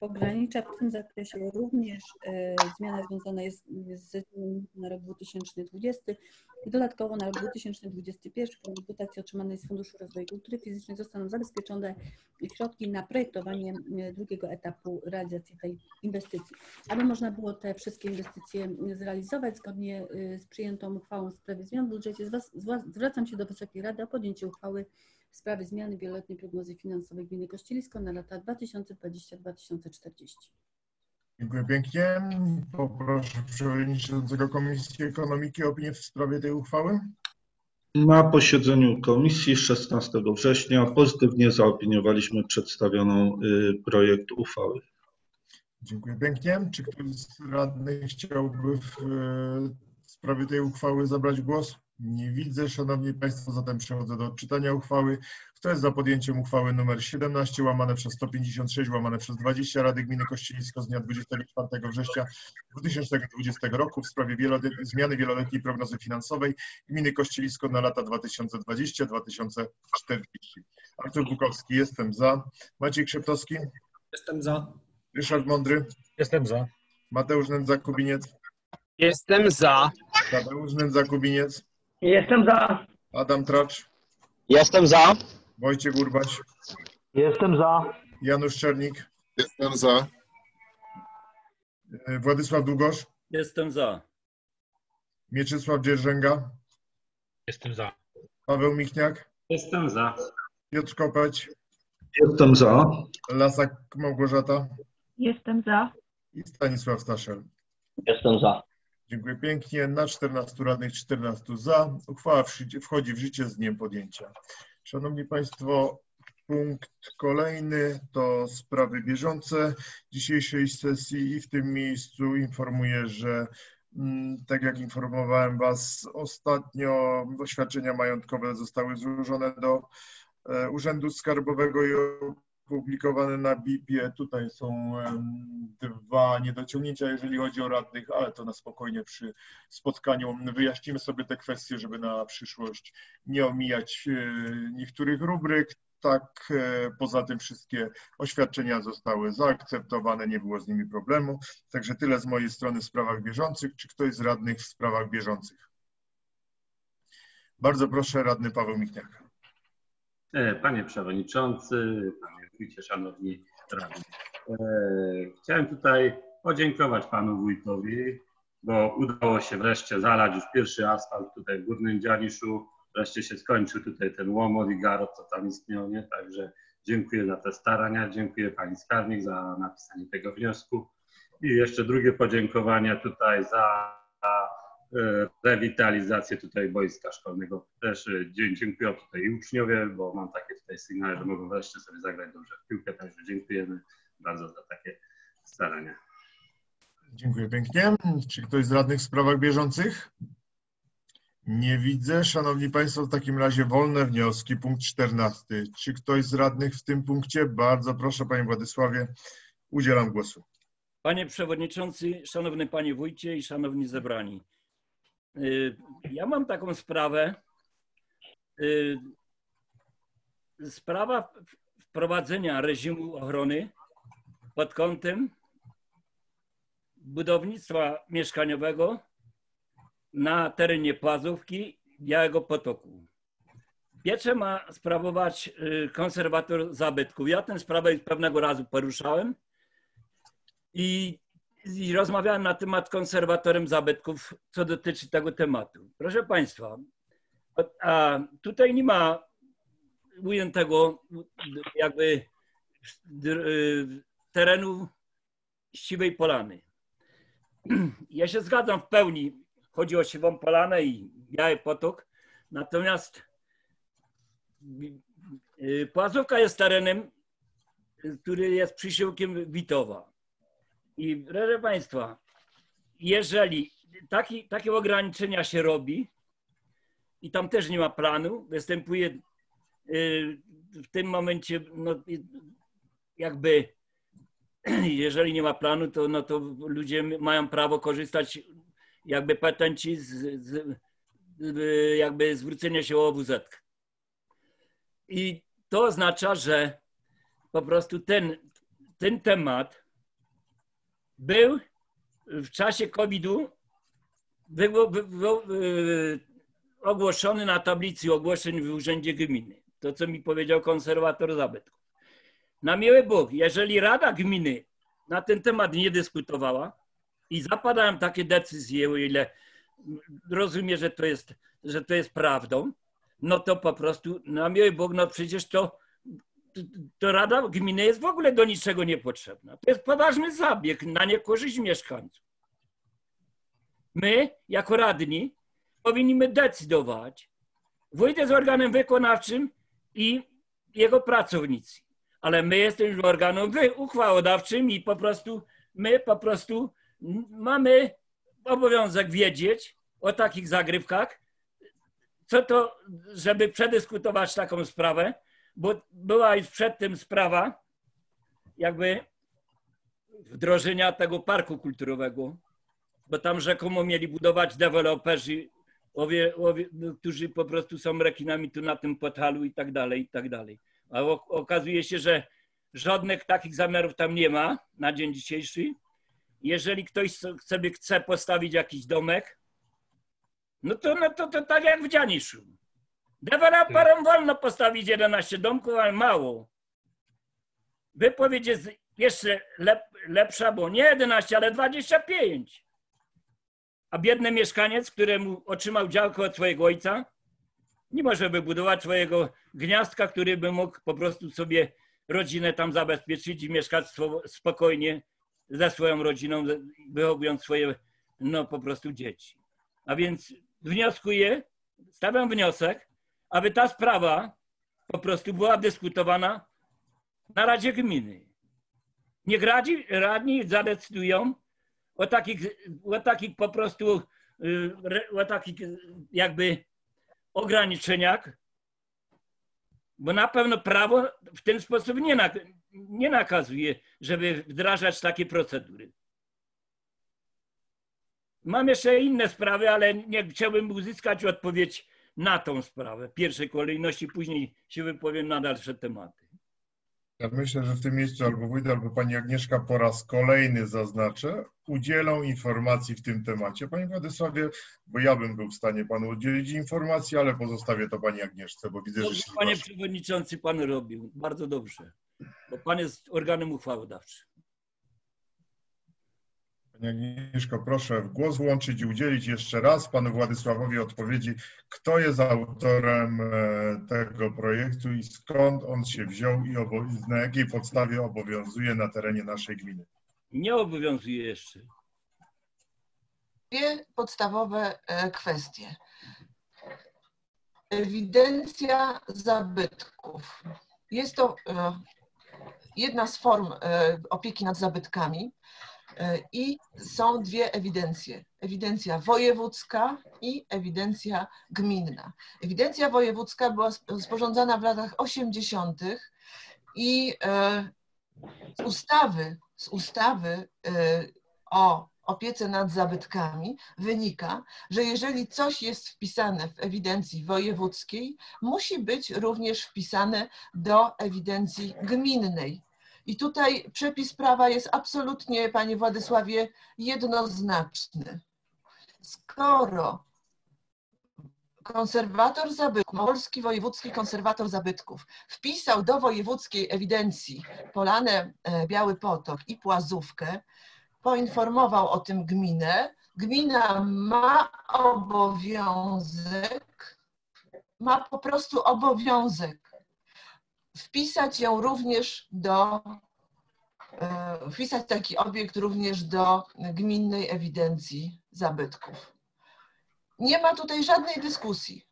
pogranicza. W tym zakresie również e, zmiana związana jest z na rok 2020 i dodatkowo na rok 2021 w dotacji otrzymanej z Funduszu Rozwoju Kultury Fizycznej zostaną zabezpieczone środki na projektowanie e, drugiego etapu realizacji tej inwestycji. Aby można było te wszystkie inwestycje zrealizować zgodnie e, z przyjętą uchwałą w sprawie zmian w budżecie, zwracam się do Wysokiej Rady o podjęcie uchwały w sprawie zmiany wieloletniej prognozy finansowej gminy Kościelisko na lata 2020-2040. Dziękuję pięknie. Poproszę przewodniczącego Komisji Ekonomiki o opinię w sprawie tej uchwały. Na posiedzeniu komisji 16 września pozytywnie zaopiniowaliśmy przedstawioną y, projekt uchwały. Dziękuję pięknie. Czy ktoś z radnych chciałby w w sprawie tej uchwały zabrać głos? Nie widzę. Szanowni Państwo, zatem przechodzę do odczytania uchwały. Kto jest za podjęciem uchwały nr 17 łamane przez 156 łamane przez 20 Rady Gminy Kościelisko z dnia 24 września 2020 roku w sprawie wielolet... zmiany wieloletniej prognozy finansowej Gminy Kościelisko na lata 2020-2040? Artur Bukowski, jestem za. Maciej Krzeptowski? Jestem za. Ryszard Mądry? Jestem za. Mateusz Nędza-Kubiniec? Jestem za. Tadeusz Nędza-Kubiniec? Jestem za. Adam Tracz? Jestem za. Wojciech Urbaś? Jestem za. Janusz Czernik? Jestem za. E, Władysław Długosz? Jestem za. Mieczysław Dzierżęga? Jestem za. Paweł Michniak? Jestem za. Piotr Kopeć? Jestem za. Lasak Małgorzata? Jestem za. I Stanisław Staszel. Jestem za. Dziękuję pięknie. Na 14 radnych 14 za. Uchwała wchodzi w życie z dniem podjęcia. Szanowni Państwo, Punkt kolejny to sprawy bieżące dzisiejszej sesji i w tym miejscu informuję, że mm, tak jak informowałem Was ostatnio, oświadczenia majątkowe zostały złożone do e, Urzędu Skarbowego i opublikowane na BIP-ie. Tutaj są dwa niedociągnięcia, jeżeli chodzi o radnych, ale to na spokojnie przy spotkaniu wyjaśnimy sobie te kwestie, żeby na przyszłość nie omijać e, niektórych rubryk. Tak, e, poza tym wszystkie oświadczenia zostały zaakceptowane, nie było z nimi problemu. Także tyle z mojej strony w sprawach bieżących. Czy ktoś z radnych w sprawach bieżących? Bardzo proszę, radny Paweł Michniak. E, Panie Przewodniczący, Panie Wójcie, Szanowni Radni. E, Chciałem tutaj podziękować Panu Wójtowi, bo udało się wreszcie zalać już pierwszy asfalt tutaj w Górnym Dzianiszu. Wreszcie się skończył tutaj ten łomot i garot, co tam istniał, nie? Także dziękuję za te starania, dziękuję Pani Skarbnik za napisanie tego wniosku. I jeszcze drugie podziękowania tutaj za rewitalizację tutaj boiska szkolnego. Też e, dziękuję tutaj i uczniowie, bo mam takie tutaj sygnały, że mogą wreszcie sobie zagrać dobrze w piłkę, także dziękujemy bardzo za takie starania. Dziękuję pięknie. Czy ktoś z radnych w sprawach bieżących? Nie widzę. Szanowni Państwo, w takim razie wolne wnioski, punkt 14. Czy ktoś z radnych w tym punkcie? Bardzo proszę, Panie Władysławie, udzielam głosu. Panie Przewodniczący, Szanowny Panie Wójcie i Szanowni Zebrani. Y, Ja mam taką sprawę. y, Sprawa wprowadzenia reżimu ochrony pod kątem budownictwa mieszkaniowego na terenie Płazówki Białego Potoku. Pieczę ma sprawować y, konserwator zabytków. Ja tę sprawę pewnego razu poruszałem i, i rozmawiałem na temat konserwatorem zabytków, co dotyczy tego tematu. Proszę Państwa, tutaj nie ma ujętego jakby y, terenu Siwej Polany. Ja się zgadzam w pełni, chodzi o Siwą Polanę i Biały Potok, natomiast y, Płazówka jest terenem, y, który jest przysiłkiem Witowa. I proszę Państwa, jeżeli taki, takie ograniczenia się robi i tam też nie ma planu, występuje y, w tym momencie no, jakby jeżeli nie ma planu, to, no, to ludzie mają prawo korzystać jakby patenci z, z, jakby zwrócenia się o OWZ. I to oznacza, że po prostu ten, ten temat był w czasie COVID-u ogłoszony na tablicy ogłoszeń w Urzędzie Gminy. To, co mi powiedział konserwator zabytków. Na miły Bóg, jeżeli Rada Gminy na ten temat nie dyskutowała i zapadają takie decyzje, o ile rozumiem, że to jest, że to jest prawdą, no to po prostu na miły Bóg, no przecież to, to Rada Gminy jest w ogóle do niczego niepotrzebna. To jest poważny zabieg na niekorzyść mieszkańców. My, jako radni, powinniśmy decydować. Wójt jest organem wykonawczym i jego pracownicy. Ale my jesteśmy organem uchwałodawczym i po prostu my po prostu mamy obowiązek wiedzieć o takich zagrywkach, co to, żeby przedyskutować taką sprawę, bo była już przedtem sprawa jakby wdrożenia tego parku kulturowego, bo tam rzekomo mieli budować deweloperzy, no, którzy po prostu są rekinami tu na tym portalu i tak dalej, i tak dalej. A okazuje się, że żadnych takich zamiarów tam nie ma na dzień dzisiejszy. Jeżeli ktoś sobie chce postawić jakiś domek, no to, no to, to tak jak w Dzianiszu. Deweloperom wolno postawić 11 domków, ale mało. Wypowiedź jest jeszcze lep, lepsza, bo nie 11, ale 25. A biedny mieszkaniec, któremu otrzymał działkę od swojego ojca, nie może wybudować swojego gniazdka, który by mógł po prostu sobie rodzinę tam zabezpieczyć i mieszkać spokojnie ze swoją rodziną, wychowując swoje no po prostu dzieci. A więc wnioskuję, stawiam wniosek, aby ta sprawa po prostu była dyskutowana na Radzie Gminy. Niech radzi, radni zadecydują o takich, o takich po prostu, y, o takich jakby ograniczeniach, bo na pewno prawo w ten sposób nie, nie nakazuje, żeby wdrażać takie procedury. Mam jeszcze inne sprawy, ale nie chciałbym uzyskać odpowiedź na tą sprawę w pierwszej kolejności, później się wypowiem na dalsze tematy. Ja myślę, że w tym miejscu albo wójt, albo pani Agnieszka po raz kolejny zaznaczę, udzielą informacji w tym temacie. Panie Władysławie, bo ja bym był w stanie panu udzielić informacji, ale pozostawię to pani Agnieszce, bo widzę, że Dobrze, się panie zgłasza. przewodniczący, pan robił. Bardzo dobrze. Bo pan jest organem uchwałodawczym. Pani Agnieszko, proszę w głos włączyć i udzielić jeszcze raz panu Władysławowi odpowiedzi, kto jest autorem e, tego projektu i skąd on się wziął i na jakiej podstawie obowiązuje na terenie naszej gminy. Nie obowiązuje jeszcze. Dwie podstawowe e, kwestie. Ewidencja zabytków. Jest to e, jedna z form opieki nad zabytkami i są dwie ewidencje. Ewidencja wojewódzka i ewidencja gminna. Ewidencja wojewódzka była sp- sporządzana w latach 80. i e, z ustawy, z ustawy e, o opiece nad zabytkami wynika, że jeżeli coś jest wpisane w ewidencji wojewódzkiej, musi być również wpisane do ewidencji gminnej. I tutaj przepis prawa jest absolutnie, panie Władysławie, jednoznaczny. Skoro konserwator zabytków, Polski Wojewódzki Konserwator Zabytków wpisał do wojewódzkiej ewidencji Polanę e, Biały Potok i Płazówkę, poinformował o tym gminę. Gmina ma obowiązek, ma po prostu obowiązek wpisać ją również do, e, wpisać taki obiekt również do gminnej ewidencji zabytków. Nie ma tutaj żadnej dyskusji.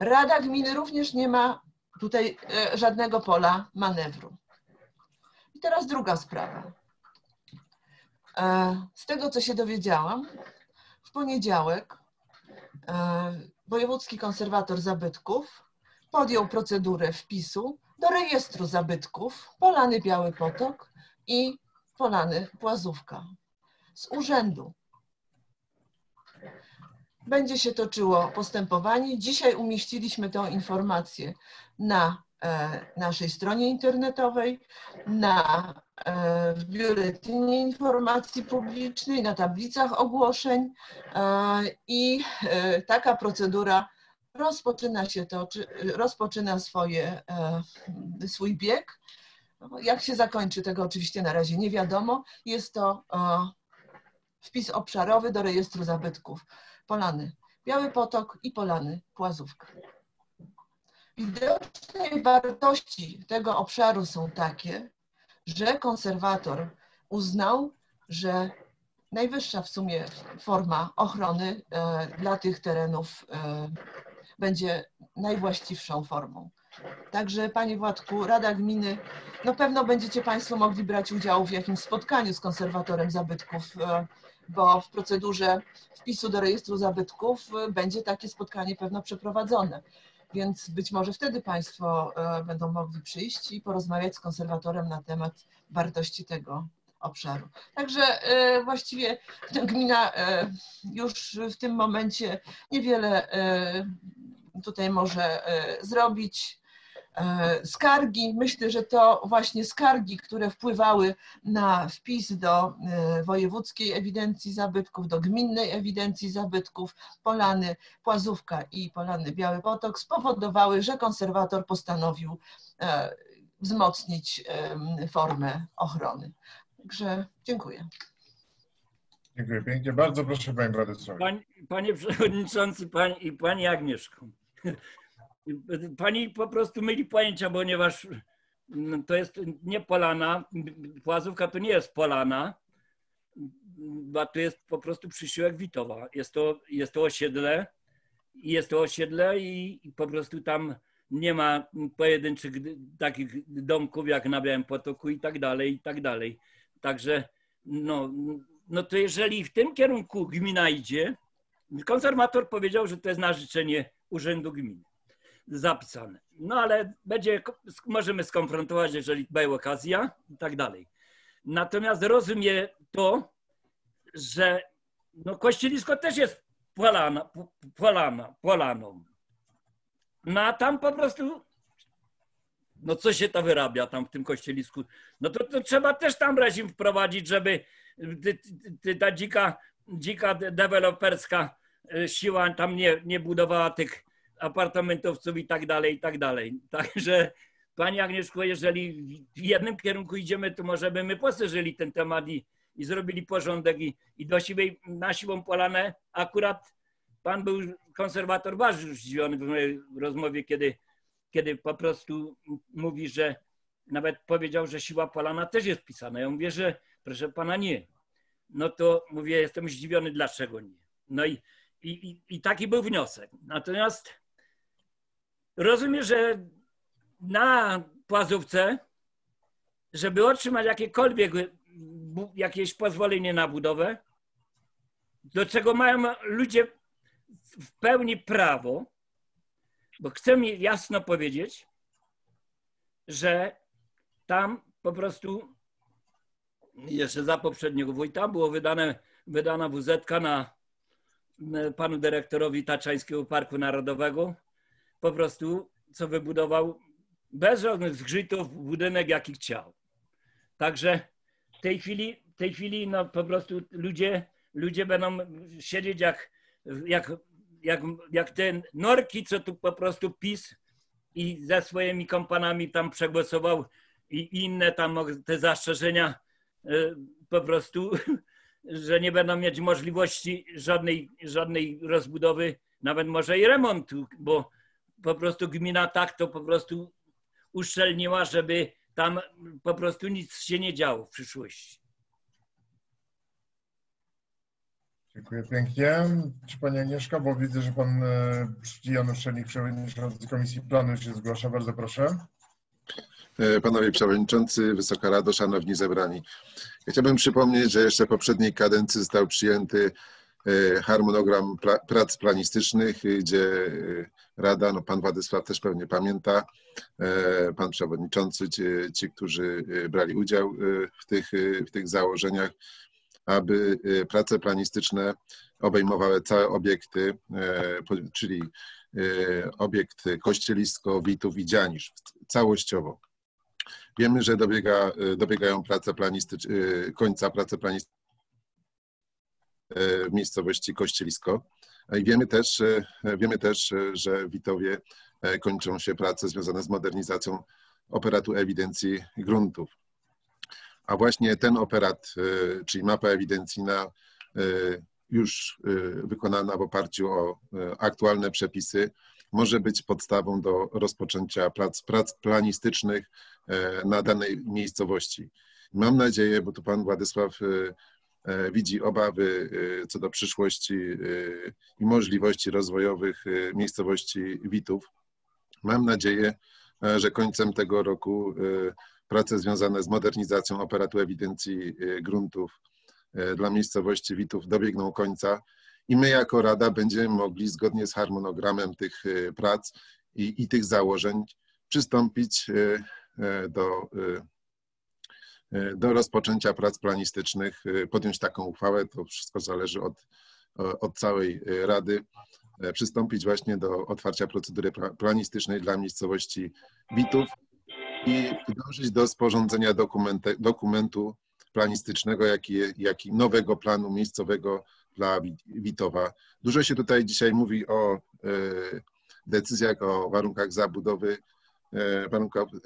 Rada Gminy również nie ma tutaj e, żadnego pola manewru. I teraz druga sprawa. E, Z tego, co się dowiedziałam, w poniedziałek Wojewódzki Konserwator Zabytków podjął procedurę wpisu do rejestru zabytków Polany Biały Potok i Polany Płazówka z urzędu. Będzie się toczyło postępowanie. Dzisiaj umieściliśmy tę informację na e, naszej stronie internetowej, na e, w biuletynie informacji publicznej, na tablicach ogłoszeń e, i e, taka procedura rozpoczyna się to, czy rozpoczyna swoje, e, swój bieg. Jak się zakończy, tego oczywiście na razie nie wiadomo. Jest to e, wpis obszarowy do rejestru zabytków Polany Biały Potok i Polany Płazówka. Widoczne wartości tego obszaru są takie, że konserwator uznał, że najwyższa w sumie forma ochrony e, dla tych terenów będzie najwłaściwszą formą. Także Panie Władku, Rada Gminy, no pewno będziecie Państwo mogli brać udział w jakimś spotkaniu z konserwatorem zabytków, e, bo w procedurze wpisu do rejestru zabytków e, będzie takie spotkanie pewno przeprowadzone. Więc być może wtedy Państwo e, będą mogli przyjść i porozmawiać z konserwatorem na temat wartości tego obszaru. Także e, właściwie gmina e, już w tym momencie niewiele e, tutaj może zrobić. Skargi, myślę, że to właśnie skargi, które wpływały na wpis do wojewódzkiej ewidencji zabytków, do gminnej ewidencji zabytków, Polany Płazówka i Polany Biały Potok spowodowały, że konserwator postanowił wzmocnić formę ochrony. Także dziękuję. Dziękuję pięknie. Bardzo proszę Panie Władysławie. Pań, panie Przewodniczący pani, i Pani Agnieszko. Pani po prostu myli pojęcia, ponieważ mm, to jest nie polana, Płazówka to nie jest polana, bo to jest po prostu przysiłek Witowa. Jest to, jest to osiedle, i jest to osiedle i, i po prostu tam nie ma pojedynczych takich domków jak na Białym Potoku i tak dalej, i tak dalej. Także no, no to jeżeli w tym kierunku gmina idzie, konserwator powiedział, że to jest na życzenie Urzędu Gminy zapisane. No ale będzie, możemy skonfrontować, jeżeli będzie okazja i tak dalej. Natomiast rozumie to, że no Kościelisko też jest polana, polana, polaną. No a tam po prostu, no co się to wyrabia tam w tym kościelisku? No to, to trzeba też tam reżim wprowadzić, żeby ty, ty, ta dzika, dzika deweloperska e, siła tam nie, nie budowała tych apartamentowców i tak dalej, i tak dalej. Także Pani Agnieszko, jeżeli w jednym kierunku idziemy, to może by my poszerzyli ten temat i, i zrobili porządek i, i do siwej, na siłą polanę akurat pan był konserwator bardzo zdziwiony w rozmowie, kiedy, kiedy po prostu mówi, że nawet powiedział, że siła polana też jest pisana. Ja mówię, że proszę pana nie. No to mówię, jestem zdziwiony, dlaczego nie. No i, i, i taki był wniosek. Natomiast rozumiem, że na Płazówce, żeby otrzymać jakiekolwiek jakieś pozwolenie na budowę, do czego mają ludzie w pełni prawo, bo chcę mi jasno powiedzieć, że tam po prostu jeszcze za poprzedniego wójta było wydane, wydana WZ na panu dyrektorowi Taczańskiego Parku Narodowego, po prostu co wybudował bez żadnych zgrzytów budynek, jaki chciał. Także w tej chwili, w tej chwili no po prostu ludzie, ludzie będą siedzieć jak, jak, jak, jak te norki, co tu po prostu PiS i ze swoimi kompanami tam przegłosował i inne tam te zastrzeżenia e, po prostu, że nie będą mieć możliwości żadnej, żadnej rozbudowy, nawet może i remontu, bo po prostu gmina tak to po prostu uszczelniła, żeby tam po prostu nic się nie działo w przyszłości. Dziękuję pięknie. Czy Pani Agnieszka, bo widzę, że Pan e, Janusz Szelnik, Przewodniczący Komisji Planu się zgłasza. Bardzo proszę. E, panowie Przewodniczący, Wysoka Rado, Szanowni Zebrani. Chciałbym przypomnieć, że jeszcze w poprzedniej kadencji został przyjęty e, harmonogram prac planistycznych, gdzie Rada, no pan Władysław też pewnie pamięta, pan Przewodniczący, ci, ci którzy brali udział w tych, w tych założeniach, aby y, prace planistyczne obejmowały całe obiekty, e, czyli y, obiekt Kościelisko, Witów i Dzianisz całościowo. Wiemy, że dobiega, y, dobiegają prace planistyczne, końca prace planistyczne w miejscowości Kościelisko. I wiemy też, wiemy też, że Witowie kończą się prace związane z modernizacją operatu ewidencji gruntów a właśnie ten operat, y, czyli mapa ewidencyjna, y, już y, wykonana w oparciu o aktualne przepisy, może być podstawą do rozpoczęcia prac, prac planistycznych na danej miejscowości. Mam nadzieję, bo tu pan Władysław widzi obawy co do przyszłości i możliwości rozwojowych miejscowości Witów. Mam nadzieję, że końcem tego roku prace związane z modernizacją aparatu ewidencji y, gruntów y, dla miejscowości Witów dobiegną końca i my jako Rada będziemy mogli zgodnie z harmonogramem tych y, prac i, i tych założeń przystąpić do, do rozpoczęcia prac planistycznych, podjąć taką uchwałę, to wszystko zależy od, od całej Rady, przystąpić właśnie do otwarcia procedury planistycznej dla miejscowości Witów i dążyć do sporządzenia dokumentu planistycznego, jak i, jak i nowego planu miejscowego dla Witowa. Dużo się tutaj dzisiaj mówi o e, decyzjach, o warunkach zabudowy, e,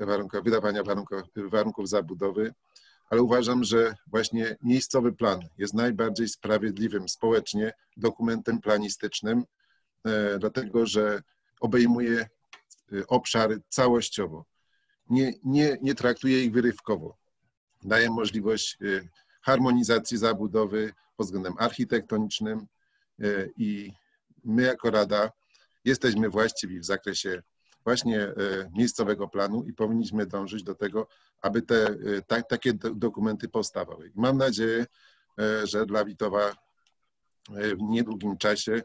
warunkach, wydawania warunków, warunków zabudowy, ale uważam, że właśnie miejscowy plan jest najbardziej sprawiedliwym społecznie dokumentem planistycznym, e, dlatego że obejmuje obszary całościowo nie, nie, nie traktuje ich wyrywkowo. Daje możliwość y, harmonizacji zabudowy pod względem architektonicznym y, i my jako Rada jesteśmy właściwi w zakresie właśnie e, miejscowego planu i powinniśmy dążyć do tego, aby te, ta, takie do- dokumenty powstawały. Mam nadzieję, że dla Witowa w niedługim czasie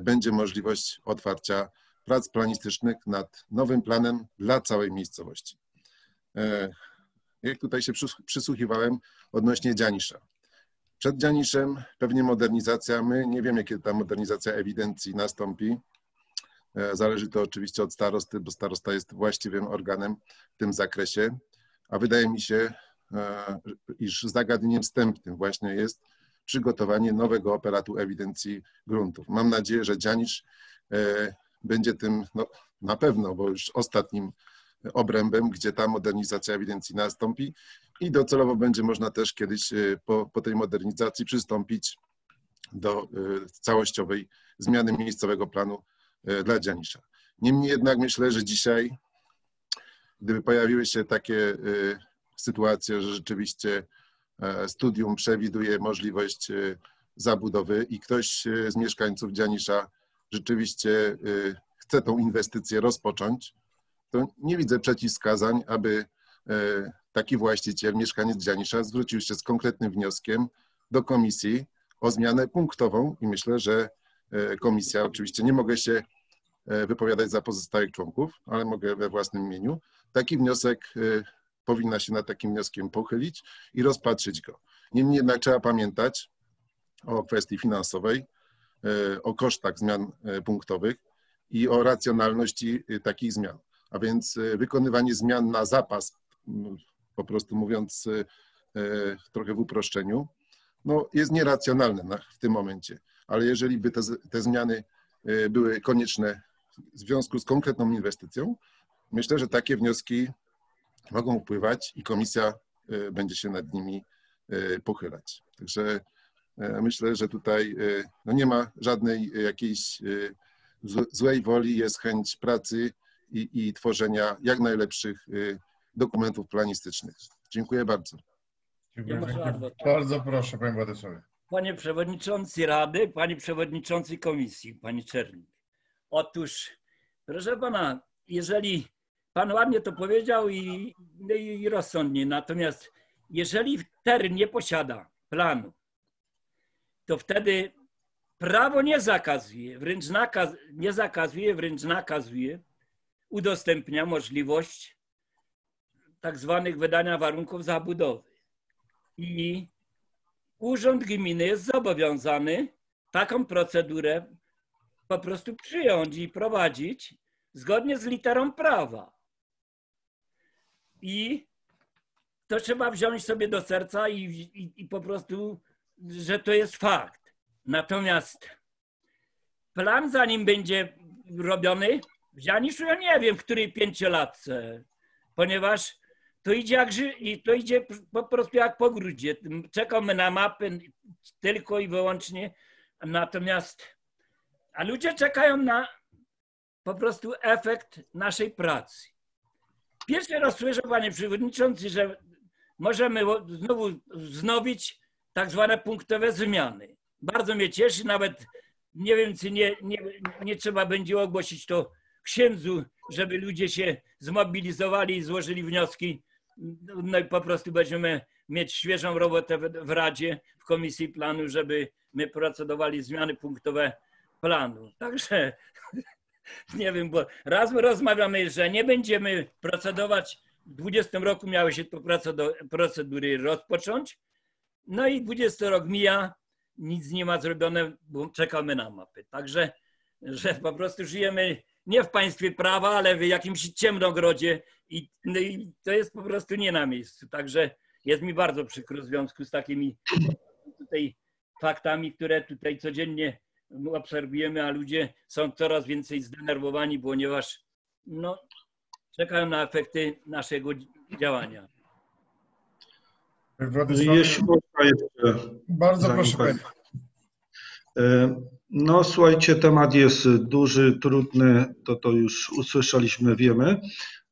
będzie możliwość otwarcia prac planistycznych nad nowym planem dla całej miejscowości. E, Jak tutaj się przys- przysłuchiwałem odnośnie Dzianisza. Przed Dzianiszem pewnie modernizacja, my nie wiemy kiedy ta modernizacja ewidencji nastąpi. E, Zależy to oczywiście od starosty, bo starosta jest właściwym organem w tym zakresie, a wydaje mi się, e, iż zagadnieniem wstępnym właśnie jest przygotowanie nowego operatu ewidencji gruntów. Mam nadzieję, że Dzianisz będzie tym no, na pewno, bo już ostatnim obrębem, gdzie ta modernizacja ewidencji nastąpi i docelowo będzie można też kiedyś e, po, po tej modernizacji przystąpić do e, całościowej zmiany miejscowego planu e, dla Dzianisza. Niemniej jednak myślę, że dzisiaj, gdyby pojawiły się takie sytuacje, że rzeczywiście e, studium przewiduje możliwość zabudowy i ktoś z mieszkańców Dzianisza rzeczywiście e, chce tą inwestycję rozpocząć, to nie widzę przeciwwskazań, aby e, taki właściciel, mieszkaniec Dzianisza zwrócił się z konkretnym wnioskiem do komisji o zmianę punktową i myślę, że e, komisja, oczywiście nie mogę się wypowiadać za pozostałych członków, ale mogę we własnym imieniu, taki wniosek powinna się nad takim wnioskiem pochylić i rozpatrzyć go. Niemniej jednak trzeba pamiętać o kwestii finansowej, o kosztach zmian e, punktowych i o racjonalności e, takich zmian. A więc e, wykonywanie zmian na zapas, po prostu mówiąc e, e, trochę w uproszczeniu, no jest nieracjonalne na, w tym momencie. Ale jeżeli by te, te zmiany e, były konieczne w związku z konkretną inwestycją, myślę, że takie wnioski mogą wpływać i komisja e, będzie się nad nimi e, pochylać. Także e, myślę, że tutaj e, no nie ma żadnej e, jakiejś e, zł- złej woli, jest chęć pracy i, i tworzenia jak najlepszych e, dokumentów planistycznych. Dziękuję bardzo. Dziękuję bardzo. Bardzo proszę, panie Władysławie. Panie Przewodniczący Rady, Panie Przewodniczący Komisji, Panie Czernik. Otóż, proszę Pana, jeżeli Pan ładnie to powiedział i, no i i rozsądnie, natomiast jeżeli teren nie posiada planu, to wtedy prawo nie zakazuje, wręcz nakaz, nie zakazuje, wręcz nakazuje, udostępnia możliwość tak zwanych wydania warunków zabudowy. I Urząd Gminy jest zobowiązany taką procedurę po prostu przyjąć i prowadzić zgodnie z literą prawa. I to trzeba wziąć sobie do serca i, i, i po prostu, że to jest fakt. Natomiast plan, zanim będzie robiony, w Dzianiszu ja nie wiem, w której pięciolatce, ponieważ to idzie, jak, to idzie po prostu jak po grudzie. Czekamy na mapy tylko i wyłącznie, natomiast a ludzie czekają na po prostu efekt naszej pracy. Pierwszy raz słyszę, panie przewodniczący, że możemy znowu wznowić tak zwane punktowe zmiany. Bardzo mnie cieszy, nawet nie wiem, czy nie, nie, nie trzeba będzie ogłosić to księdzu, żeby ludzie się zmobilizowali i złożyli wnioski. No i po prostu będziemy mieć świeżą robotę w, Radzie, w Komisji Planu, żeby my procedowali zmiany punktowe planu. Także nie wiem, bo raz my rozmawiamy, że nie będziemy procedować. W 20 roku miały się to procedury rozpocząć. No i 20 rok mija, nic nie ma zrobione, bo czekamy na mapy. Także, że po prostu żyjemy nie w państwie prawa, ale w jakimś ciemnogrodzie i, no i to jest po prostu nie na miejscu. Także jest mi bardzo przykro w związku z takimi tutaj faktami, które tutaj codziennie obserwujemy, a ludzie są coraz więcej zdenerwowani, ponieważ no, czekają na efekty naszego działania. Władysławie, Jeśli można jeszcze. Bardzo proszę, pan- panie. E, No słuchajcie, temat jest duży, trudny, to to już usłyszeliśmy, wiemy.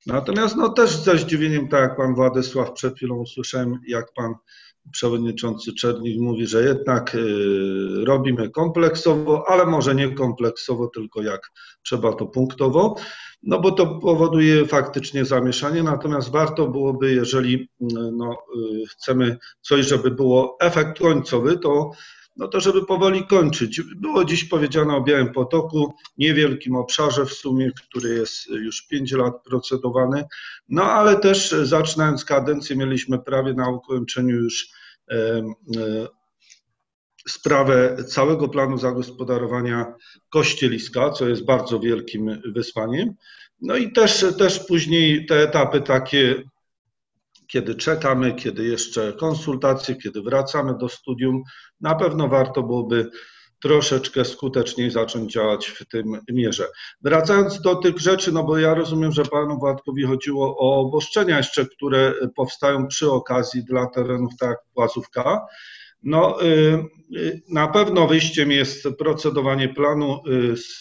Natomiast no też ze zdziwieniem, tak jak pan Władysław przed chwilą usłyszałem, jak pan przewodniczący Czernik mówi, że jednak y, robimy kompleksowo, ale może nie kompleksowo, tylko jak trzeba to punktowo, no bo to powoduje faktycznie zamieszanie, natomiast warto byłoby, jeżeli y, no, y, chcemy coś, żeby było efekt końcowy, to no to żeby powoli kończyć. Było dziś powiedziane o Białym Potoku, niewielkim obszarze w sumie, który jest już 5 lat procedowany, no ale też zaczynając kadencję mieliśmy prawie na ukończeniu już e, sprawę całego planu zagospodarowania Kościeliska, co jest bardzo wielkim wyzwaniem. No i też, też później te etapy takie kiedy czekamy, kiedy jeszcze konsultacje, kiedy wracamy do studium, na pewno warto byłoby troszeczkę skuteczniej zacząć działać w tym mierze. Wracając do tych rzeczy, no bo ja rozumiem, że panu Władkowi chodziło o obostrzenia jeszcze, które powstają przy okazji dla terenów tak jak Płazówka. No, y, y, na pewno wyjściem jest procedowanie planu y, z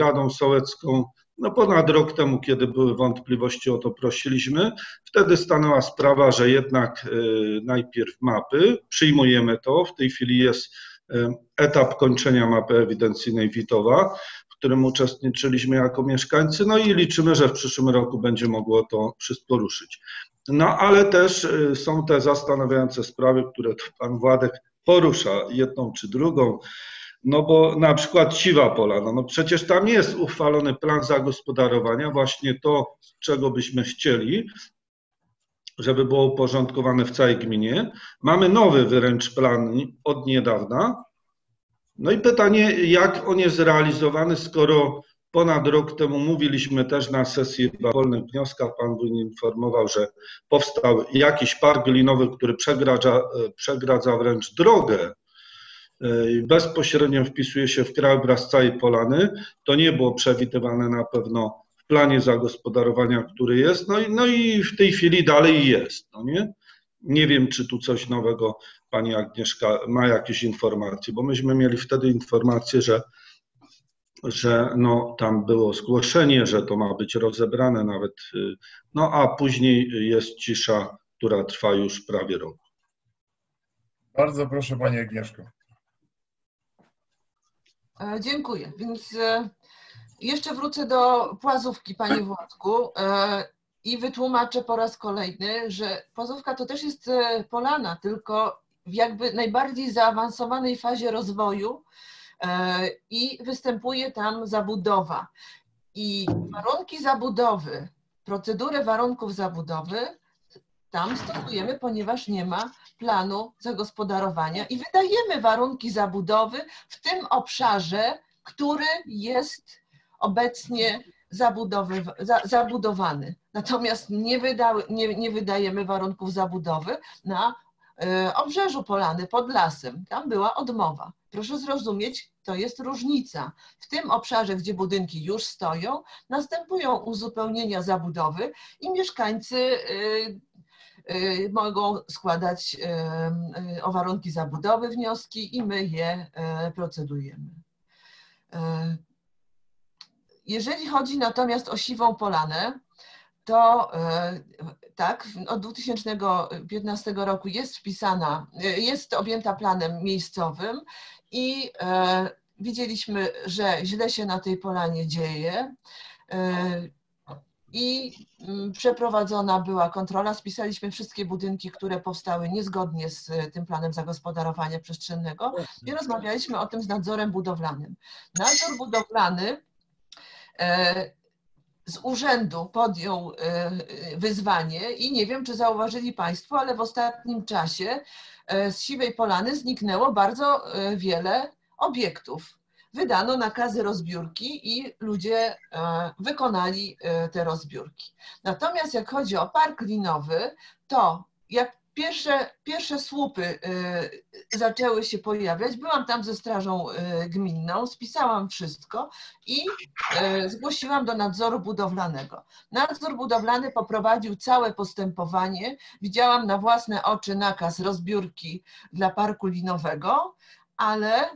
Radą Sołecką no ponad rok temu, kiedy były wątpliwości, o to prosiliśmy. Wtedy stanęła sprawa, że jednak y, najpierw mapy, przyjmujemy to. W tej chwili jest y, etap kończenia mapy ewidencyjnej Witowa, w którym uczestniczyliśmy jako mieszkańcy, no i liczymy, że w przyszłym roku będzie mogło to wszystko ruszyć. No ale też y, są te zastanawiające sprawy, które pan Władek porusza, jedną czy drugą. No bo na przykład Siwa Pola, no, no przecież tam jest uchwalony plan zagospodarowania, właśnie to, czego byśmy chcieli, żeby było uporządkowane w całej gminie. Mamy nowy wręcz plan od niedawna. No i pytanie, jak on jest zrealizowany, skoro ponad rok temu mówiliśmy też na sesji wolnych wnioskach, pan Wójt informował, że powstał jakiś park linowy, który przegradza, przegradza wręcz drogę bezpośrednio wpisuje się w krajobraz całej Polany. To nie było przewidywane na pewno w planie zagospodarowania, który jest, no i, no i w tej chwili dalej jest, no nie? Nie wiem, czy tu coś nowego pani Agnieszka ma jakieś informacje, bo myśmy mieli wtedy informację, że, że no, tam było zgłoszenie, że to ma być rozebrane nawet, y, no a później jest cisza, która trwa już prawie rok. Bardzo proszę Pani Agnieszko. E, dziękuję. Więc e, jeszcze wrócę do Płazówki, Panie Władku, e, i wytłumaczę po raz kolejny, że Płazówka to też jest polana, tylko w jakby najbardziej zaawansowanej fazie rozwoju i występuje tam zabudowa. I warunki zabudowy, procedurę warunków zabudowy tam stosujemy, ponieważ nie ma planu zagospodarowania i wydajemy warunki zabudowy w tym obszarze, który jest obecnie zabudowany. Natomiast nie, wydały, nie, nie wydajemy warunków zabudowy na y, obrzeżu Polany pod lasem. Tam była odmowa. Proszę zrozumieć, to jest różnica. W tym obszarze, gdzie budynki już stoją, następują uzupełnienia zabudowy i mieszkańcy Y, mogą składać y, y, o warunki zabudowy wnioski i my je procedujemy. Jeżeli chodzi natomiast o siwą polanę, to tak, od 2015 roku jest wpisana, jest objęta planem miejscowym i widzieliśmy, że źle się na tej polanie dzieje i mm, przeprowadzona była kontrola. Spisaliśmy wszystkie budynki, które powstały niezgodnie z e, tym planem zagospodarowania przestrzennego i rozmawialiśmy o tym z nadzorem budowlanym. Nadzór budowlany e, z urzędu podjął e, wyzwanie i nie wiem, czy zauważyli Państwo, ale w ostatnim czasie z Siwej Polany zniknęło bardzo wiele obiektów wydano nakazy rozbiórki i ludzie e, wykonali e, te rozbiórki. Natomiast jak chodzi o park linowy, to jak pierwsze, pierwsze słupy e, zaczęły się pojawiać, byłam tam ze strażą gminną, spisałam wszystko i zgłosiłam do nadzoru budowlanego. Nadzór budowlany poprowadził całe postępowanie. Widziałam na własne oczy nakaz rozbiórki dla parku linowego, ale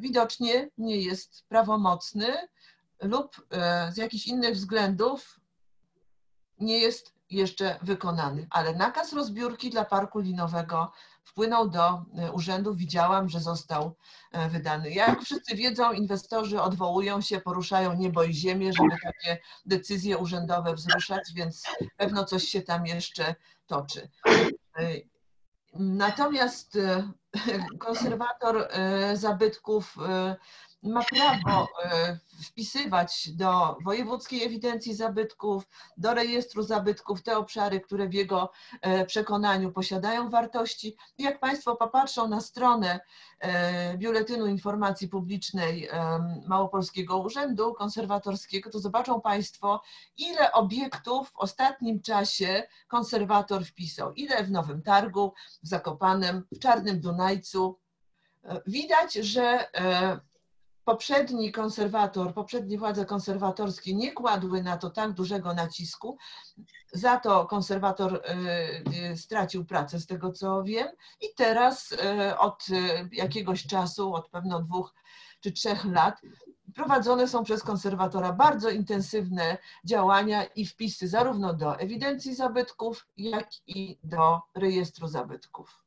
widocznie nie jest prawomocny lub e, z jakichś innych względów nie jest jeszcze wykonany, ale nakaz rozbiórki dla parku linowego wpłynął do e, urzędu. Widziałam, że został e, wydany. Jak wszyscy wiedzą, inwestorzy odwołują się, poruszają niebo i ziemię, żeby takie decyzje urzędowe wzruszać, więc pewno coś się tam jeszcze toczy. E, Natomiast e, konserwator e, zabytków e, ma prawo e, wpisywać do wojewódzkiej ewidencji zabytków, do rejestru zabytków te obszary, które w jego e, przekonaniu posiadają wartości. Jak Państwo popatrzą na stronę e, Biuletynu Informacji Publicznej Małopolskiego Urzędu Konserwatorskiego, to zobaczą Państwo, ile obiektów w ostatnim czasie konserwator wpisał. Ile w Nowym Targu, w Zakopanem, w Czarnym Dunajcu. Widać, że poprzedni konserwator, poprzednie władze konserwatorskie nie kładły na to tak dużego nacisku. Za to konserwator y, y, stracił pracę, z tego co wiem. I teraz y, od jakiegoś czasu, od pewno dwóch czy trzech lat, prowadzone są przez konserwatora bardzo intensywne działania i wpisy zarówno do ewidencji zabytków, jak i do rejestru zabytków.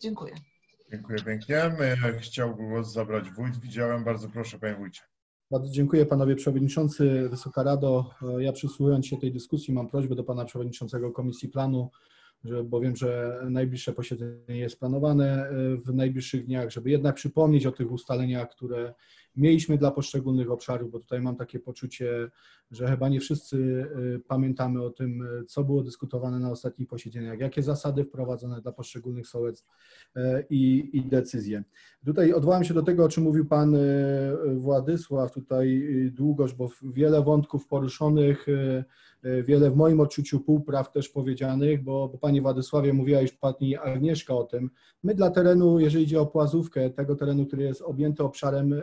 Dziękuję. Dziękuję pięknie. E, Chciał głos zabrać wójt. Widziałem. Bardzo proszę, panie wójcie. Bardzo dziękuję panowie przewodniczący, Wysoka Rado. Ja przysłuchując się tej dyskusji mam prośbę do pana przewodniczącego Komisji Planu, że, bo wiem, że najbliższe posiedzenie jest planowane e, w najbliższych dniach, żeby jednak przypomnieć o tych ustaleniach, które mieliśmy dla poszczególnych obszarów, bo tutaj mam takie poczucie, że chyba nie wszyscy e, pamiętamy o tym, co było dyskutowane na ostatnich posiedzeniach, jakie zasady wprowadzone dla poszczególnych sołectw e, i, i decyzje. Tutaj odwołam się do tego, o czym mówił pan e, Władysław, tutaj długoż, bo wiele wątków poruszonych, wiele w moim odczuciu półpraw też powiedzianych, bo, bo Panie Władysławie mówiła już Pani Agnieszka o tym. My dla terenu, jeżeli idzie o Płazówkę, tego terenu, który jest objęty obszarem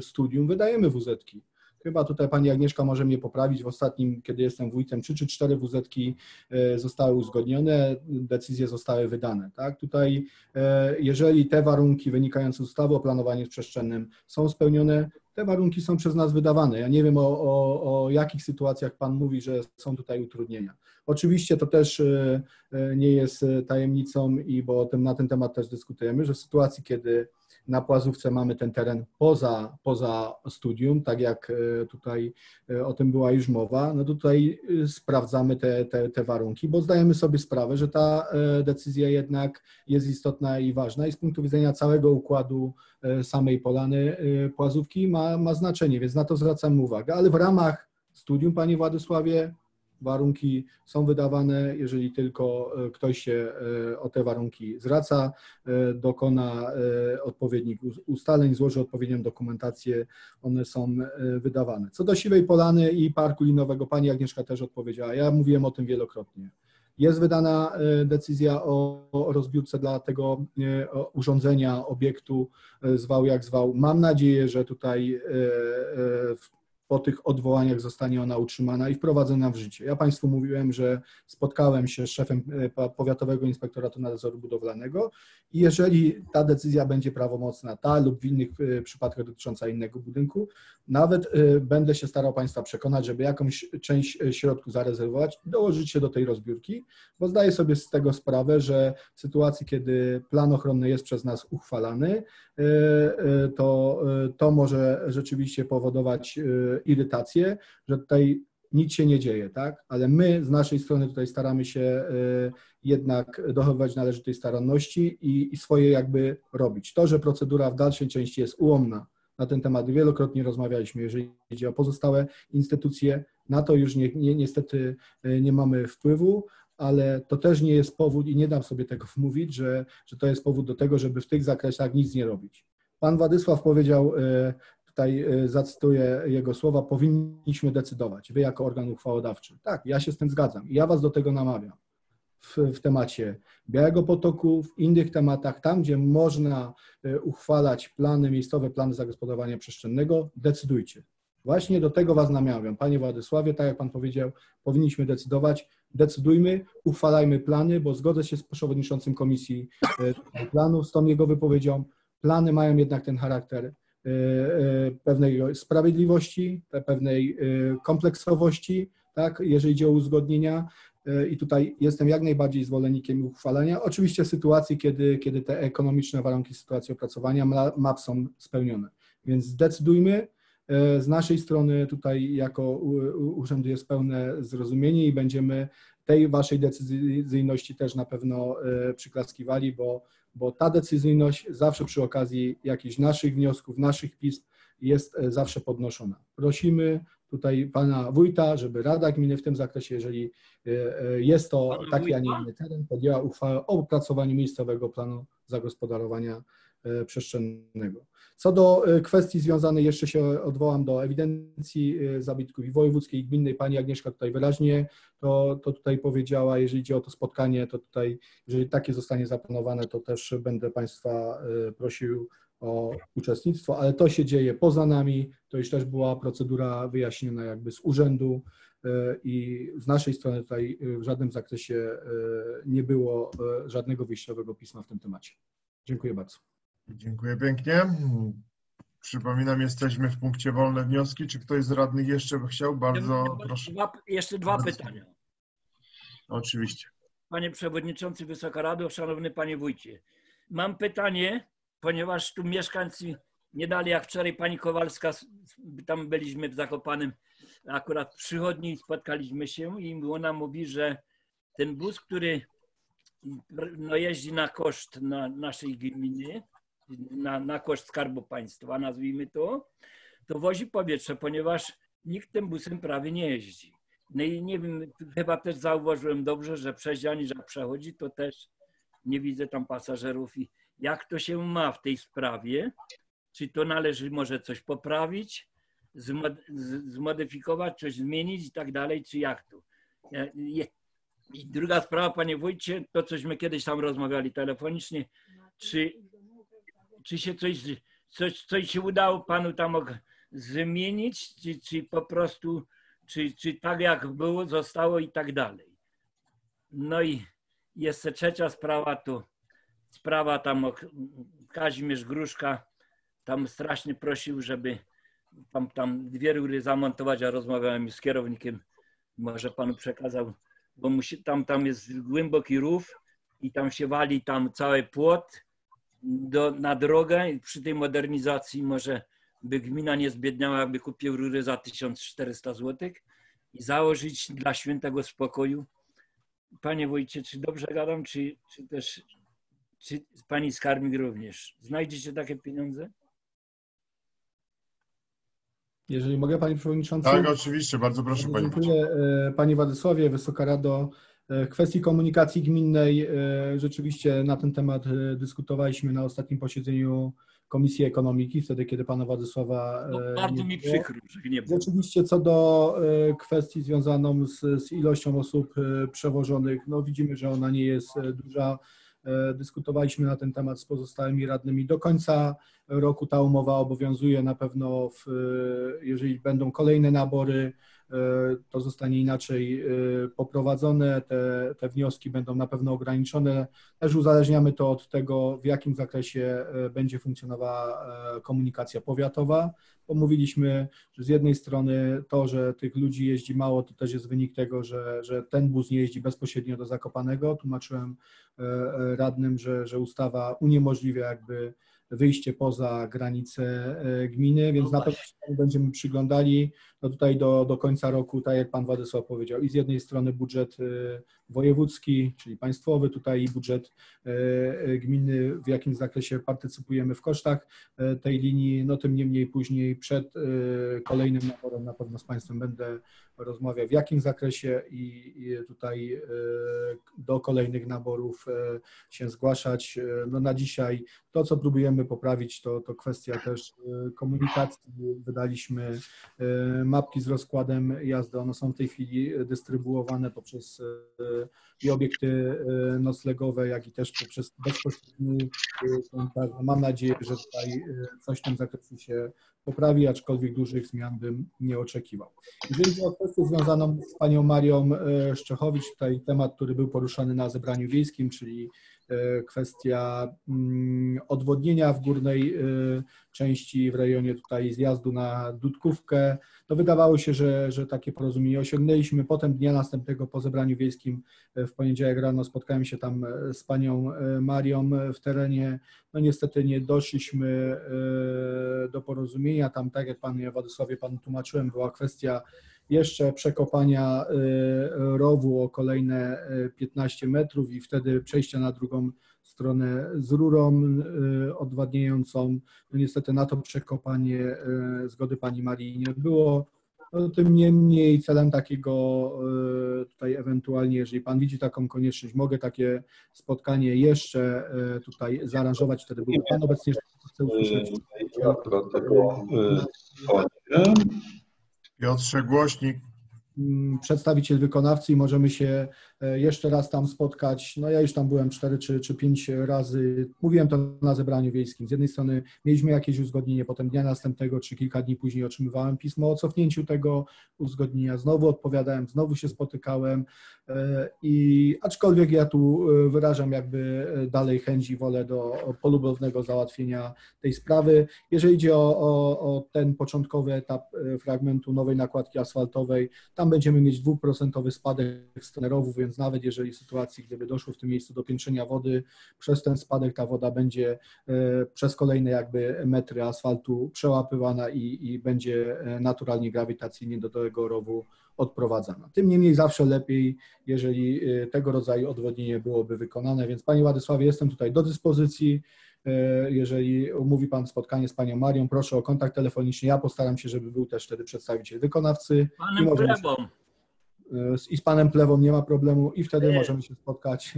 studium, wydajemy WZ-ki. Chyba tutaj Pani Agnieszka może mnie poprawić. W ostatnim, kiedy jestem wójtem, trzy czy cztery WZ-ki e, zostały uzgodnione, decyzje zostały wydane. Tak? Tutaj, e, jeżeli te warunki wynikające z ustawy o planowaniu przestrzennym są spełnione, te warunki są przez nas wydawane. Ja nie wiem o, o, o jakich sytuacjach Pan mówi, że są tutaj utrudnienia. Oczywiście to też e, nie jest tajemnicą, i bo na ten temat też dyskutujemy, że w sytuacji, kiedy na Płazówce mamy ten teren poza, poza studium, tak jak e, tutaj e, o tym była już mowa, no tutaj e, sprawdzamy te, te, te warunki, bo zdajemy sobie sprawę, że ta decyzja jednak jest istotna i ważna i z punktu widzenia całego układu samej polany Płazówki ma, ma znaczenie, więc na to zwracamy uwagę, ale w ramach studium, Panie Władysławie, warunki są wydawane, jeżeli tylko e, ktoś się e, o te warunki zwraca, e, dokona odpowiednich us- ustaleń, złoży odpowiednią dokumentację, one są wydawane. Co do Siwej Polany i Parku Linowego, Pani Agnieszka też odpowiedziała, ja mówiłem o tym wielokrotnie. Jest wydana decyzja o rozbiórce dla tego urządzenia, obiektu, zwał jak zwał. Mam nadzieję, że tutaj w po tych odwołaniach zostanie ona utrzymana i wprowadzona w życie. Ja Państwu mówiłem, że spotkałem się z szefem e, Powiatowego Inspektoratu Nadzoru Budowlanego i jeżeli ta decyzja będzie prawomocna, ta lub w innych e, przypadkach dotycząca innego budynku, nawet e, będę się starał Państwa przekonać, żeby jakąś część środków zarezerwować, dołożyć się do tej rozbiórki, bo zdaję sobie z tego sprawę, że w sytuacji, kiedy plan ochronny jest przez nas uchwalany, to, to może rzeczywiście powodować irytację, że tutaj nic się nie dzieje, tak? Ale my z naszej strony tutaj staramy się e, jednak dochowywać należytej staranności i, i swoje jakby robić. To, że procedura w dalszej części jest ułomna, na ten temat wielokrotnie rozmawialiśmy, jeżeli chodzi o pozostałe instytucje, na to już nie, nie, niestety e, nie mamy wpływu, ale to też nie jest powód i nie dam sobie tego wmówić, że, że to jest powód do tego, żeby w tych zakresach nic nie robić. Pan Władysław powiedział, e, tutaj e, zacytuję jego słowa, powinniśmy decydować, wy jako organ uchwałodawczy. Tak, ja się z tym zgadzam i ja was do tego namawiam w, w temacie Białego Potoku, w innych tematach, tam gdzie można e, uchwalać plany, miejscowe plany zagospodarowania przestrzennego, decydujcie. Właśnie do tego Was namawiam. Panie Władysławie, tak jak Pan powiedział, powinniśmy decydować. Decydujmy, uchwalajmy plany, bo zgodzę się z przewodniczącym Komisji e, Planów, z tą jego wypowiedzią. Plany mają jednak ten charakter pewnej sprawiedliwości, pe- pewnej e, kompleksowości, tak, jeżeli idzie o uzgodnienia i tutaj jestem jak najbardziej zwolennikiem uchwalenia. Oczywiście sytuacji, kiedy, kiedy te ekonomiczne warunki sytuacji opracowania map są spełnione. Więc zdecydujmy, z naszej strony tutaj jako urzędu jest pełne zrozumienie i będziemy tej waszej decyzyjności też na pewno przyklaskiwali, bo, bo ta decyzyjność zawsze przy okazji jakichś naszych wniosków, naszych pism jest zawsze podnoszona. Prosimy tutaj pana wójta, żeby Rada Gminy w tym zakresie, jeżeli jest to taki, a nie inny teren, podjęła uchwałę o opracowaniu miejscowego planu zagospodarowania przestrzennego. Co do kwestii związanej, jeszcze się odwołam do ewidencji zabytków i wojewódzkiej i gminnej. Pani Agnieszka tutaj wyraźnie to, to tutaj powiedziała, jeżeli idzie o to spotkanie, to tutaj, jeżeli takie zostanie zaplanowane, to też będę Państwa prosił o uczestnictwo, ale to się dzieje poza nami, to już też była procedura wyjaśniona jakby z urzędu i z naszej strony tutaj w żadnym zakresie nie było żadnego wyjściowego pisma w tym temacie. Dziękuję bardzo. Dziękuję pięknie. Przypominam, jesteśmy w punkcie wolne wnioski. Czy ktoś z radnych jeszcze by chciał? Bardzo proszę. Dwa, jeszcze dwa pytania. Oczywiście. Panie Przewodniczący, Wysoka Rado, Szanowny Panie Wójcie. Mam pytanie, ponieważ tu mieszkańcy nie dali jak wczoraj pani Kowalska, tam byliśmy w Zakopanem, akurat przychodni spotkaliśmy się i ona mówi, że ten bus, który no, jeździ na koszt na naszej gminy, na, na koszt Skarbu Państwa, nazwijmy to, to wozi powietrze, ponieważ nikt tym busem prawie nie jeździ. No i nie wiem, chyba też zauważyłem dobrze, że przeździani, że przechodzi, to też nie widzę tam pasażerów. I jak to się ma w tej sprawie? Czy to należy może coś poprawić, zmodyfikować, coś zmienić i tak dalej, czy jak to? I druga sprawa, panie wójcie, to cośmy kiedyś tam rozmawiali telefonicznie, czy czy się coś, coś, coś się udało panu tam zmienić, czy, czy po prostu, czy, czy tak jak było, zostało i tak dalej. No i jeszcze trzecia sprawa to sprawa tam Kazimierz Gruszka tam strasznie prosił, żeby tam, tam dwie rury zamontować, a rozmawiałem z kierownikiem, może panu przekazał, bo musi, tam, tam jest głęboki rów i tam się wali tam cały płot do, na drogę przy tej modernizacji może by gmina nie zbiedniała, jakby kupił rury za 1400 zł i założyć dla świętego spokoju. Panie wójcie, czy dobrze gadam, czy, czy też czy pani skarbnik również? Znajdziecie takie pieniądze? Jeżeli mogę, panie przewodniczący. Tak, oczywiście, bardzo proszę panie. Dziękuję e, panie Władysławie, Wysoka Rado. W kwestii komunikacji gminnej e, rzeczywiście na ten temat e, dyskutowaliśmy na ostatnim posiedzeniu Komisji Ekonomiki, wtedy kiedy pana Władysława. No, bardzo mi przykro, że nie było. Rzeczywiście co do kwestii związaną z, z ilością osób przewożonych, no widzimy, że ona nie jest duża. Dyskutowaliśmy na ten temat z pozostałymi radnymi. Do końca roku ta umowa obowiązuje na pewno, w, jeżeli będą kolejne nabory E, to zostanie inaczej e, poprowadzone, te, te wnioski będą na pewno ograniczone. Też uzależniamy to od tego, w jakim zakresie e, będzie funkcjonowała komunikacja powiatowa, bo mówiliśmy, że z jednej strony to, że tych ludzi jeździ mało, to też jest wynik tego, że, że ten bus nie jeździ bezpośrednio do Zakopanego. Tłumaczyłem radnym, że, że ustawa uniemożliwia jakby wyjście poza granice gminy, więc no na pewno będziemy przyglądali no tutaj do, do końca roku, tak jak Pan Władysław powiedział, i z jednej strony budżet e, wojewódzki, czyli państwowy, tutaj i budżet e, gminy, w jakim zakresie partycypujemy w kosztach tej linii, no tym niemniej później przed kolejnym naborem na pewno z Państwem będę rozmawiał w jakim zakresie i, i tutaj do kolejnych naborów się zgłaszać. No na dzisiaj to, co próbujemy poprawić, to, to kwestia też komunikacji. Wydaliśmy mapki z rozkładem jazdy. One są w tej chwili dystrybuowane poprzez e, i obiekty e, noclegowe, jak i też poprzez bezpośredni komentarz. Mam nadzieję, że tutaj e, coś w tym zakresie się poprawi, aczkolwiek dużych zmian bym nie oczekiwał. Jeżeli chodzi o kwestię związaną z panią Marią Szczechowicz, tutaj temat, który był poruszany na zebraniu wiejskim, czyli e, kwestia mm, odwodnienia w górnej e, części w rejonie tutaj zjazdu na Dudkówkę. No wydawało się, że, że takie porozumienie osiągnęliśmy. Potem dnia następnego po zebraniu wiejskim e, w poniedziałek rano spotkałem się tam e, z panią e, Marią e, w terenie. No niestety nie doszliśmy e, do porozumienia. Tam, tak jak panie Władysławie panu tłumaczyłem, była kwestia jeszcze przekopania e, rowu o kolejne e, 15 metrów i wtedy przejścia na drugą stronę z rurą e, odwadniającą. No niestety na to przekopanie zgody pani Marii nie było. No, tym niemniej celem takiego tutaj ewentualnie, jeżeli pan widzi taką konieczność, mogę takie spotkanie jeszcze tutaj zaaranżować, wtedy byłby pan obecnie, że chcę usłyszeć. Ja y. Piotrze Głośnik. mm, przedstawiciel wykonawcy i możemy się jeszcze raz tam spotkać. No ja już tam byłem cztery czy, czy pięć razy. Mówiłem to na zebraniu wiejskim. Z jednej strony mieliśmy jakieś uzgodnienie, potem dnia następnego czy kilka dni później otrzymywałem pismo o cofnięciu tego uzgodnienia. Znowu odpowiadałem, znowu się spotykałem e, i aczkolwiek ja tu e, wyrażam jakby e, dalej chęć i wolę do polubownego załatwienia tej sprawy. Jeżeli idzie o, o, o ten początkowy etap e, fragmentu nowej nakładki asfaltowej, tam będziemy mieć dwuprocentowy spadek w stronę rowów, więc nawet jeżeli w sytuacji, gdyby doszło w tym miejscu do piętrzenia wody, przez ten spadek ta woda będzie e, przez kolejne jakby metry asfaltu przełapywana i, i będzie e, naturalnie grawitacyjnie do tego rowu odprowadzana. Tym niemniej zawsze lepiej, jeżeli e, tego rodzaju odwodnienie byłoby wykonane, więc Panie Władysławie, jestem tutaj do dyspozycji. Jeżeli umówi Pan spotkanie z Panią Marią, proszę o kontakt telefoniczny. Ja postaram się, żeby był też wtedy przedstawiciel wykonawcy. Panem Plebą. I z panem Plewą nie ma problemu i wtedy możemy się spotkać,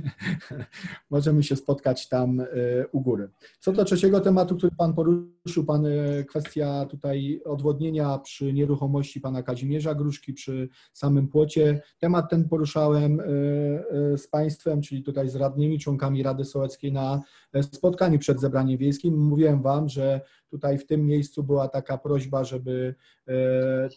możemy się spotkać tam e, u góry. Co do trzeciego tematu, który pan poruszył, pan e, kwestia tutaj odwodnienia przy nieruchomości pana Kazimierza Gruszki przy samym płocie. Temat ten poruszałem e, z państwem, czyli tutaj z radnymi, członkami Rady Sołeckiej na spotkaniu przed zebraniem wiejskim. Mówiłem wam, że tutaj w tym miejscu była taka prośba, żeby e,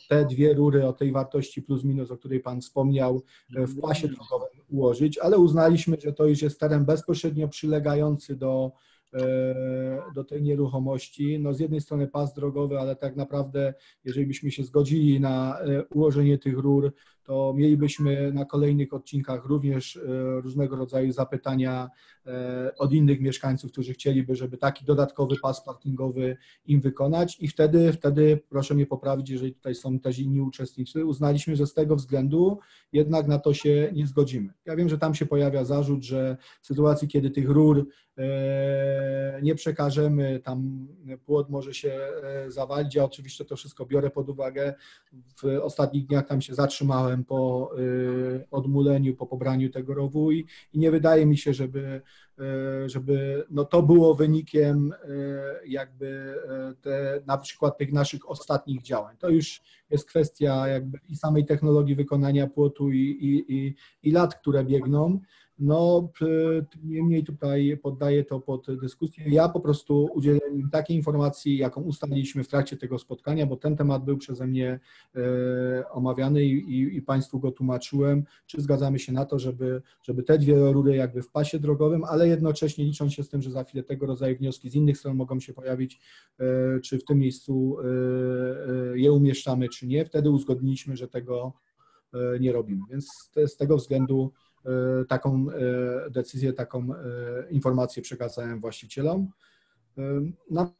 te dwie rury o tej wartości plus minus, o której Pan wspomniał, e, w pasie drogowym ułożyć, ale uznaliśmy, że to już jest teren bezpośrednio przylegający do, e, do tej nieruchomości. No z jednej strony pas drogowy, ale tak naprawdę, jeżeli byśmy się zgodzili na ułożenie tych rur, to mielibyśmy na kolejnych odcinkach również e, różnego rodzaju zapytania e, od innych mieszkańców, którzy chcieliby, żeby taki dodatkowy pas parkingowy im wykonać i wtedy, wtedy proszę mnie poprawić, jeżeli tutaj są też inni uczestnicy, uznaliśmy, że z tego względu jednak na to się nie zgodzimy. Ja wiem, że tam się pojawia zarzut, że w sytuacji, kiedy tych rur e, nie przekażemy, tam płot może się zawalić. Ja oczywiście to wszystko biorę pod uwagę. W ostatnich dniach tam się zatrzymałem po e, odmuleniu, po pobraniu tego rowu i, i nie wydaje mi się, żeby, e, żeby no to było wynikiem e, jakby te, na przykład tych naszych ostatnich działań. To już jest kwestia jakby i samej technologii wykonania płotu i, i, i, i lat, które biegną. No, niemniej tutaj poddaję to pod dyskusję. Ja po prostu udzielę takiej informacji, jaką ustaliliśmy w trakcie tego spotkania, bo ten temat był przeze mnie e, omawiany i, i, Państwu go tłumaczyłem, czy zgadzamy się na to, żeby, żeby te dwie rury jakby w pasie drogowym, ale jednocześnie licząc się z tym, że za chwilę tego rodzaju wnioski z innych stron mogą się pojawić, e, czy w tym miejscu e, je umieszczamy, czy nie. Wtedy uzgodniliśmy, że tego nie robimy. Więc z tego względu taką e, decyzję, taką e, informację przekazałem właścicielom. E,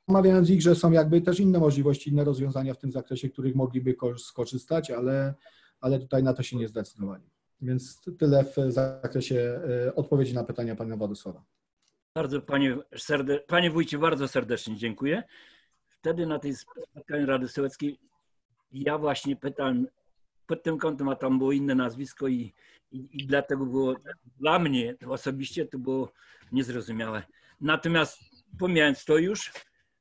Namawiając ich, że są jakby też inne możliwości, inne rozwiązania w tym zakresie, których mogliby ko- skorzystać, ale, ale tutaj na to się nie zdecydowali. Więc tyle w zakresie e, odpowiedzi na pytania pana Władysława. Bardzo panie, serde... panie wójcie, bardzo serdecznie dziękuję. Wtedy na tej spotkaniu Rady Sołeckiej ja właśnie pytałem pod tym kątem, a tam było inne nazwisko i, i, i dlatego było dla mnie osobiście to było niezrozumiałe. Natomiast pomijając to już,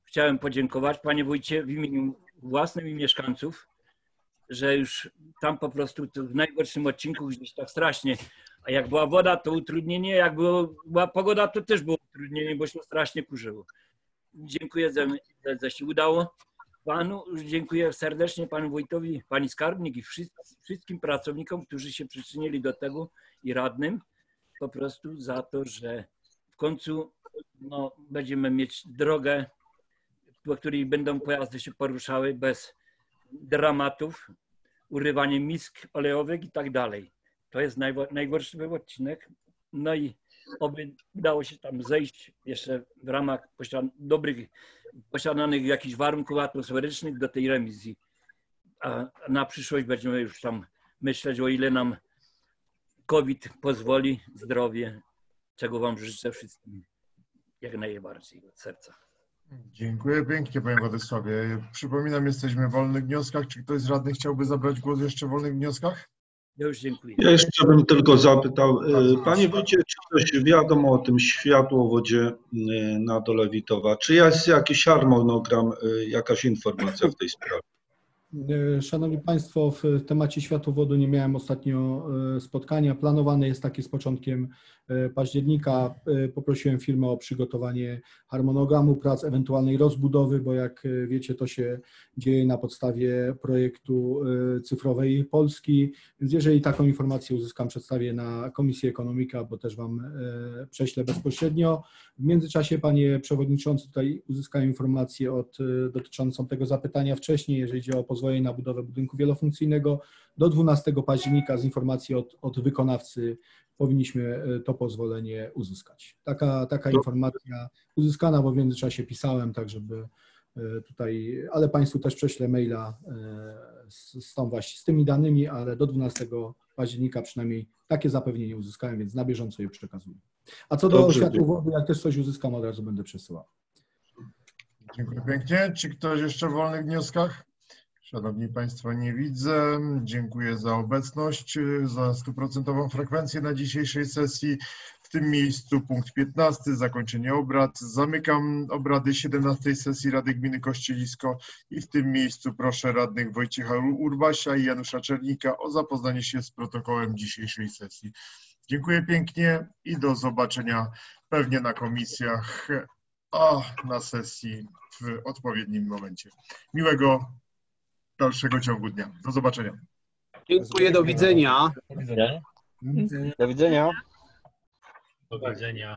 chciałem podziękować panie wójcie w imieniu własnym i mieszkańców, że już tam po prostu w najgorszym odcinku gdzieś tak strasznie, a jak była woda, to utrudnienie, jak było, była pogoda, to też było utrudnienie, bo się strasznie kurzyło. Dziękuję, że, że się udało. Panu dziękuję serdecznie, panu wójtowi, pani skarbnik i wszystkim pracownikom, którzy się przyczynili do tego i radnym po prostu za to, że w końcu no, będziemy mieć drogę, po której będą pojazdy się poruszały bez dramatów, urywanie misk olejowych i tak dalej. To jest najgorszy był odcinek. No i oby udało się tam zejść jeszcze w ramach posiad- dobrych, posiadanych jakichś warunków atmosferycznych do tej remisji. A na przyszłość będziemy już tam myśleć, o ile nam COVID pozwoli, zdrowie, czego Wam życzę wszystkim jak najbardziej od serca. Dziękuję pięknie, panie Władysławie. Przypominam, jesteśmy w wolnych wnioskach. Czy ktoś z radnych chciałby zabrać głos jeszcze w wolnych wnioskach? Ja już dziękuję. Ja jeszcze bym tylko zapytał, e, panie wójcie, czy coś wiadomo o tym światłowodzie e, na dole Witowa? Czy jest jakiś harmonogram, e, jakaś informacja w tej sprawie? E, Szanowni Państwo, w temacie światłowodu nie miałem ostatnio e, spotkania. Planowane jest takie z początkiem e, października. Poprosiłem firmę o przygotowanie harmonogramu prac, ewentualnej rozbudowy, bo jak wiecie, to się dzieje na podstawie projektu cyfrowej Polski. Więc jeżeli taką informację uzyskam, przedstawię na Komisji Ekonomika, bo też Wam prześlę bezpośrednio. W międzyczasie, Panie Przewodniczący, tutaj uzyskałem informację od, dotyczącą tego zapytania wcześniej, jeżeli chodzi o pozwolenie na budowę budynku wielofunkcyjnego. Do 12 października z informacji od, od wykonawcy powinniśmy e, to pozwolenie uzyskać. Taka, taka informacja uzyskana, bo w międzyczasie pisałem, tak żeby e, tutaj, ale Państwu też prześlę maila e, z, z, tą właśnie, z tymi danymi, ale do 12 października przynajmniej takie zapewnienie uzyskałem, więc na bieżąco je przekazuję. A co do Dobrze, światłowody, jak też coś uzyskam, od razu będę przesyłał. Dziękuję pięknie. Czy ktoś jeszcze w wolnych wnioskach? Szanowni Państwo, nie widzę. Dziękuję za obecność, za stuprocentową frekwencję na dzisiejszej sesji. W tym miejscu punkt 15, zakończenie obrad. Zamykam obrady 17 sesji Rady Gminy Kościelisko i w tym miejscu proszę radnych Wojciecha Urbasia i Janusza Czernika o zapoznanie się z protokołem dzisiejszej sesji. Dziękuję pięknie i do zobaczenia pewnie na komisjach, a na sesji w odpowiednim momencie. Miłego dalszego ciągu dnia. Do zobaczenia. Dziękuję, do widzenia. Do widzenia. Do widzenia. Do widzenia.